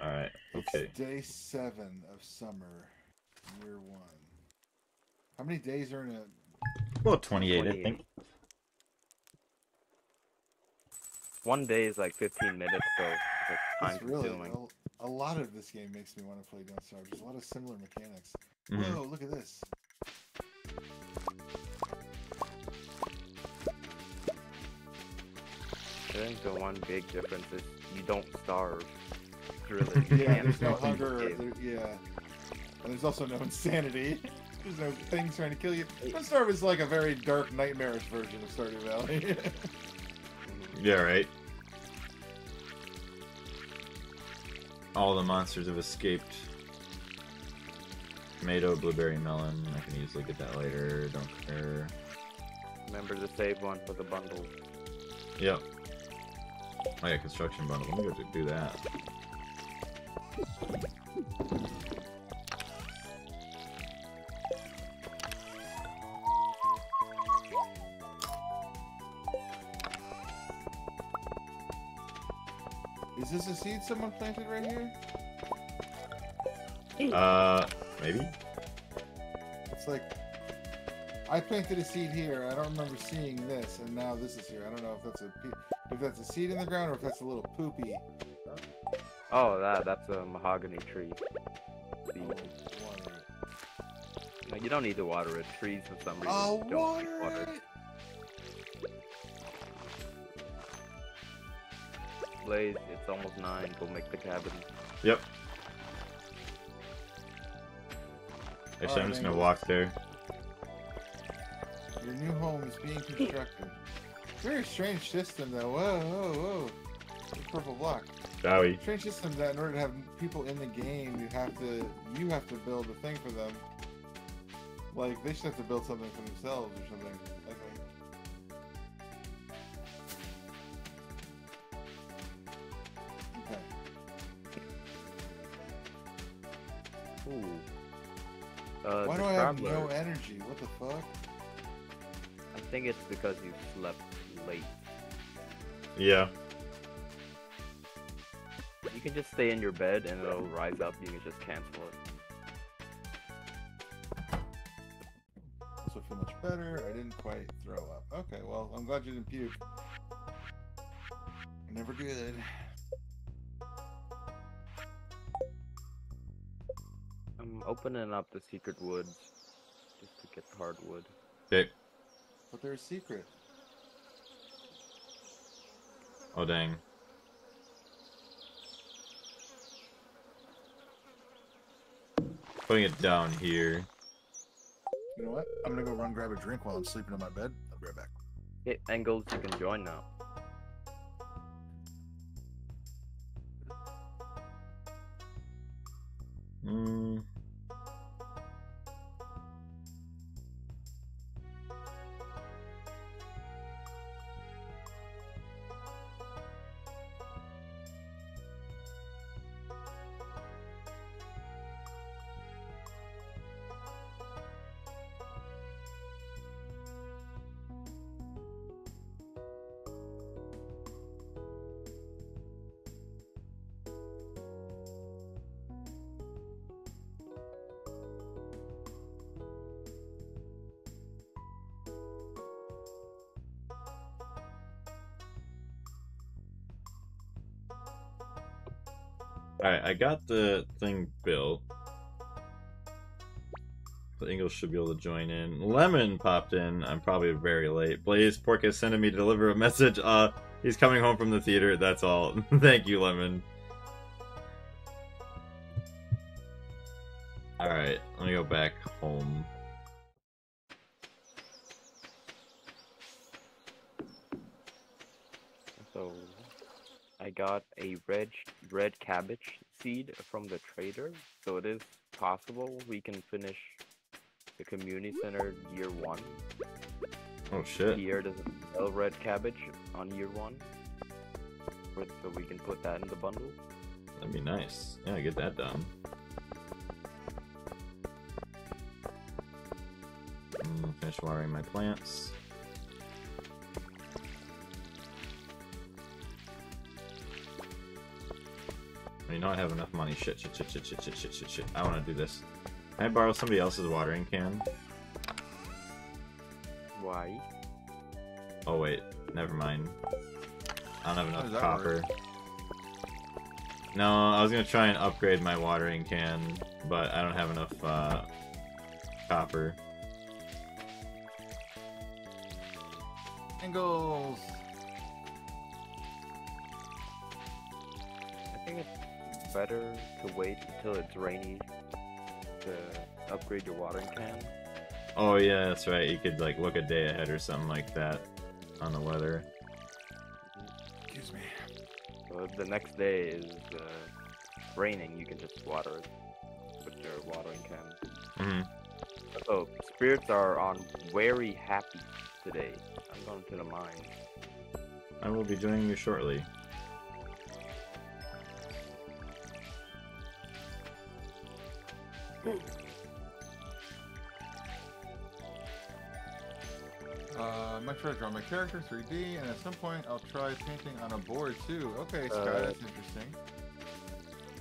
Alright, It's okay. day seven of summer, year one. How many days are in a? Well, 28, I think. one day is like 15 minutes, so it's like It's time really consuming. a, a lot of this game makes me want to play Don't Starve. There's a lot of similar mechanics. Mhm. Whoa, look at this. I think the one big difference is you don't starve. Really. Yeah, there's no starve in this hunger. There, yeah. And there's also no insanity. There's no things trying to kill you. Don't Starve is like a very dark, nightmarish version of Stardew Valley. Yeah, right. All the monsters have escaped. Tomato, blueberry, melon. I can easily get that later. Don't care. Remember to save one for the bundle. Yep. Oh yeah, construction bundle. Let me go do that. Is this a seed someone planted right here? Uh, maybe? It's like I planted a seed here. I don't remember seeing this, and now this is here. I don't know if that's a if that's a seed in the ground or if that's a little poopy. Oh, that that's a mahogany tree. Seed. No, you don't need to water it. Trees for some reason Oh, don't need water water. it! Blaze, it's almost nine. Go make the cabin. Yep. Actually, I'm just gonna Angus. walk there. Your new home is being constructed. Very strange system, though. Whoa, whoa, whoa! It's purple block. Shall? Strange system that in order to have people in the game, you have to you have to build a thing for them. Like they should have to build something for themselves or something. Ooh. Uh, Why do I have traveler, no energy? What the fuck? I think it's because you slept late. Yeah. You can just stay in your bed and it'll rise up. You can just cancel it. So feel much better. I didn't quite throw up. Okay, well, I'm glad you didn't puke. Never good. I'm opening up the secret woods just to get hardwood. Okay. But they're a secret. Oh dang. Putting it down here. You know what? I'm gonna go run grab a drink while I'm sleeping in my bed. I'll be right back. Hey, angles, you can join now. Mm. I got the thing built. The English should be able to join in. Lemon popped in. I'm probably very late. Blaze Pork is sending me to deliver a message. Uh, he's coming home from the theater. That's all. Thank you, Lemon. Red cabbage seed from the trader. So it is possible we can finish the community center year one. Oh shit. Pierre doesn't sell red cabbage on year one. So we can put that in the bundle. That'd be nice. Yeah, get that done. Mm, finish watering my plants. You know I have enough money. Shit, shit, shit, shit, shit, shit, shit, shit, shit. I want to do this. Can I borrow somebody else's watering can? Why? Oh wait, never mind. I don't have enough copper. work? No, I was gonna try and upgrade my watering can, but I don't have enough uh, copper. Angles. Better to wait until it's rainy to upgrade your watering can. Oh yeah, that's right. You could like look a day ahead or something like that on the weather. Excuse me. So if the next day is uh, raining, you can just water it with your watering can. hmm So spirits are on very happy today. I'm going to the mine. I will be joining you shortly. Uh, I'm not sure to draw my character 3D, and at some point I'll try painting on a board too. Okay, Scott, Uh, that's interesting.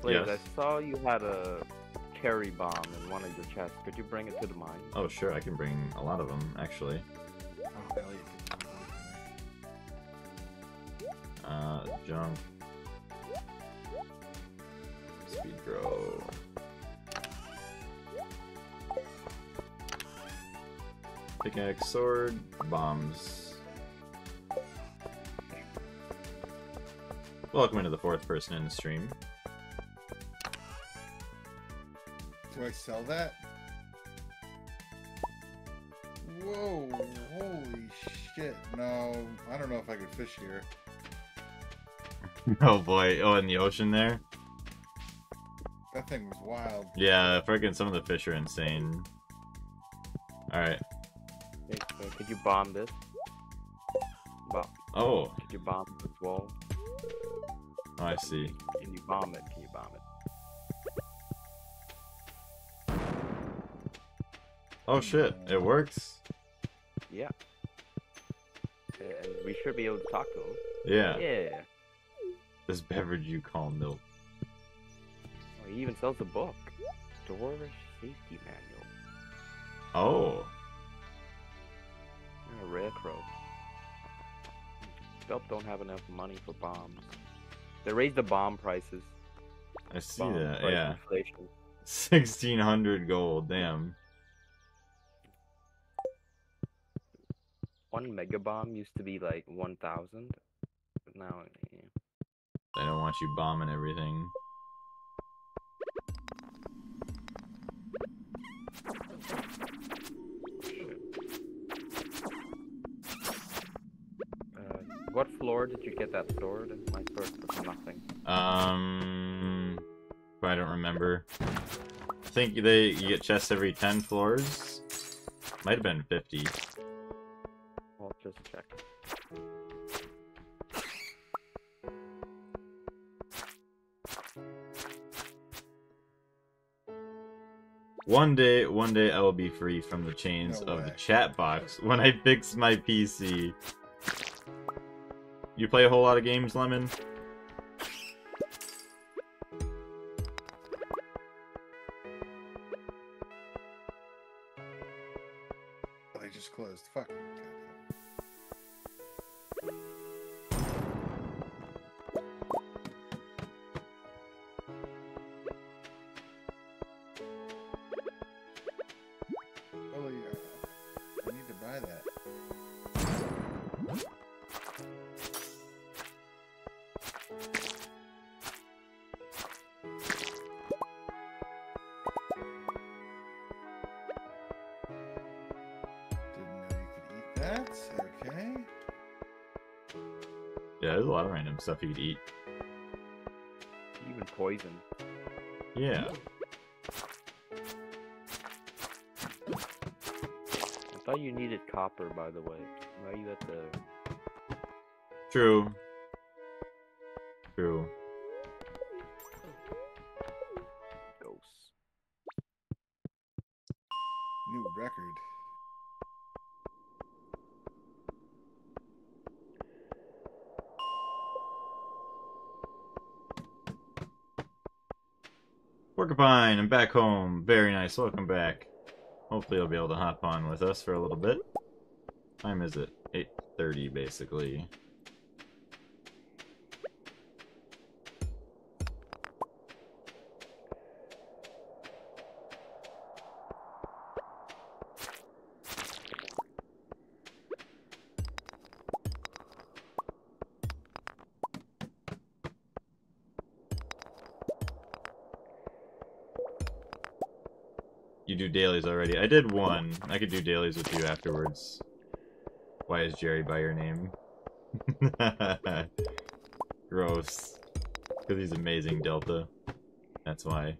Blaze, Yes. I saw you had a cherry bomb in one of your chests. Could you bring it to the mine? Oh, sure, I can bring a lot of them, actually. Oh, Elliot, get that one for me. Uh, junk. Speed grow. Pickaxe, sword, bombs. Welcome into the fourth person in the stream. Do I sell that? Whoa, holy shit. No, I don't know if I could fish here. Oh boy, oh, in the ocean there? That thing was wild. Yeah, freaking some of the fish are insane. Alright. Uh, could you bomb this? Bomb. Oh, Could you bomb this wall? oh, I see. Can you bomb it? Can you bomb it? Oh shit, it works? Yeah. Uh, And we should be able to talk to him. Yeah. Yeah. This beverage you call milk. Oh, he even sells a book. Dwarvish Safety Manual. Oh. Yeah, Rarecrow. Delp don't have enough money for bombs. They raised the bomb prices. I see Bomb that, yeah. Inflation. 1600 gold, damn. One mega bomb used to be like 1,000. But now, yeah. They don't want you bombing everything. Uh, what floor did you get that sword? My sword was nothing. Um, I don't remember. I think they you get chests every 10 floors. Might have been 50. I'll just check. One day, one day I will be free from the chains No of the chat box when I fix my PC. You play a whole lot of games, Lemon? They just closed. Fuck. Stuff you could eat. Even poison. Yeah. I thought you needed copper, by the way. Why are you at the... True. Porcupine, I'm back home. Very nice. Welcome back. Hopefully you'll be able to hop on with us for a little bit. Time is it? 8.30, basically. Dailies already. I did one. I could do dailies with you afterwards. Why is Jerry by your name? Gross. Because he's amazing, Delta. That's why.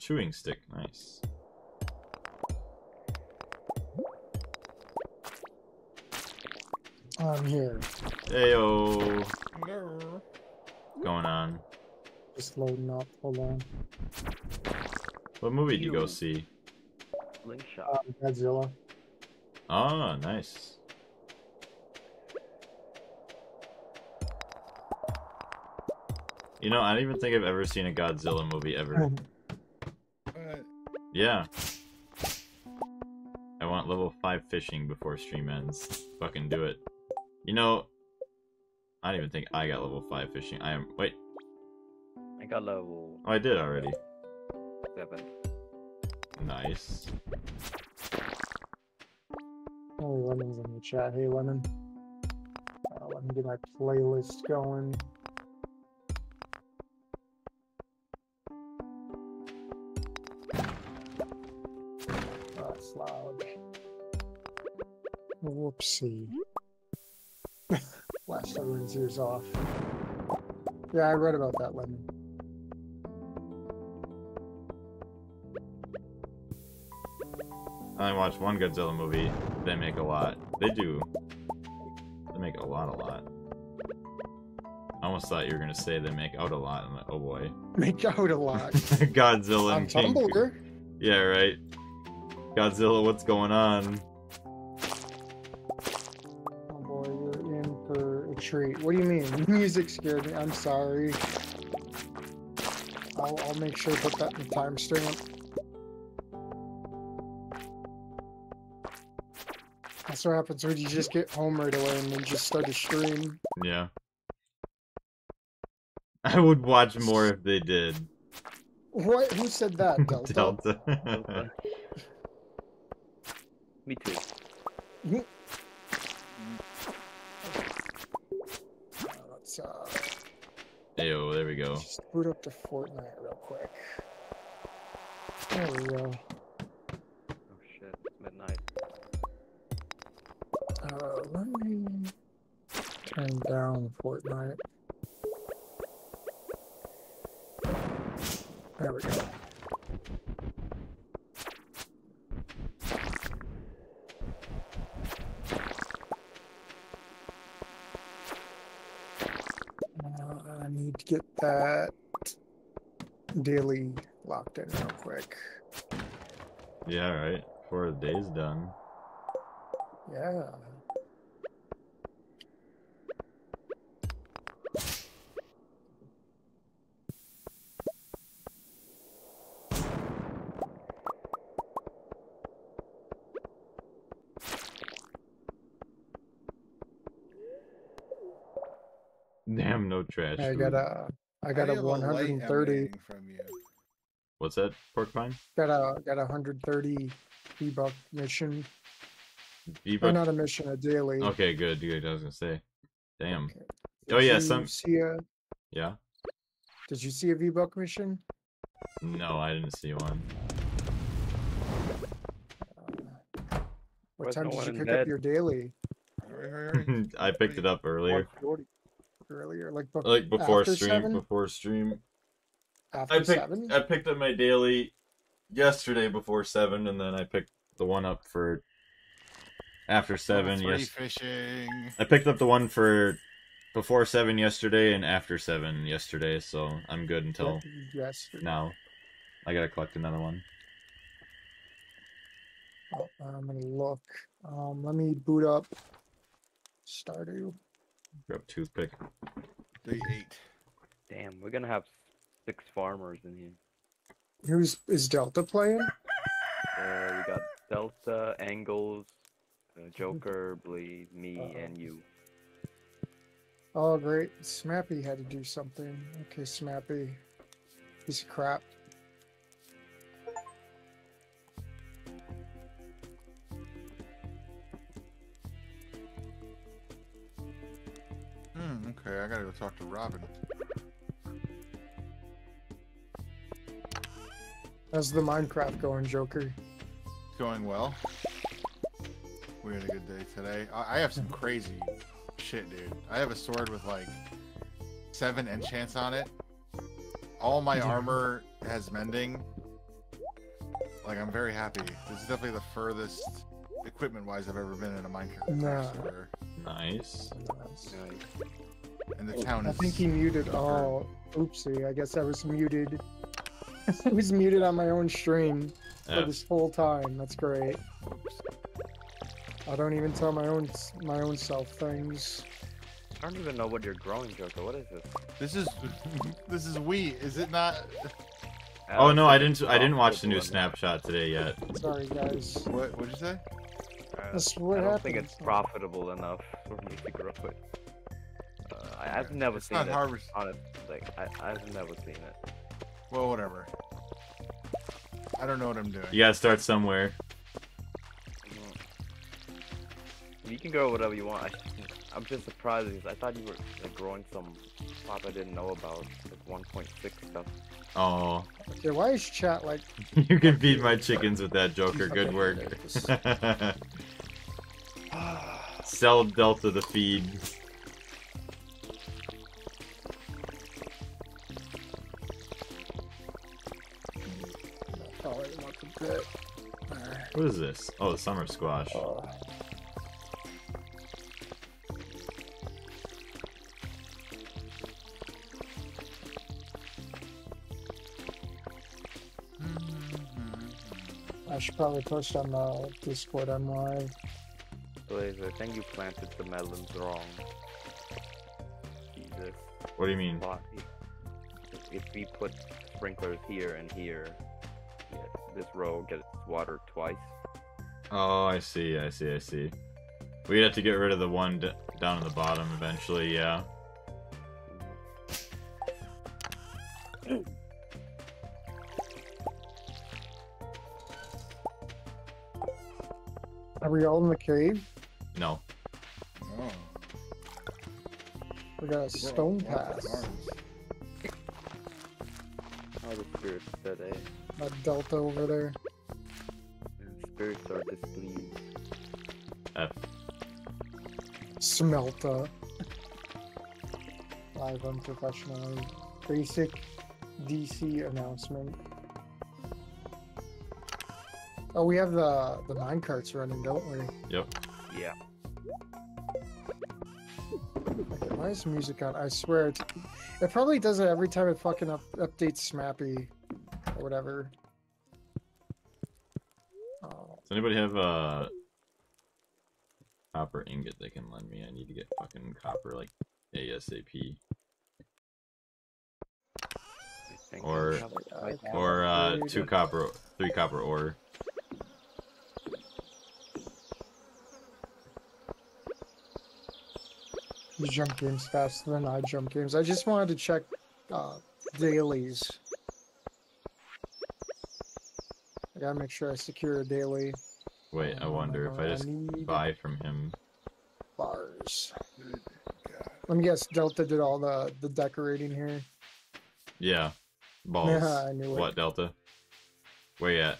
Chewing stick, I'm here. Heyo, going on? Just loading up. Hold on. What movie did you go see? Slingshot. Um, Godzilla. Oh, nice. You know, I don't even think I've ever seen a Godzilla movie ever. Yeah. I want level 5 fishing before stream ends. Fucking do it. You know, I don't even think I got level 5 fishing. I am. Wait. I got level Oh, I did already. seven. Nice. Oh, Lemon's in the chat. Hey, Lemon. Uh, let me get my playlist going. Oh, it's loud. Whoopsie. Blast everyone's ears off. Yeah, I read about that, Lemon. I only watched one Godzilla movie. They make a lot. They do. They make a lot, a lot. I almost thought you were gonna say they make out a lot. I'm like, oh boy. Make out a lot. Godzilla I'm and King. Tumblr. Yeah, right. Godzilla, what's going on? Treat. What do you mean? Music scared me. I'm sorry. I'll, I'll make sure to put that in the timestamp. That's what happens when you just get home right away and then just start a stream. Yeah. I would watch more if they did. What? Who said that, Delta? Delta. Delta. Me too. Ayo, there we go. just boot up to Fortnite real quick. There we go. Oh shit, it's midnight. Uh, let me turn down Fortnite. There we go. Uh, I need to get that daily locked in real quick. Yeah, right. Before the day's done. Yeah. Damn, no trash. I food. got a I got I a 130 emanating from you. What's that, Porcupine? got a got a 130 V-buck mission. Or V-Buck? not a mission, a daily. Okay, good, good. I was gonna say. Damn. Did Oh, yeah, some- See a, Yeah? did you see a V-buck mission? No, I didn't see one. Uh, what Where's time no did you pick bed? up your daily? Hurry, hurry, hurry. I picked it up earlier. 140 Earlier, like, bef- Like before after stream. seven? Before stream. after I picked seven. I picked up my daily yesterday before seven, and then I picked the one up for after seven. Free Yes, fishing. I picked up the one for before seven yesterday and after seven yesterday, so I'm good until yes. now. I gotta collect another one. Oh, I'm gonna look. Um, let me boot up Stardew. Grab a toothpick. Day eight. Damn, we're gonna have six farmers in here. Who's is Delta playing? Uh, we got Delta, Angles, uh, Joker, Bleed, me, and you. Oh, great. SMAPI had to do something. Okay, SMAPI. Piece of crap. Okay, I gotta go talk to Robin. How's the Minecraft going, Joker? It's going well. We had a good day today. I, I have some crazy shit, dude. I have a sword with like seven enchants on it. All my armor has mending. Like, I'm very happy. This is definitely the furthest equipment-wise I've ever been in a Minecraft. I Nah. swear. Nice. And the town I is. think he muted. Oh, oopsie. I guess I was muted. I was muted on my own stream for this whole time. That's great. I don't even tell my own my own self things. I don't even know what you're growing, Joker. What is this? This is this is wheat, is it not? Oh no, I didn't. I didn't watch the new snapshot today yet. Sorry, guys. What what'd you say? Uh, I don't happens. think it's profitable enough for me to grow it. I, I've never It's seen not it. harvest. On it, like I, I've never seen it. Well, whatever. I don't know what I'm doing. You gotta start somewhere. You can grow whatever you want. I, I'm just surprised because I thought you were like, growing some crop I didn't know about, like 1.6 stuff. Oh, Okay, why is chat like? you can feed my chickens with that Joker. Good work. Sell Delta the feed. I want the bit. What is this? Oh, the summer squash. Uh, I should probably post on the Discord. I'm live. Blazer, I think you planted the melons wrong. Jesus. What do you mean? If we put sprinklers here and here, yeah, this row gets watered twice. Oh, I see. I see. I see. We'd have to get rid of the one d- down in the bottom eventually. Yeah. Are we all in the cave? No. Oh. We got a We're stone all- all pass. arms. Oh, the spirits said, eh? That delta over there. Spirits are displeased. F. Smelta. Live unprofessionally. Basic DC announcement. Oh, we have the the mine carts running, don't we? Yep. Yeah. Okay, why is music on? I swear, it's, it probably does it every time it fucking up, updates SMAPI or whatever. Oh, Does anybody have a copper ingot they can lend me? I need to get fucking copper like ASAP. Or- I have it I right have now. Or uh, two copper, three copper ore. you jump games faster than I jump games. I just wanted to check uh, dailies. I gotta make sure I secure a daily. Wait, I wonder if I just um, need buy from him. bars. Let me guess, Delta did all the the decorating here. Yeah. Balls. Yeah, I knew it. What, Delta? Where you at?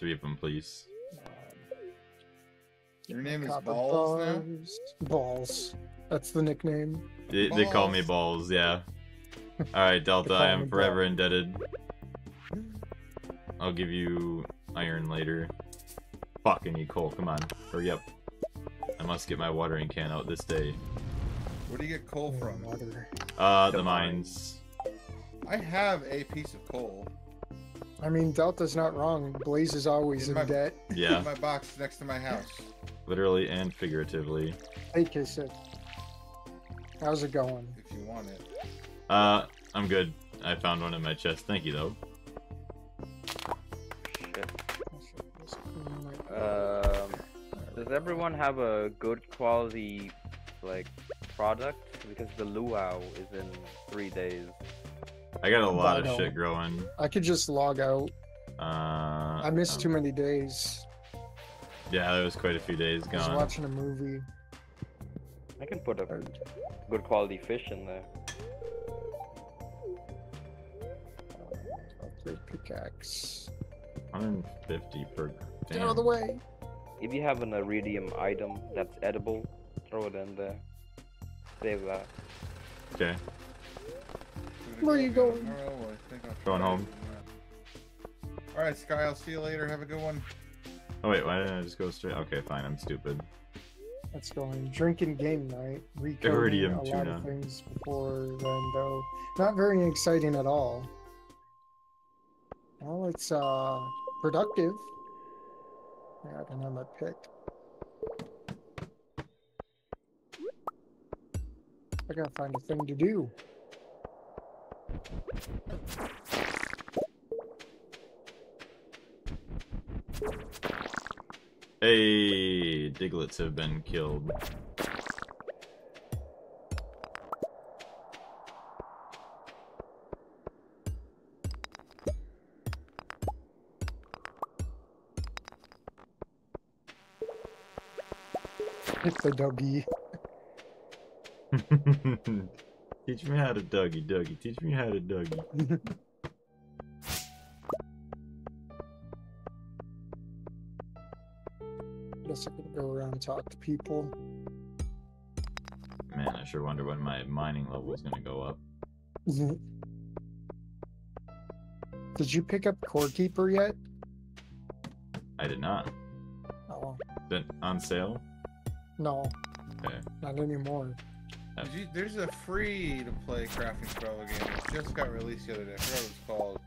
Three of them, please. Um, Your name is Copper Balls now? Balls. That's the nickname. They, they call me Balls. Balls, yeah. Alright, Delta, I am Balls. forever indebted. I'll give you iron later. Fuck, I need coal, come on. Hurry up. I must get my watering can out this day. Where do you get coal from? Water. Uh, the, The mines. I have a piece of coal I mean, Delta's not wrong. Blaze is always In in my- debt. Yeah, in my box next to my house. literally and figuratively. Hey, Kiss it. How's it going? If you want it. Uh, I'm good. I found one in my chest. Thank you, though. Shit. Um, does everyone have a good quality like product? Because the luau is in three days. I got a lot of shit growing. I could just log out. Uh, I missed um, too many days. Yeah, that was quite a few days I was gone. watching a movie. I can put a good quality fish in there. Upgrade pickaxe. 150 per. Get out of the way. If you have an iridium item that's edible, throw it in there. Save that. Okay. Where are you going? Tomorrow, I think I'll Going home. All right, Sky. I'll see you later. Have a good one. Oh wait, why didn't I just go straight? Okay, fine. I'm stupid. Let's go in. Drinking game night. Recoding Iridium a lot tuna. of things before then, though. Not very exciting at all. Well, it's uh productive. Yeah, I don't have. I gotta find a thing to do. Hey, Diglets have been killed. The doggy. Teach me how to Dougie, Dougie. Teach me how to Dougie. Guess I could go around and talk to people. Man, I sure wonder when my mining level is gonna go up. Did you pick up Core Keeper yet? I did not. Oh, Is it on sale? No, Okay. not anymore. Did you, there's a free to play crafting spell game. It just got released the other day. I forgot what it's called.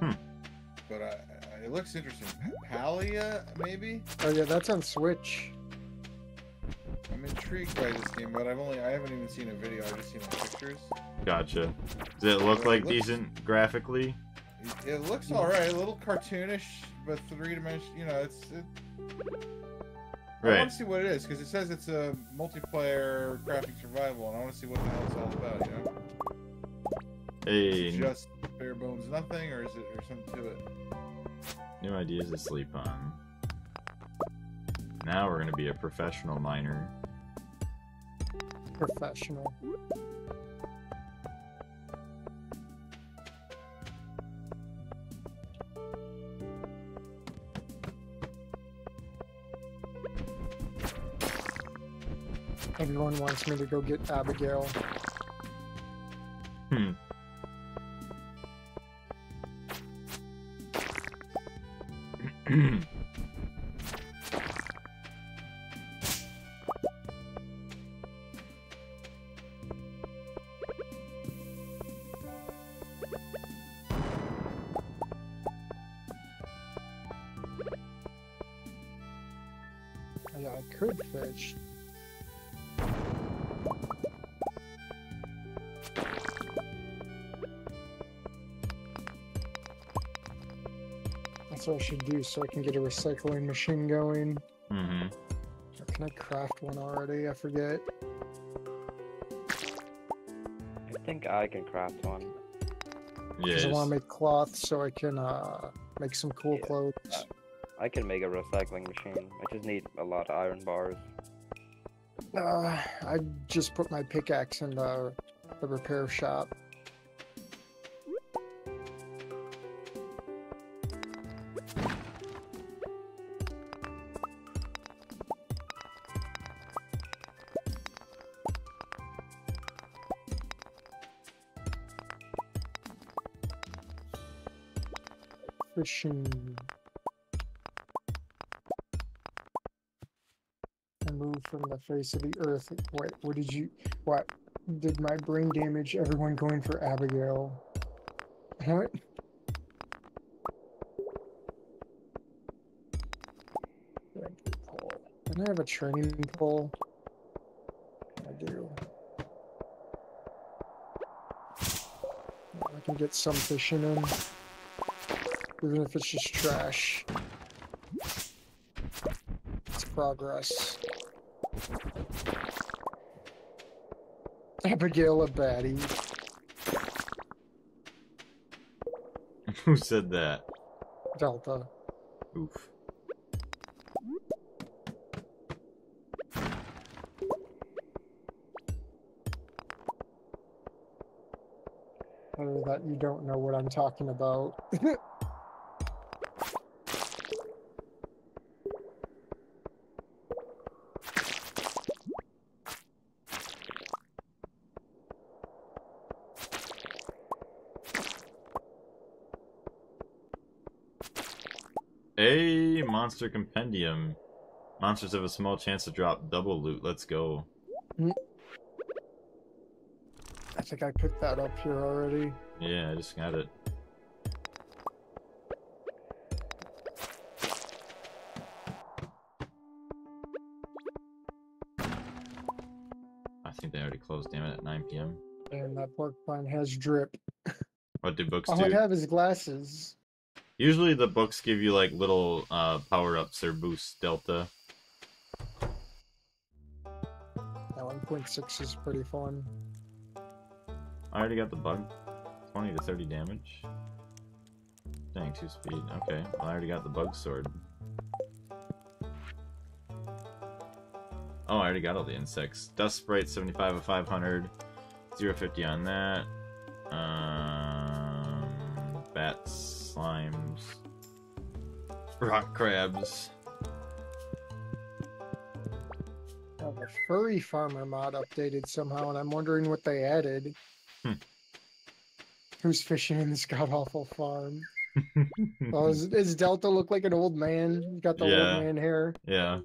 Hmm. But I, I, it looks interesting. Palia, maybe? Oh yeah, that's on Switch. I'm intrigued by this game, but I've only I haven't even seen a video. I've just seen the pictures. Gotcha. Does it look Well, it like looks- decent graphically? It, it looks all right, a little cartoonish, but three dimensional. You know, it's. It, I Right. want to see what it is because it says it's a multiplayer crafting survival, and I want to see what the hell it's all about. You know, Hey, is it just bare bones nothing, or is it or something to it? new ideas to sleep on. Now we're gonna be a professional miner. Professional. Everyone wants me to go get Abigail. I should do so I can get a recycling machine going. hmm Or can I craft one already? I forget. I think I can craft one. Because I want to make cloth so I can uh, make some cool Yeah. clothes. I can make a recycling machine. I just need a lot of iron bars. Uh, I just put my pickaxe in the, the repair shop. Fishing. and move from the face of the earth. Wait, what did you? What did my brain damage? Everyone going for Abigail. What? Didn't I have a training pole? I do. I can get some fishing in, even if it's just trash. It's progress. Abigail a baddie. Who said that? Delta. Oof. that you don't know what I'm talking about. monster compendium. Monsters have a small chance to drop double loot. Let's go. I think I picked that up here already. Yeah, I just got it. I think they already closed, damn it, at 9 p.m. And that porcupine has drip. What do books All I have is glasses. Usually the books give you like little uh, power-ups or boost delta. That 1.6 is pretty fun. I already got the bug. 20 to 30 damage. Dang, 2 speed. Okay, well, I already got the bug sword. Oh, I already got all the insects. Dust Sprite, 75 of 500. 050 on that. Um, bats, slimes, rock crabs. Oh, the furry farmer mod updated somehow, and I'm wondering what they added. Hmm. Who's fishing in this god awful farm? Oh, is, does Delta look like an old man? He's got the Yeah. old man hair. yeah.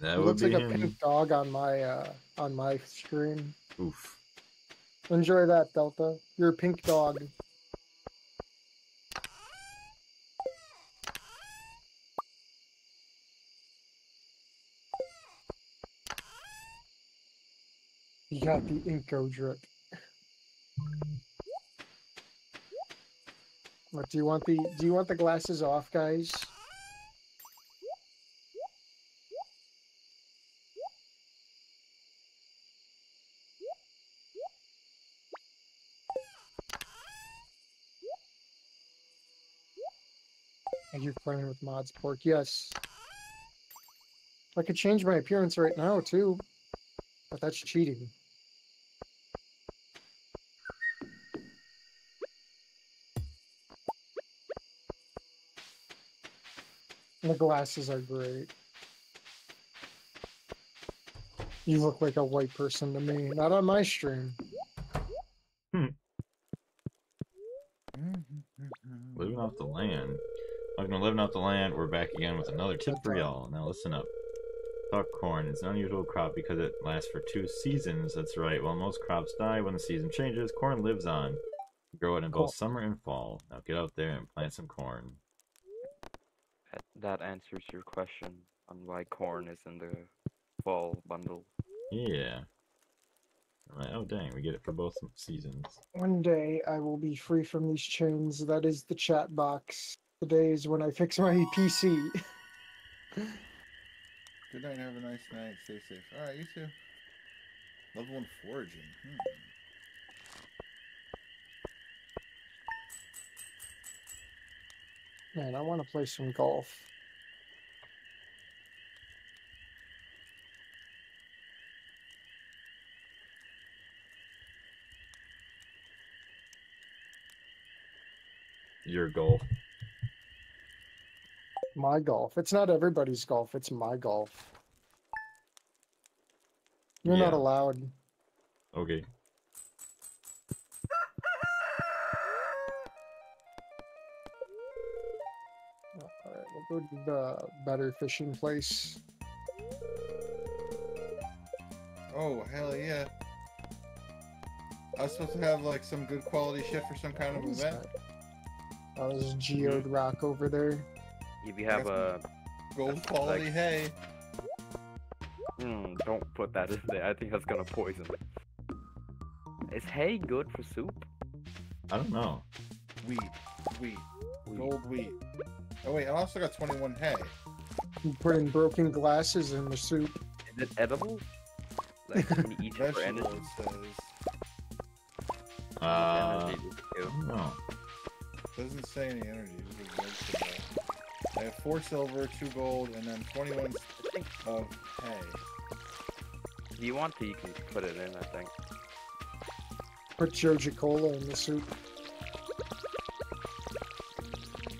That would looks be like a pink dog on my uh on my screen. Oof. Enjoy that, Delta. You're a pink dog. You got the Inko drip. What do you want the do you want the glasses off, guys? And you're playing with mods pork, yes. I could change my appearance right now too. But that's cheating. The glasses are great. You look like a white person to me. Not on my stream. Living off the land. Welcome to Living Off the Land. We're back again with another tip for y'all. Now listen up. Popcorn is an unusual crop because it lasts for two seasons. That's right. While most crops die when the season changes, corn lives on. Grow it in Cool. both summer and fall. Now get out there and plant some corn. That- That answers your question on why corn is in the fall bundle. Yeah. I'm oh dang, we get it for both seasons. One day I will be free from these chains. That is the chat box. The day is when I fix my PC. Good night. Have a nice night. Stay safe. All right, you too. Level one foraging. Hmm. Man, I want to play some golf. Your goal. My golf. It's not everybody's golf. It's my golf. You're not allowed. Okay. Alright, we'll go to the better fishing place. Oh hell yeah! I was supposed to have like some good quality shit for some kind of event. that? Oh, there's a mm-hmm. geode rock over there. If you have a, Gold quality like- hay. mm, don't put that in there. I think that's gonna poison it. Is hay good for soup? I don't know. Wheat. Wheat. Wheat. Gold wheat. Oh wait, I also got 21 hay. You put in broken glasses in the soup. Is it edible? Like, can you eat it for energy? It says. Uh, Energy I don't know. Doesn't say any energy. This is vegetable. I have four silver, two gold, and then 21 of hay. if you want to, you can put it in. I think. Put Joja Cola in the soup.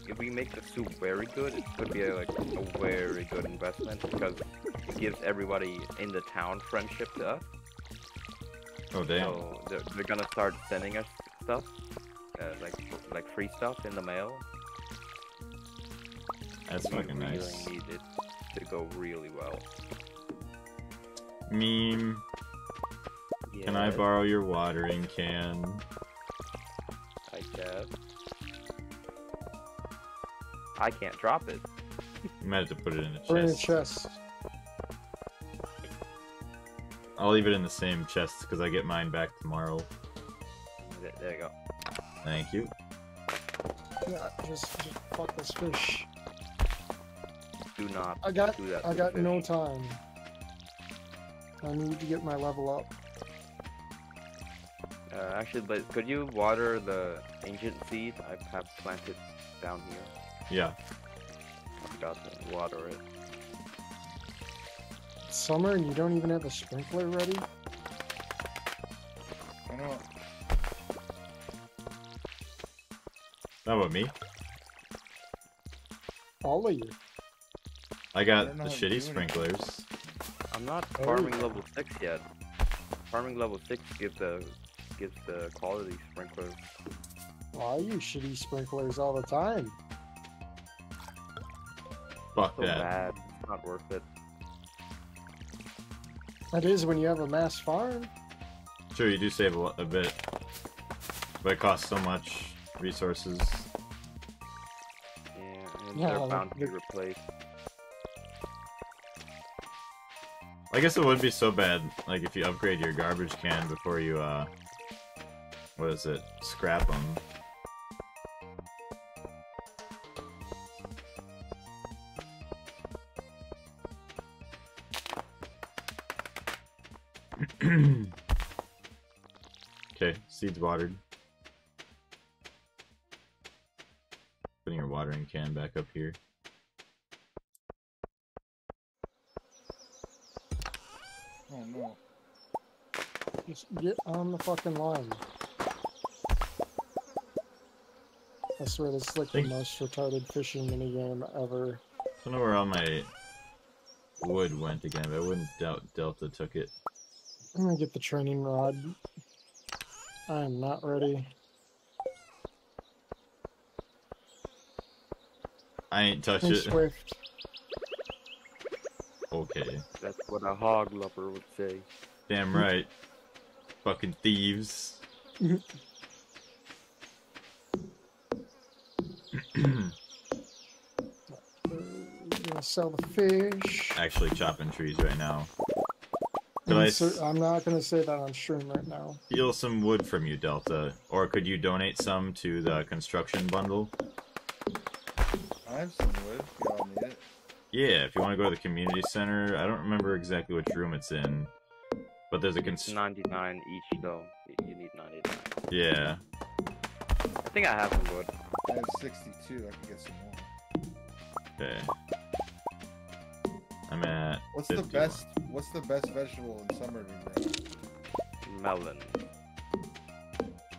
If we make the soup very good, it could be a, like a very good investment because it gives everybody in the town friendship to us. Oh damn. So they're, they're gonna start sending us stuff, uh, like like free stuff in the mail. That's we fucking really nice. need it to go really well. Meme. Can I borrow your watering can? I guess. I can't drop it. You might have to put it in a Put it in a chest. chest. I'll leave it in the same chest because I get mine back tomorrow. There, there you go. Thank you. Yeah, just, just fuck this fish. Do not I got do that. I got no time. I need to get my level up. Uh, actually, but could you water the ancient seed I have planted down here? Yeah. I forgot to water it. It's summer and you don't even have a sprinkler ready? I know. How about me? All of you. I I got don't the shitty sprinklers. I'm not Oh. farming level six yet. Farming level six gives the gives the quality sprinklers. Well, I use shitty sprinklers all the time. Fuck So that. bad, it's not worth it. That is when you have a mass farm. Sure, you do save a, a bit, but it costs so much resources. Yeah, and Yeah, they're bound to be replaced. I guess it would be so bad, like if you upgrade your garbage can before you, uh, what is it, scrap them. okay, seeds watered. Putting your watering can back up here. No. Just get on the fucking line. I swear this is like the most retarded fishing minigame ever. I don't know where all my wood went again, but I wouldn't doubt Delta took it. I'm gonna get the training rod. I am not ready. I ain't touch Hey, it. Swift. Okay. That's what a hog lover would say. Damn right. Fucking thieves. Gonna sell the fish. Actually chopping trees right now. Could I Insert- s- I'm not gonna say that on stream right now. steal some wood from you, Delta? Or could you donate some to the construction bundle? I have some wood. Yeah, if you want to go to the community center. I don't remember exactly which room it's in. But there's a It's const- 99 each though. You- You need 99. Yeah. I think I have some wood. I have 62. I can get some more. Okay. I'm at What's the best? What's the best vegetable in summer to grow? Melon.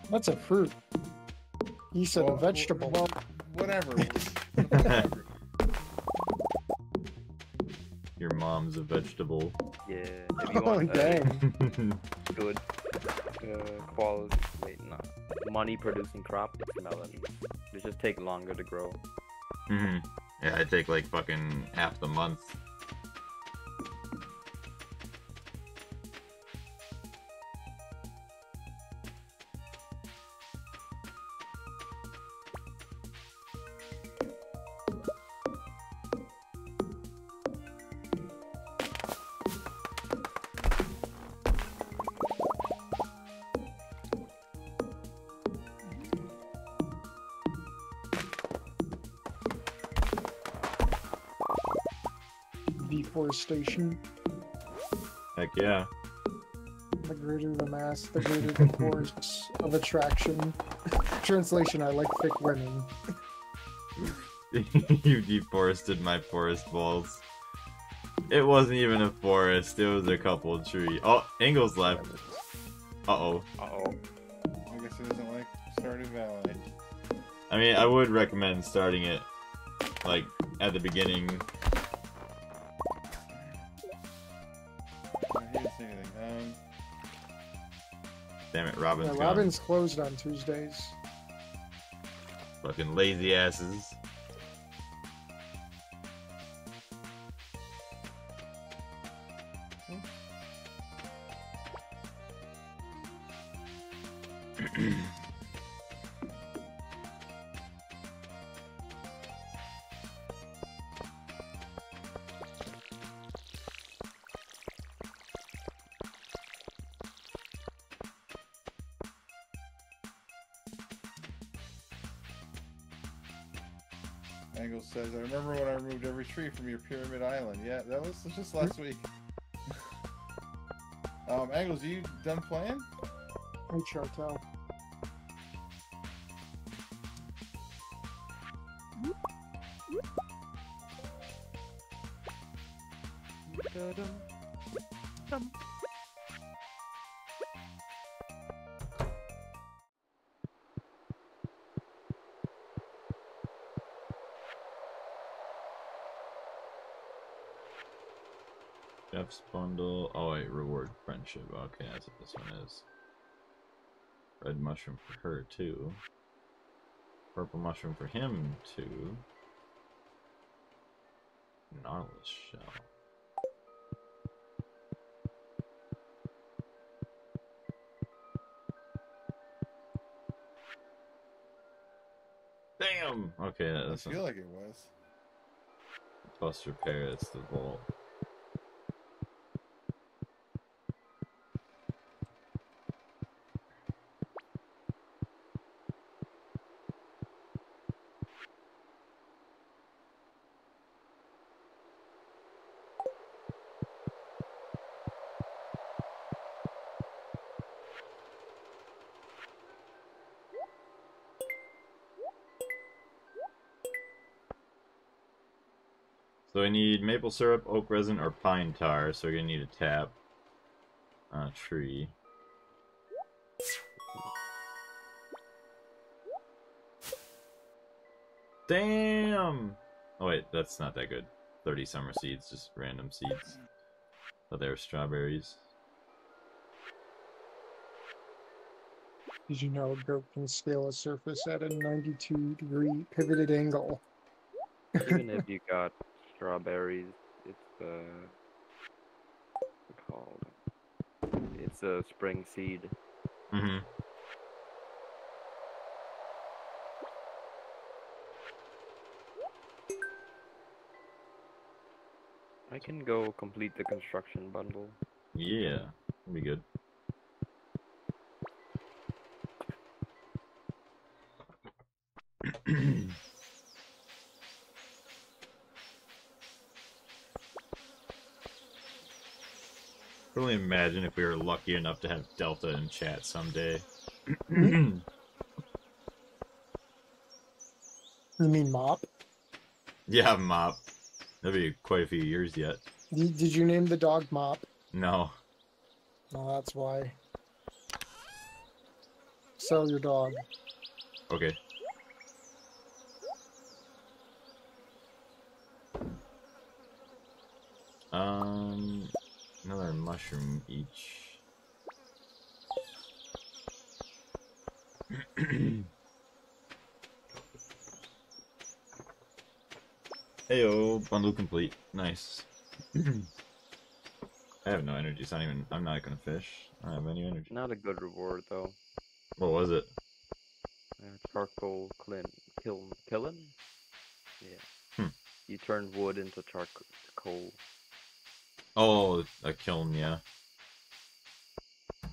That's a fruit. You said Well, a vegetable. Well, whatever. mom's a vegetable. Yeah. If you Oh, want a dang. good uh, quality, wait, not money producing crop, it's melon. They just take longer to grow. Mm hmm. Yeah, I take like fucking half the month. Deforestation. Heck yeah. The greater the mass, the greater the force of attraction. Translation: I like thick women. you deforested my forest walls. It wasn't even a forest, it was a couple of trees. Oh, Ingles left. Uh oh. Uh oh. I guess it doesn't like Stardew Valley. I mean, I would recommend starting it like at the beginning. Robin's Yeah, gone. Closed on Tuesdays. Fucking lazy asses. Pyramid Island. Yeah, that was just last week. um, Angles, you done playing? Hey, Chartel. Friendship. Okay, that's what this one is. Red mushroom for her too. Purple mushroom for him too. Nautilus shell. Damn. Okay, that's I feel like it was. plus repair. It's the vault. So we need maple syrup, oak resin, or pine tar. So we're gonna need a tap on a tree. Damn! Oh wait, that's not that good. 30 summer seeds, just random seeds. Oh, but they're strawberries. Did you know a goat can scale a surface at a 92 degree pivoted angle? Even if you got strawberries, it's what's it called? It's a spring seed. Mm-hmm. I can go complete the construction bundle. Yeah, that'd be good. Imagine if we were lucky enough to have Delta in chat someday. You mean mop? yeah, Mop. That'd be quite a few years yet. Did, did you name the dog Mop? No. No, that's why. Sell your dog. Okay. Mushroom each. Heyo, bundle complete. Nice. I have no energy, so I don't even. I'm not gonna fish. I don't have any energy. Not a good reward though. What was it? Uh, charcoal clin kiln kiln. Yeah. Hmm. You turn wood into charcoal. Oh, a kiln, yeah.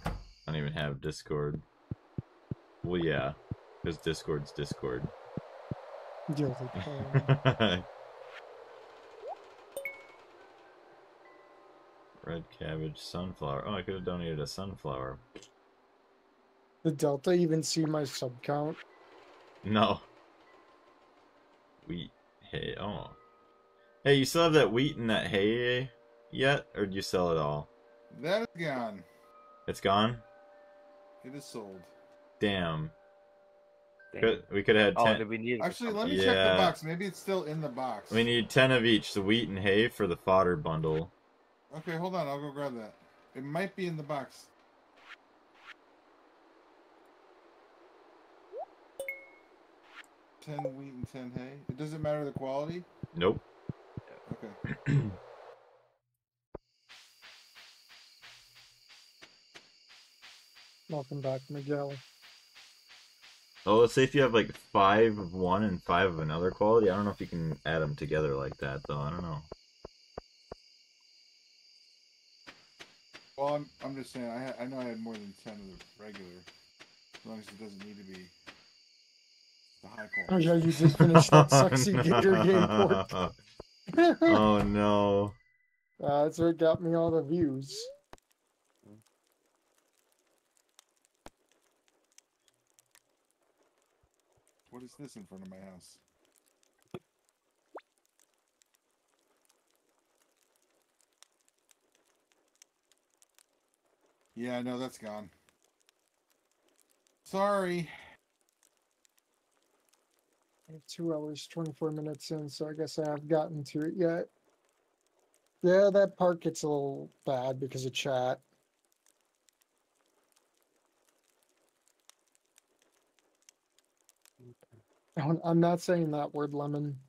I don't even have Discord. Well, yeah, because Discord's Discord. Guilty. Red cabbage, sunflower. Oh, I could have donated a sunflower. Did Delta even see my sub count? No. Wheat, hay. Oh. Hey, you still have that wheat and that hay eh? Yet, or did you sell it all? That is gone. It's gone. It is sold. Damn. Dang. Could, we could have had Oh, ten. did we need? Actually, let me check the box. Maybe it's still in the box. We need ten of each: the wheat and hay for the fodder bundle. Okay, hold on. I'll go grab that. It might be in the box. Ten wheat and ten hay. It doesn't matter the quality. Nope. Okay. Welcome back, Miguel. Oh, let's say if you have like five of one and five of another quality. I don't know if you can add them together like that, though. I don't know. Well, I'm, I'm just saying. I I know I had more than ten of the regular. As long as it doesn't need to be the high Oh quality. yeah, you just finished that sexy Gator game port. oh no. Uh, that's what got me all the views. What is this in front of my house? Yeah, no, that's gone. Sorry. Two hours, 24 minutes in, so I guess I haven't gotten to it yet. Yeah, that part gets a little bad because of chat. I'm I'm not saying that word, lemon.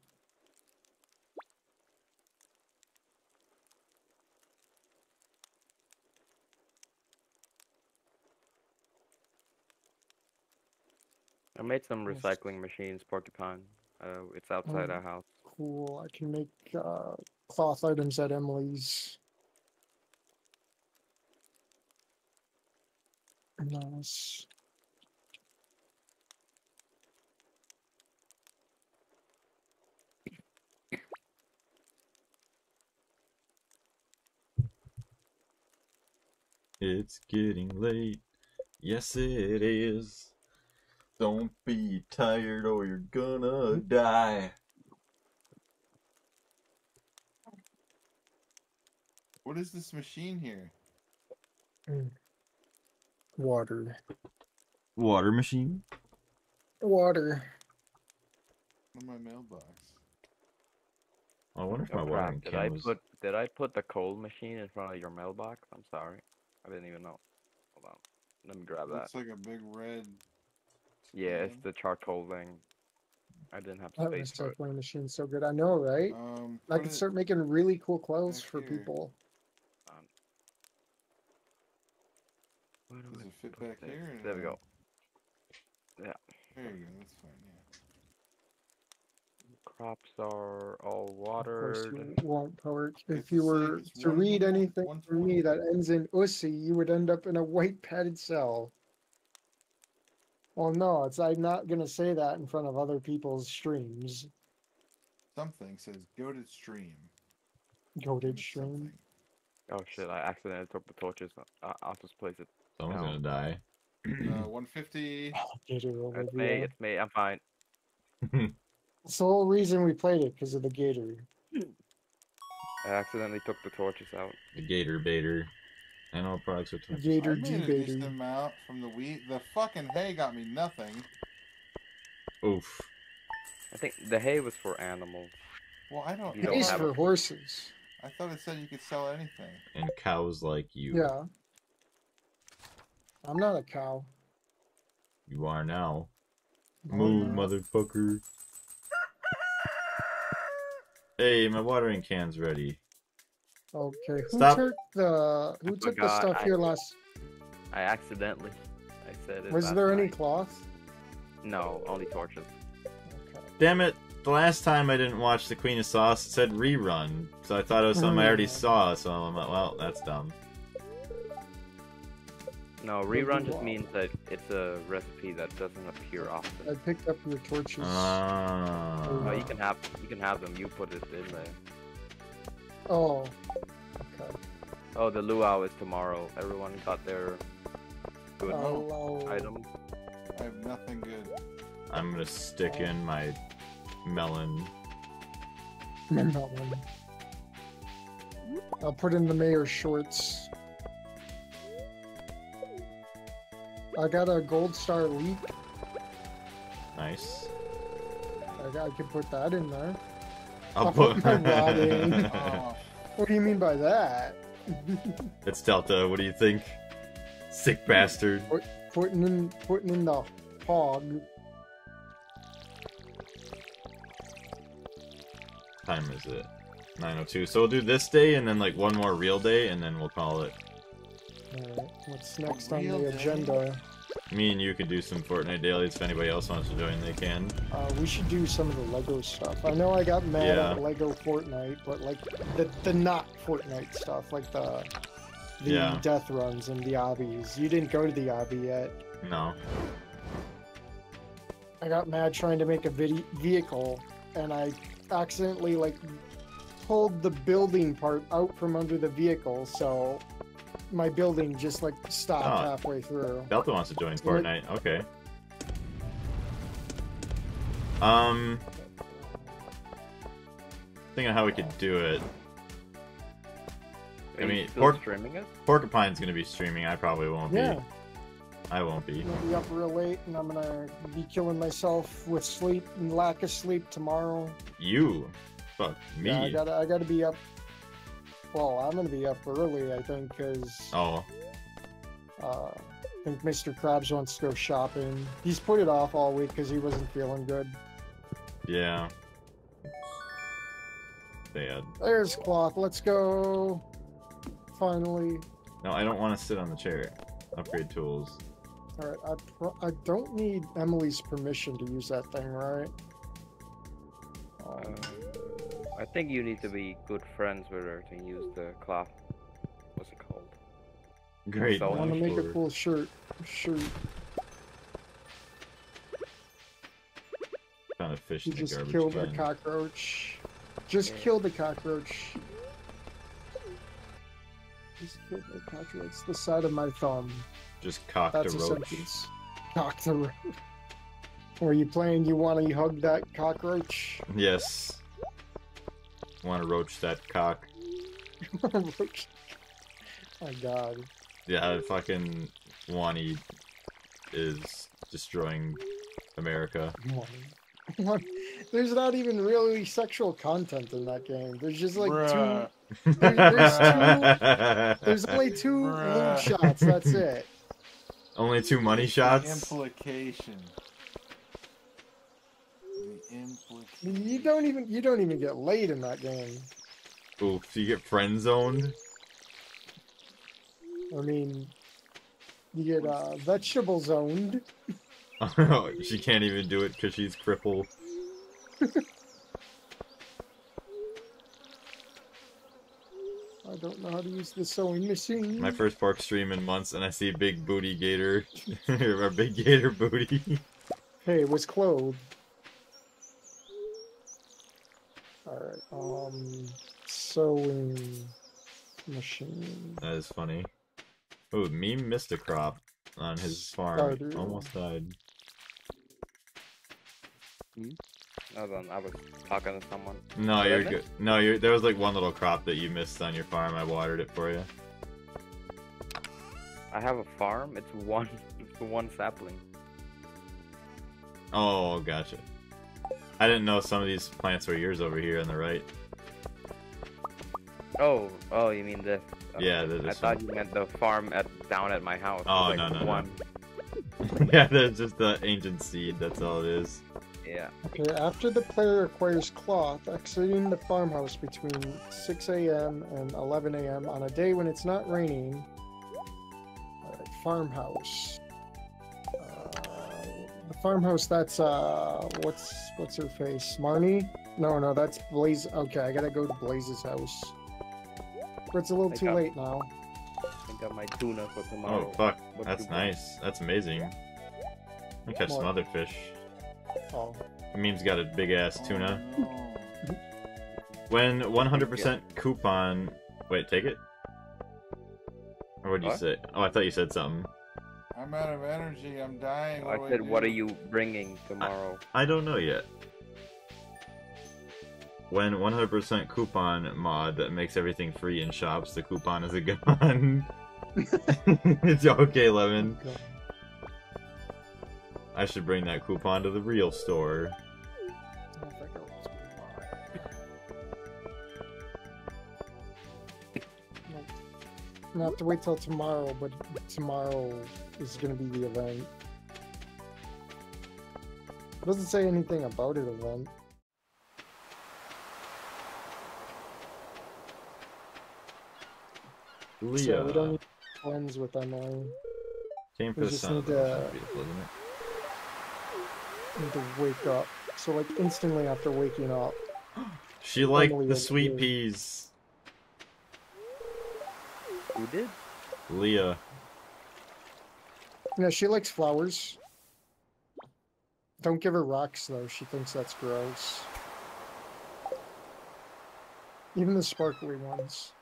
I made some recycling machines, porcupine. Uh, it's outside Oh. our house. Cool. I can make uh, cloth items at Emily's. Nice. It's getting late. Yes, it is. Don't be tired or you're gonna die. What is this machine here? Water. Water machine? Water. In my mailbox. I wonder if Oh my crap! watering Did I was. put did I put the cold machine in front of your mailbox? I'm sorry. I didn't even know. Hold on. Let me grab that. Looks like a big red. Yeah, it's the charcoal thing. I didn't have That space for it. recycling machine's so good. I know, right? Um, I put could start making really cool clothes for here. people. Where Does it fit back this? here There we no? go. There you go. That's fine. Yeah. Crops are all Of course, watered. you won't poet. It's If you were it's to one- read anything one for me twenty. that ends in ussy, you would end up in a white padded cell. Well, no, it's I'm not gonna say that in front of other people's streams. Something says go to stream. Goated stream. Something. Oh shit! I accidentally took the torches. I I'll just place it. Someone's No. gonna die. Uh, 150. Gator over It's me. here. It's me. I'm fine. It's the whole reason we played it because of the gator. I accidentally took the torches out. the gator baiter. Animal products are tough. Gator I made a decent amount from the wheat. The fucking hay got me nothing. Oof. I think the hay was for animals. Well, I don't. You don't Hay's have for a- horses. I thought it said you could sell anything. And cows like you. Yeah. I'm not a cow. You are now. Moo, no. motherfucker. Hey, my watering can's ready. Okay, who Stop. took the who took the forgot, stuff I- here last? I accidentally. I said it. Was last there any night. cloth? No, only torches. Okay. Damn it! The last time I didn't watch the Queen of Sauce, it said rerun. So I thought it was something I oh, already saw, so I'm like, well, that's dumb. No, rerun just means that it's a recipe that doesn't appear often. I picked up your torches. Ah. Oh, you can have you can have them. You put it in there. oh, okay. Oh, the luau is tomorrow. Everyone got their good Hello. items. I have nothing good. I'm gonna stick in my melon. Melon. I'll put in the mayor's shorts. I got a gold star leak. Nice. I, got- I could put that in there. I'll I'll put. put my rod in. Oh, What do you mean by that? it's Delta. What do you think? Sick bastard. putting in putting in the hog. time is it? 902. So we'll do this day and then like one more real day and then we'll call it. Alright, what's next on the agenda? Me and you could do some Fortnite dailies if anybody else wants to join, they can. Uh, we should do some of the Lego stuff. I know I got mad Yeah. at Lego Fortnite, but like the the not Fortnite stuff, like the the Yeah. death runs and the obbies. You didn't go to the obby yet. No. I got mad trying to make a vid- vehicle, and I accidentally like pulled the building part out from under the vehicle, so my building just like stopped Oh. halfway through. Delta wants to join So Fortnite. Okay. Um, thinking how we could do it. I Are you mean, still pork- streaming it? Porcupine's gonna be streaming. I probably won't Yeah, be. I won't be. I'm gonna be up real late, and I'm gonna be killing myself with sleep and lack of sleep tomorrow. You. Fuck me. Yeah, I gotta, I gotta be up. Well, I'm gonna be up early, I think, because oh, uh, I think Mr. Krabs wants to go shopping. He's put it off all week because he wasn't feeling good. yeah. Sad. There's cloth. Let's go. Finally. No, I don't want to sit on the chair. Upgrade tools. All right. I I don't need Emily's permission to use that thing, right? Uh, I think you need to be good friends with her to use the cloth. What's it called? Great. So I want to make a dashboard. cool shirt. Shirt. Kind of fish You in the just garbage killed a can. cockroach. Just Yeah. killed a cockroach. Just killed a cockroach. It's the side of my thumb. Just cocked That's a a roach. sentence. Cock the roach. Were you playing you wanna hug that cockroach? Yes. Want to roach that cock? Roach. My god. Yeah, fucking Wani is destroying America. What? There's not even really sexual content in that game. There's just like bruh. two. There, there's two. There's only two Bruh. lube shots. That's it. Only two money The shots. Implication. The I implication. mean, You don't even you don't even get laid in that game. Oof, so you get friend zoned. I mean, you get uh, vegetable zoned. Oh, she can't even do it because she's crippled. I don't know how to use the sewing machine. My first park stream in months, and I see a big booty gator, or big gator booty. Hey, it was clothed. Alright, um, sewing machine. that is funny. Oh, meme missed a crop on his farm. Started. Almost died. Hold on, I was talking to someone. No, Did you're good. No, you're, there was like one little crop that you missed on your farm. I watered it for you. I have a farm. It's one, it's one sapling. Oh, gotcha. I didn't know some of these plants were yours over here on the right. Oh, oh, you mean this? Yeah, Okay. the- I thought one. you meant the farm at down at my house. Oh, like no, no, no. yeah, there's just the ancient seed. That's all it is. Yeah. Okay, after the player acquires cloth, exiting the farmhouse between 6 a.m. and 11 a.m. on a day when it's not raining. Alright, farmhouse. The farmhouse, that's, uh, what's, what's her face? Marnie? No, no, that's Blaze. Okay, I gotta go to Blaze's house. But it's a little I too got- late now. I got my tuna for tomorrow. Oh, fuck. What That's you want? nice. That's amazing. I'll catch some other fish. Oh, Meme's got a big ass tuna. Oh, no. When 100% coupon. Wait, take it? Or what'd you say? Oh, I thought you said something. I'm out of energy. I'm dying. I What do said, what are you bringing tomorrow? I don't know yet. When 100% coupon mod that makes everything free in shops, the coupon is a gun. it's okay, Lemon. I should bring that coupon to the real store. Gonna have to wait till tomorrow, but tomorrow is gonna be the event. It doesn't say anything about it event. Leah. So we don't need friends with Emily. Ten we just percent. need to- That's beautiful, isn't it? Need to wake up. So like instantly after waking up. She liked Emily the sweet peas. Who did? Leah. Yeah, she likes flowers. Don't give her rocks though, she thinks that's gross. Even the sparkly ones.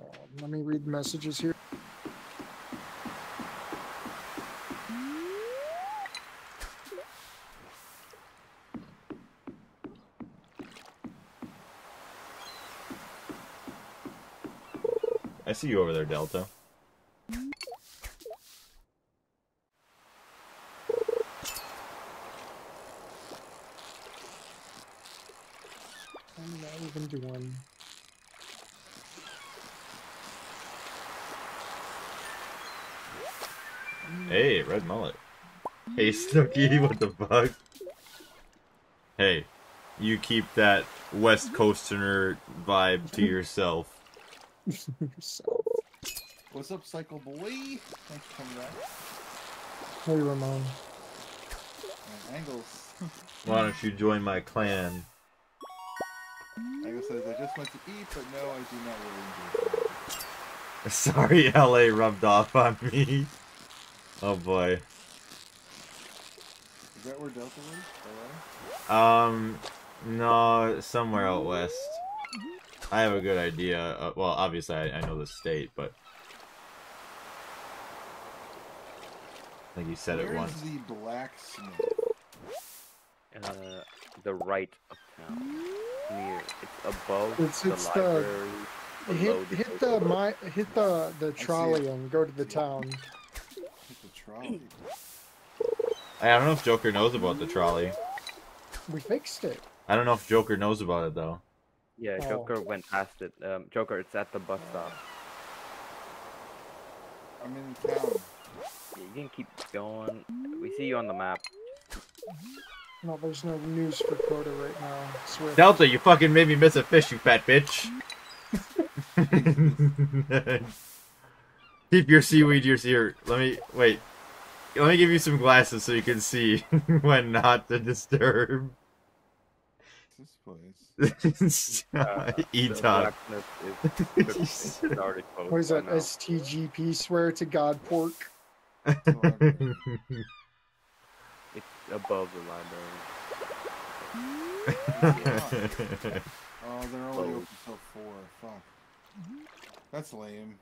Oh, let me read messages here. See you over there, Delta. I'm not even doing. Hey, red mullet. Hey, Snooky, what the fuck? Hey, you keep that West Coasterner vibe to yourself. so, What's up, Cycle Boy? Thanks for coming back. hey Ramon. And Angles. Why don't you join my clan? Angles says, I just went to eat, but no, I do not really enjoy flowers." Sorry, LA rubbed off on me. Oh boy. Is that where Delta was? LA? Um, no, somewhere out west. I have a good idea. Uh, well, obviously, I, I know the state, but I think you said it Where's once. the blacksmith? Uh, the right of town. Near. It's above It's- the it's the- library. below Hit the hit the my hit the the trolley and go to the town. Hit the trolley. I don't know if Joker knows about the trolley. We fixed it. I don't know if Joker knows about it though. Yeah, Oh. Joker went past it. Um, Joker, it's at the bus stop. I'm in town. Yeah, you can keep going. We see you on the map. No, there's no news for Coda right now. Swift. Delta, you fucking made me miss a fish, you fat bitch. Keep your seaweed your here. Let me wait. Let me give you some glasses so you can see when not to disturb. This place. Uh, Eat the top. blacksmith is, is. What is that? STGP swear to God pork. The library. It's above the library. Oh, they're only Closed. open till four. Fuck. That's lame.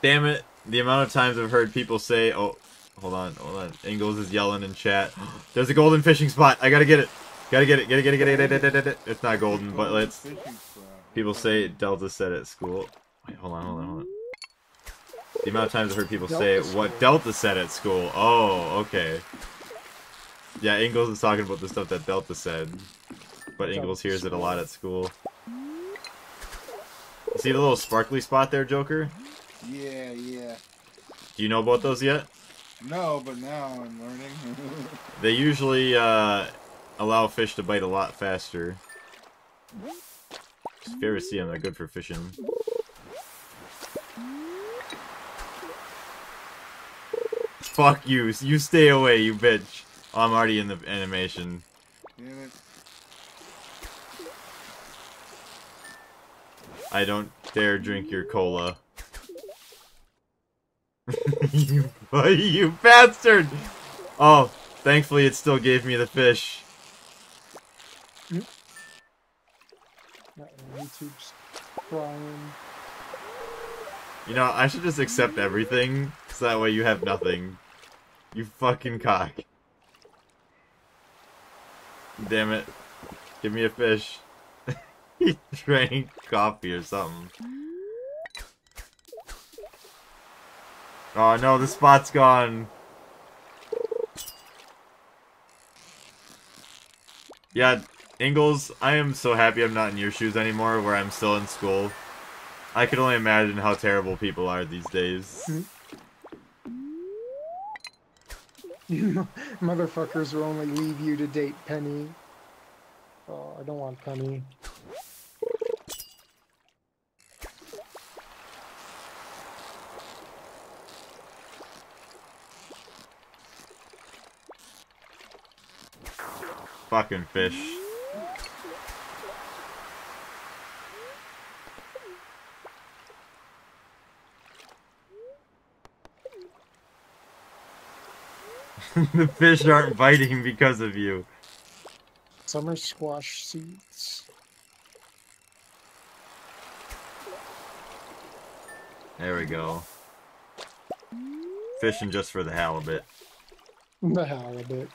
Damn it! The amount of times I've heard people say, "Oh, hold on, hold on." Ingles is yelling in chat. There's a golden fishing spot. I gotta get it. Gotta get it. Gotta Get it. Gotta Get it. Get it. Get it. It's not golden, but Golden let's. People say Delta said at school. Wait, hold on, hold on, hold on. The amount of times I've heard people say Delta what. Delta said at school. Oh, okay. Yeah, Ingalls is talking about the stuff that Delta said. But Delta Ingalls hears it a lot at school. See the little sparkly spot there, Joker? Yeah, yeah. Do you know about those yet? No, but now I'm learning. They usually uh, allow fish to bite a lot faster. If you ever see them, they're good for fishing. Fuck you. You stay away, you bitch. Oh, I'm already in the animation. Damn it. I don't dare drink your cola. you, you bastard! Oh, thankfully it still gave me the fish. YouTube's crying. You know, I should just accept everything, so that way you have nothing. You fucking cock. Damn it. Give me a fish. he drank coffee or something. Oh no, the spot's gone. Yeah, Ingles, I am so happy I'm not in your shoes anymore where I'm still in school. I can only imagine how terrible people are these days. Motherfuckers will only leave you to date Penny. Oh, I don't want Penny. Fucking fish. the fish aren't biting because of you. Summer squash seeds. There we go. Fishing just for the halibut. The halibut.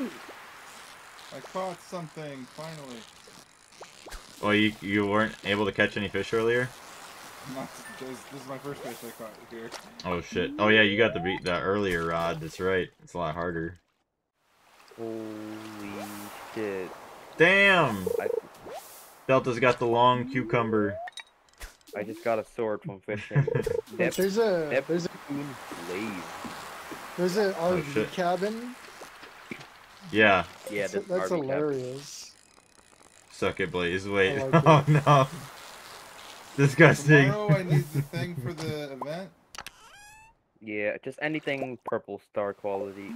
I caught something finally. Oh, you you weren't able to catch any fish earlier? Not, this, this is my first fish I caught here. Oh shit. Oh yeah, you got the beat that earlier rod. That's right. It's a lot harder. Holy shit. Damn. I, Delta's got the long cucumber. I just got a sword from fishing. Look, there's a Nep- there's a Neptune Blade. there's a Oh, RV shit. cabin. Yeah. Yeah, that's that's RV cab. hilarious. Suck it, Blaze. Wait. Like oh no. Disgusting. Tomorrow I need the thing for the event. Yeah, just anything purple star quality.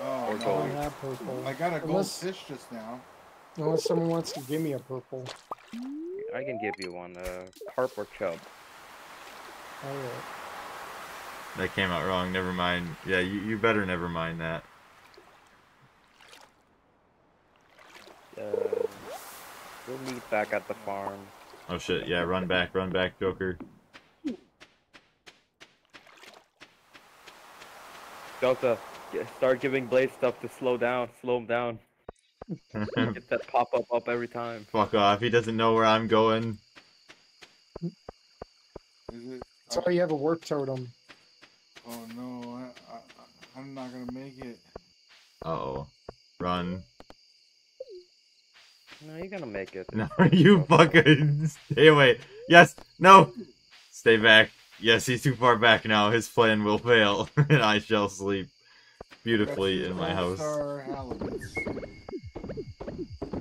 Oh Or I don't gold. no. have purple. I got a gold fish just now. Unless someone wants to give me a purple. I can give you one. Uh, carp or chub. Alright. That came out wrong. Never mind. Yeah, you, you better never mind that. Uh, we'll meet back at the farm. Oh shit. Yeah, run back, run back, Joker. Delta, start giving Blade stuff to slow down. Slow him down. Get that pop up up every time. Fuck off. He doesn't know where I'm going. Is it? Sorry you have a warp totem. Oh no, I, I, I'm not gonna make it. Uh oh. Run. No, you're gonna make it. No, you fucking stay away. Yes, no. Stay back. Yes, he's too far back now. His plan will fail, and I shall sleep beautifully in my house. all-star halibuts.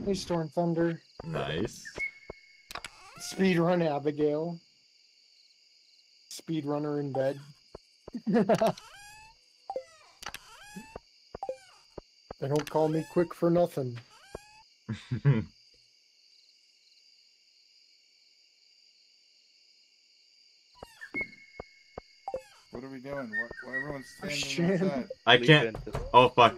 Hey, Storm Thunder. Nice. Speedrun Abigail. Speedrunner in bed. they don't call me quick for nothing. What are we doing? What, what everyone's Oh, standing shit. outside. I can't. Oh fuck.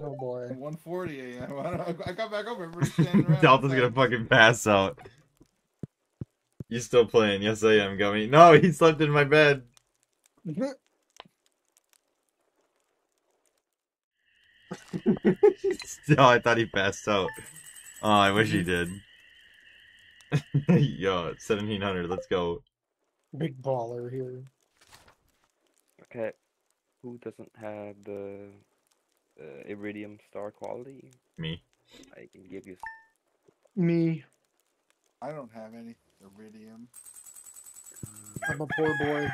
Oh boy. 140 a.m. I, I got back over. Everybody's standing around. Delta's gonna fucking pass out. You still playing? Yes, I am, Gummy. No, he slept in my bed. Still, I thought he passed out. Oh, I wish he did. Yo, 1700, let's go. Big baller here. Okay. Who doesn't have the uh, iridium star quality? Me. I can give you. Me. I don't have any iridium. I'm a poor boy.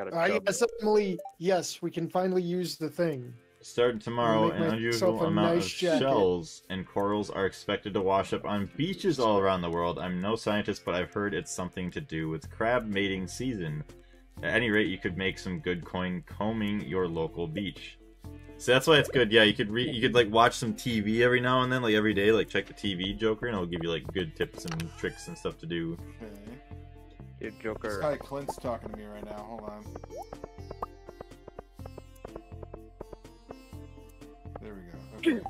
I got a Uh, chub. yes, Emily. Yes, we can finally use the thing. Starting tomorrow, an unusual amount nice of jacket. shells and corals are expected to wash up on beaches all around the world. I'm no scientist, but I've heard it's something to do with crab mating season. At any rate, you could make some good coin combing your local beach. So that's why it's good. Yeah, you could re- you could like watch some TV every now and then, like every day, like check the TV Joker, and it'll give you like good tips and tricks and stuff to do. Okay. Your This Joker. guy Clint's talking to me right now. Hold on. There we go. Okay.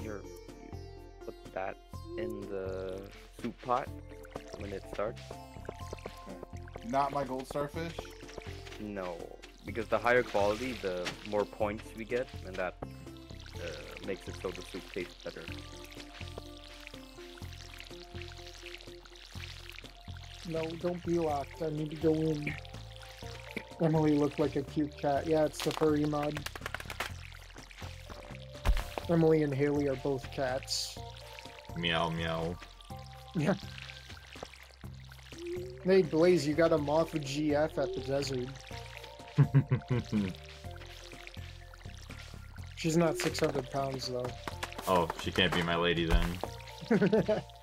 Your, you put that in the soup pot when it starts. Not my gold starfish. No, because the higher quality, the more points we get, and that uh, makes it so the soup tastes better. No, don't be locked. I need to go in. Emily looked like a cute cat. Yeah, it's the furry mod. Emily and Haley are both cats. Meow meow. Yeah. Hey, Blaze, you got a moth GF at the desert. She's not 600 pounds, though. oh, she can't be my lady then.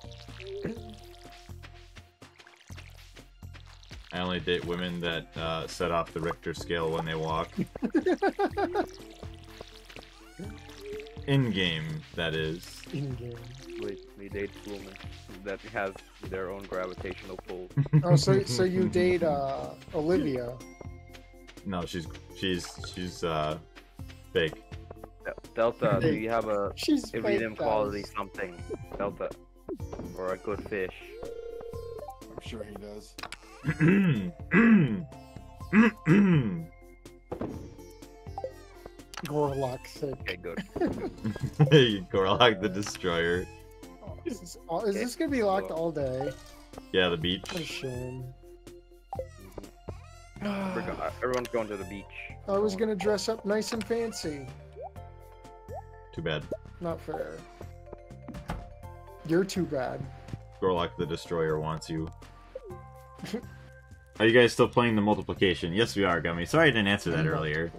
I only date women that uh, set off the Richter scale when they walk. In game, that is. In game. We, we date women that has their own gravitational pull. Oh, so so you date uh, Olivia? No, she's she's she's uh fake. Delta, do you have a She's iridium quality guys. something? Delta. Or a good fish. I'm sure he does. Gorlock thick. Okay, good. Gorlock the Destroyer. Oh, is this, oh, is this gonna be locked all day? Yeah, the beach. What a shame. We're go- everyone's going to the beach. I was gonna dress up nice and fancy. Too bad. Not fair. You're too bad. Gorlock the Destroyer wants you. Are you guys still playing the multiplication? Yes, we are, Gummy. Sorry I didn't answer that earlier.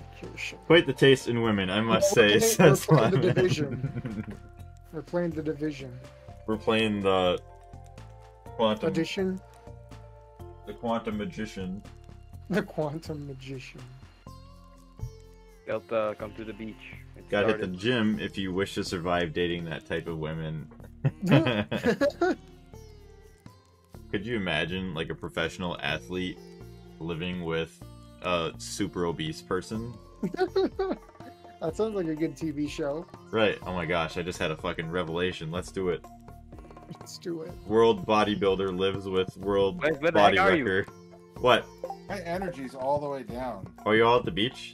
Quite the taste in women, I must We're say. playing- says we're playing the Division. We're playing the division We're playing the quantum, edition. the quantum magician. The quantum magician. Delta, come to the beach. It Gotta hit the gym if you wish to survive dating that type of women. Could you imagine like a professional athlete living with a super obese person? that sounds like a good TV show. Right. Oh my gosh, I just had a fucking revelation. Let's do it. Let's do it. World bodybuilder lives with world Wait, where the body heck are you? wrecker. What? My energy's all the way down. Are you all at the beach?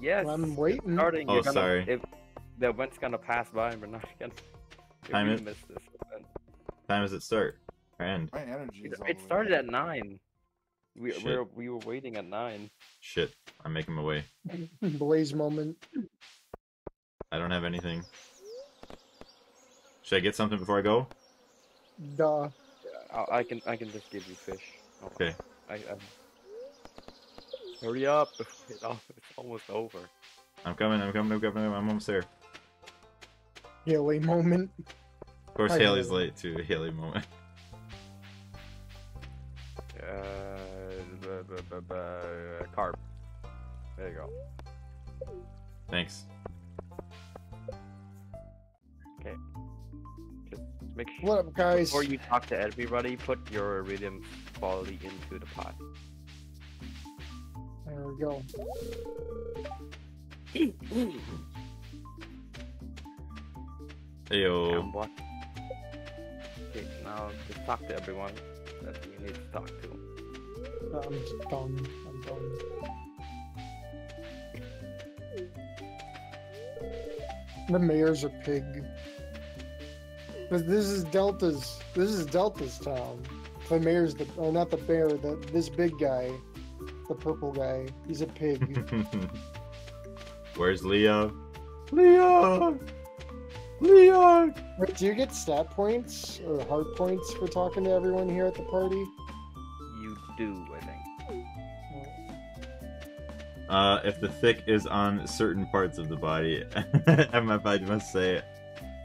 Yes. I'm waiting. Starting. Oh, you're gonna, sorry. If the event's gonna pass by, and we're not gonna. if Time we it. miss this event. Time does it start? Or end? My energy It, is all it started at nine. We Shit. we were, we were waiting at nine. Shit. I'm making my way. Blaze moment. I don't have anything. Should I get something before I go? Duh. I, I can I can just give you fish. Okay. I, I... Hurry up! It's almost over. I'm coming, I'm coming, I'm coming, I'm almost there. Haley moment. Of course, Hi, Haley's Haley. late too. Haley moment. Uh, carp. There you go. Thanks. Okay. Just make sure What up, guys? before you talk to everybody, put your iridium quality into the pot. There we go. Heyo. And what? Okay, now just talk to everyone that you need to talk to. I'm just done. I'm done. The mayor's a pig. But this is Delta's. This is Delta's town. The mayor's the, or not the bear. The this big guy, the purple guy. He's a pig. Where's Leo? Leo! Leo! Wait, do you get stat points or heart points for talking to everyone here at the party? You do, I think. Uh, if the thick is on certain parts of the body, MF, I must say,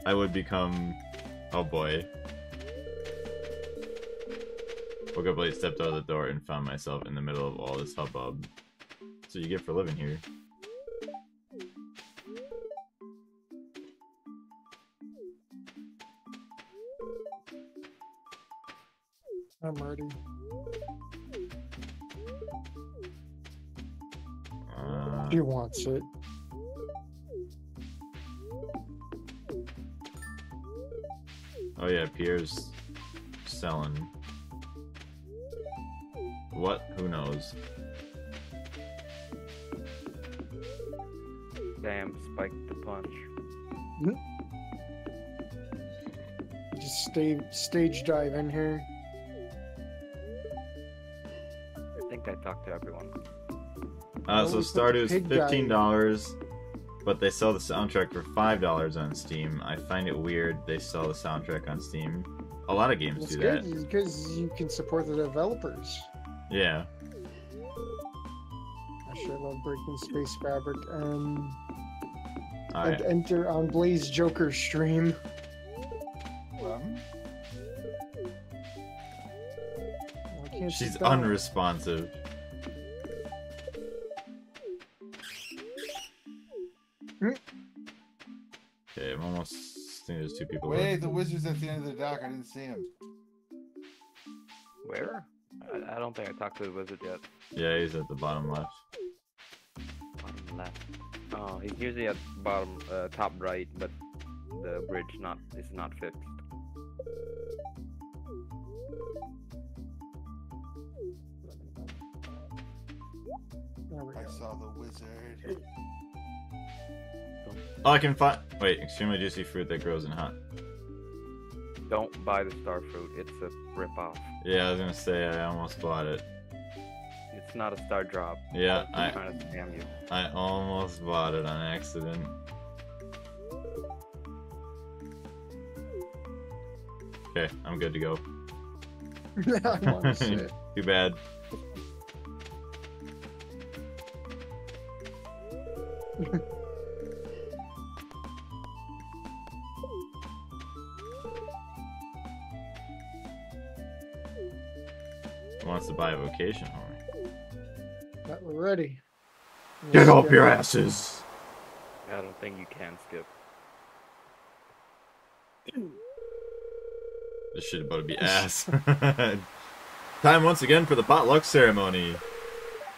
I would become. Oh boy. Woke up late, stepped out of the door and found myself in the middle of all this hubbub. So you get for living here. I'm ready. Uh, He wants it. oh yeah, Pierre's selling. What? Who knows? Damn, spike the punch. Just stay stage dive in here. I think I talked to everyone. Uh, so we put the Stardew's pig guy- fifteen dollars, but they sell the soundtrack for five dollars on Steam. I find it weird they sell the soundtrack on Steam. A lot of games That's do good that. because you can support the developers. Yeah. I sure love breaking space fabric and All and right. enter on Blaze Joker stream. Um, Why can't you She's unresponsive. Wait, the wizard's at the end of the dock. I didn't see him. Where? I, I don't think I talked to the wizard yet. Yeah, he's at the bottom left. Bottom left. Oh, he's usually at bottom, uh, top right, but the bridge not is not fixed. I saw the wizard. Oh, I can find. Wait, extremely juicy fruit that grows in hot. Don't buy the star fruit. It's a rip-off. Yeah, I was gonna say I almost bought it. It's not a star drop. Yeah, I'm trying to scam you. I almost bought it on accident. Okay, I'm good to go. I want to sit. Too bad. wants to buy a vocation horn? But we're ready. Get Let's up your asses! I don't think you can skip. This shit about to be ass. Time once again for the potluck ceremony.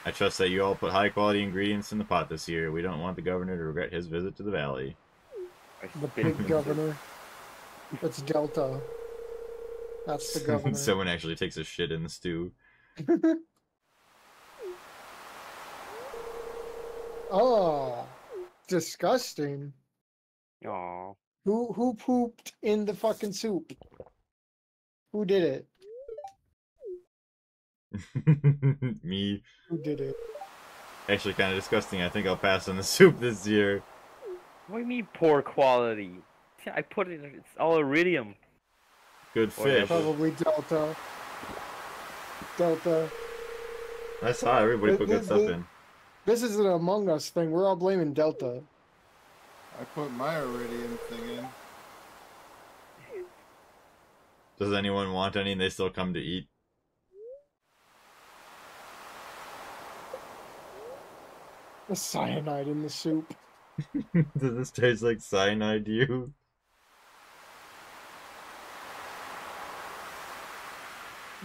I trust that you all put high quality ingredients in the pot this year. We don't want the governor to regret his visit to the valley. The spit pig into- governor. That's Delta. That's the governor. Someone actually takes a shit in the stew. oh, disgusting. Aw. Who who pooped in the fucking soup? Who did it? Me. Who did it? Actually, kind of disgusting. I think I'll pass on the soup this year. What do you mean poor quality? I put it. It's all iridium. Good fish. Probably Delta. Delta. I saw everybody put good Th- stuff th- in. This is an Among Us thing. We're all blaming Delta. I put my iridium thing in. Does anyone want any and they still come to eat? The cyanide in the soup. Does this taste like cyanide to you?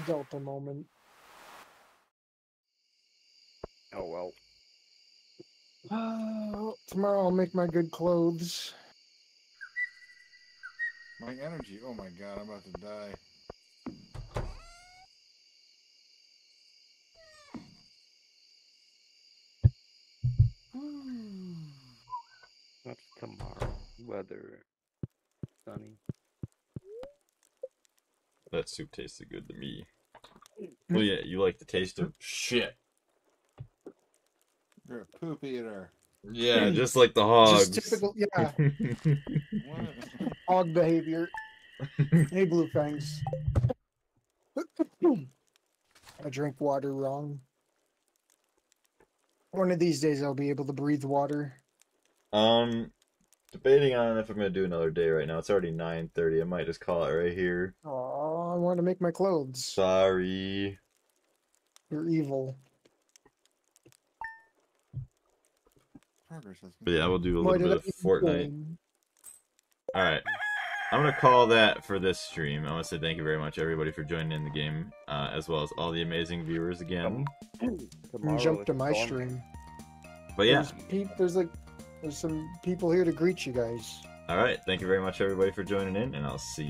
Delta moment. Oh well. Oh, tomorrow I'll make my good clothes. My energy. Oh my god, I'm about to die. That's tomorrow? Weather. Sunny. That soup tasted good to me. Well, yeah, you like the taste of shit. You're a poop eater. Yeah, just like the hogs. Just typical, yeah, What? hog behavior. hey, Blue Fangs. I drink water wrong. One of these days I'll be able to breathe water. um, debating on if I'm gonna do another day right now. It's already 9:30. I might just call it right here. Oh, I want to make my clothes. Sorry. You're evil. Progress But yeah, we'll do a little did bit of Fortnite. All right. I'm gonna call that for this stream. I want to say thank you very much, everybody, for joining in the game, uh, as well as all the amazing viewers again. Tomorrow Jump to my storm. stream. But yeah, There's, peop there's like there's some people here to greet you guys. all right. Thank you very much, everybody, for joining in, and I'll see you.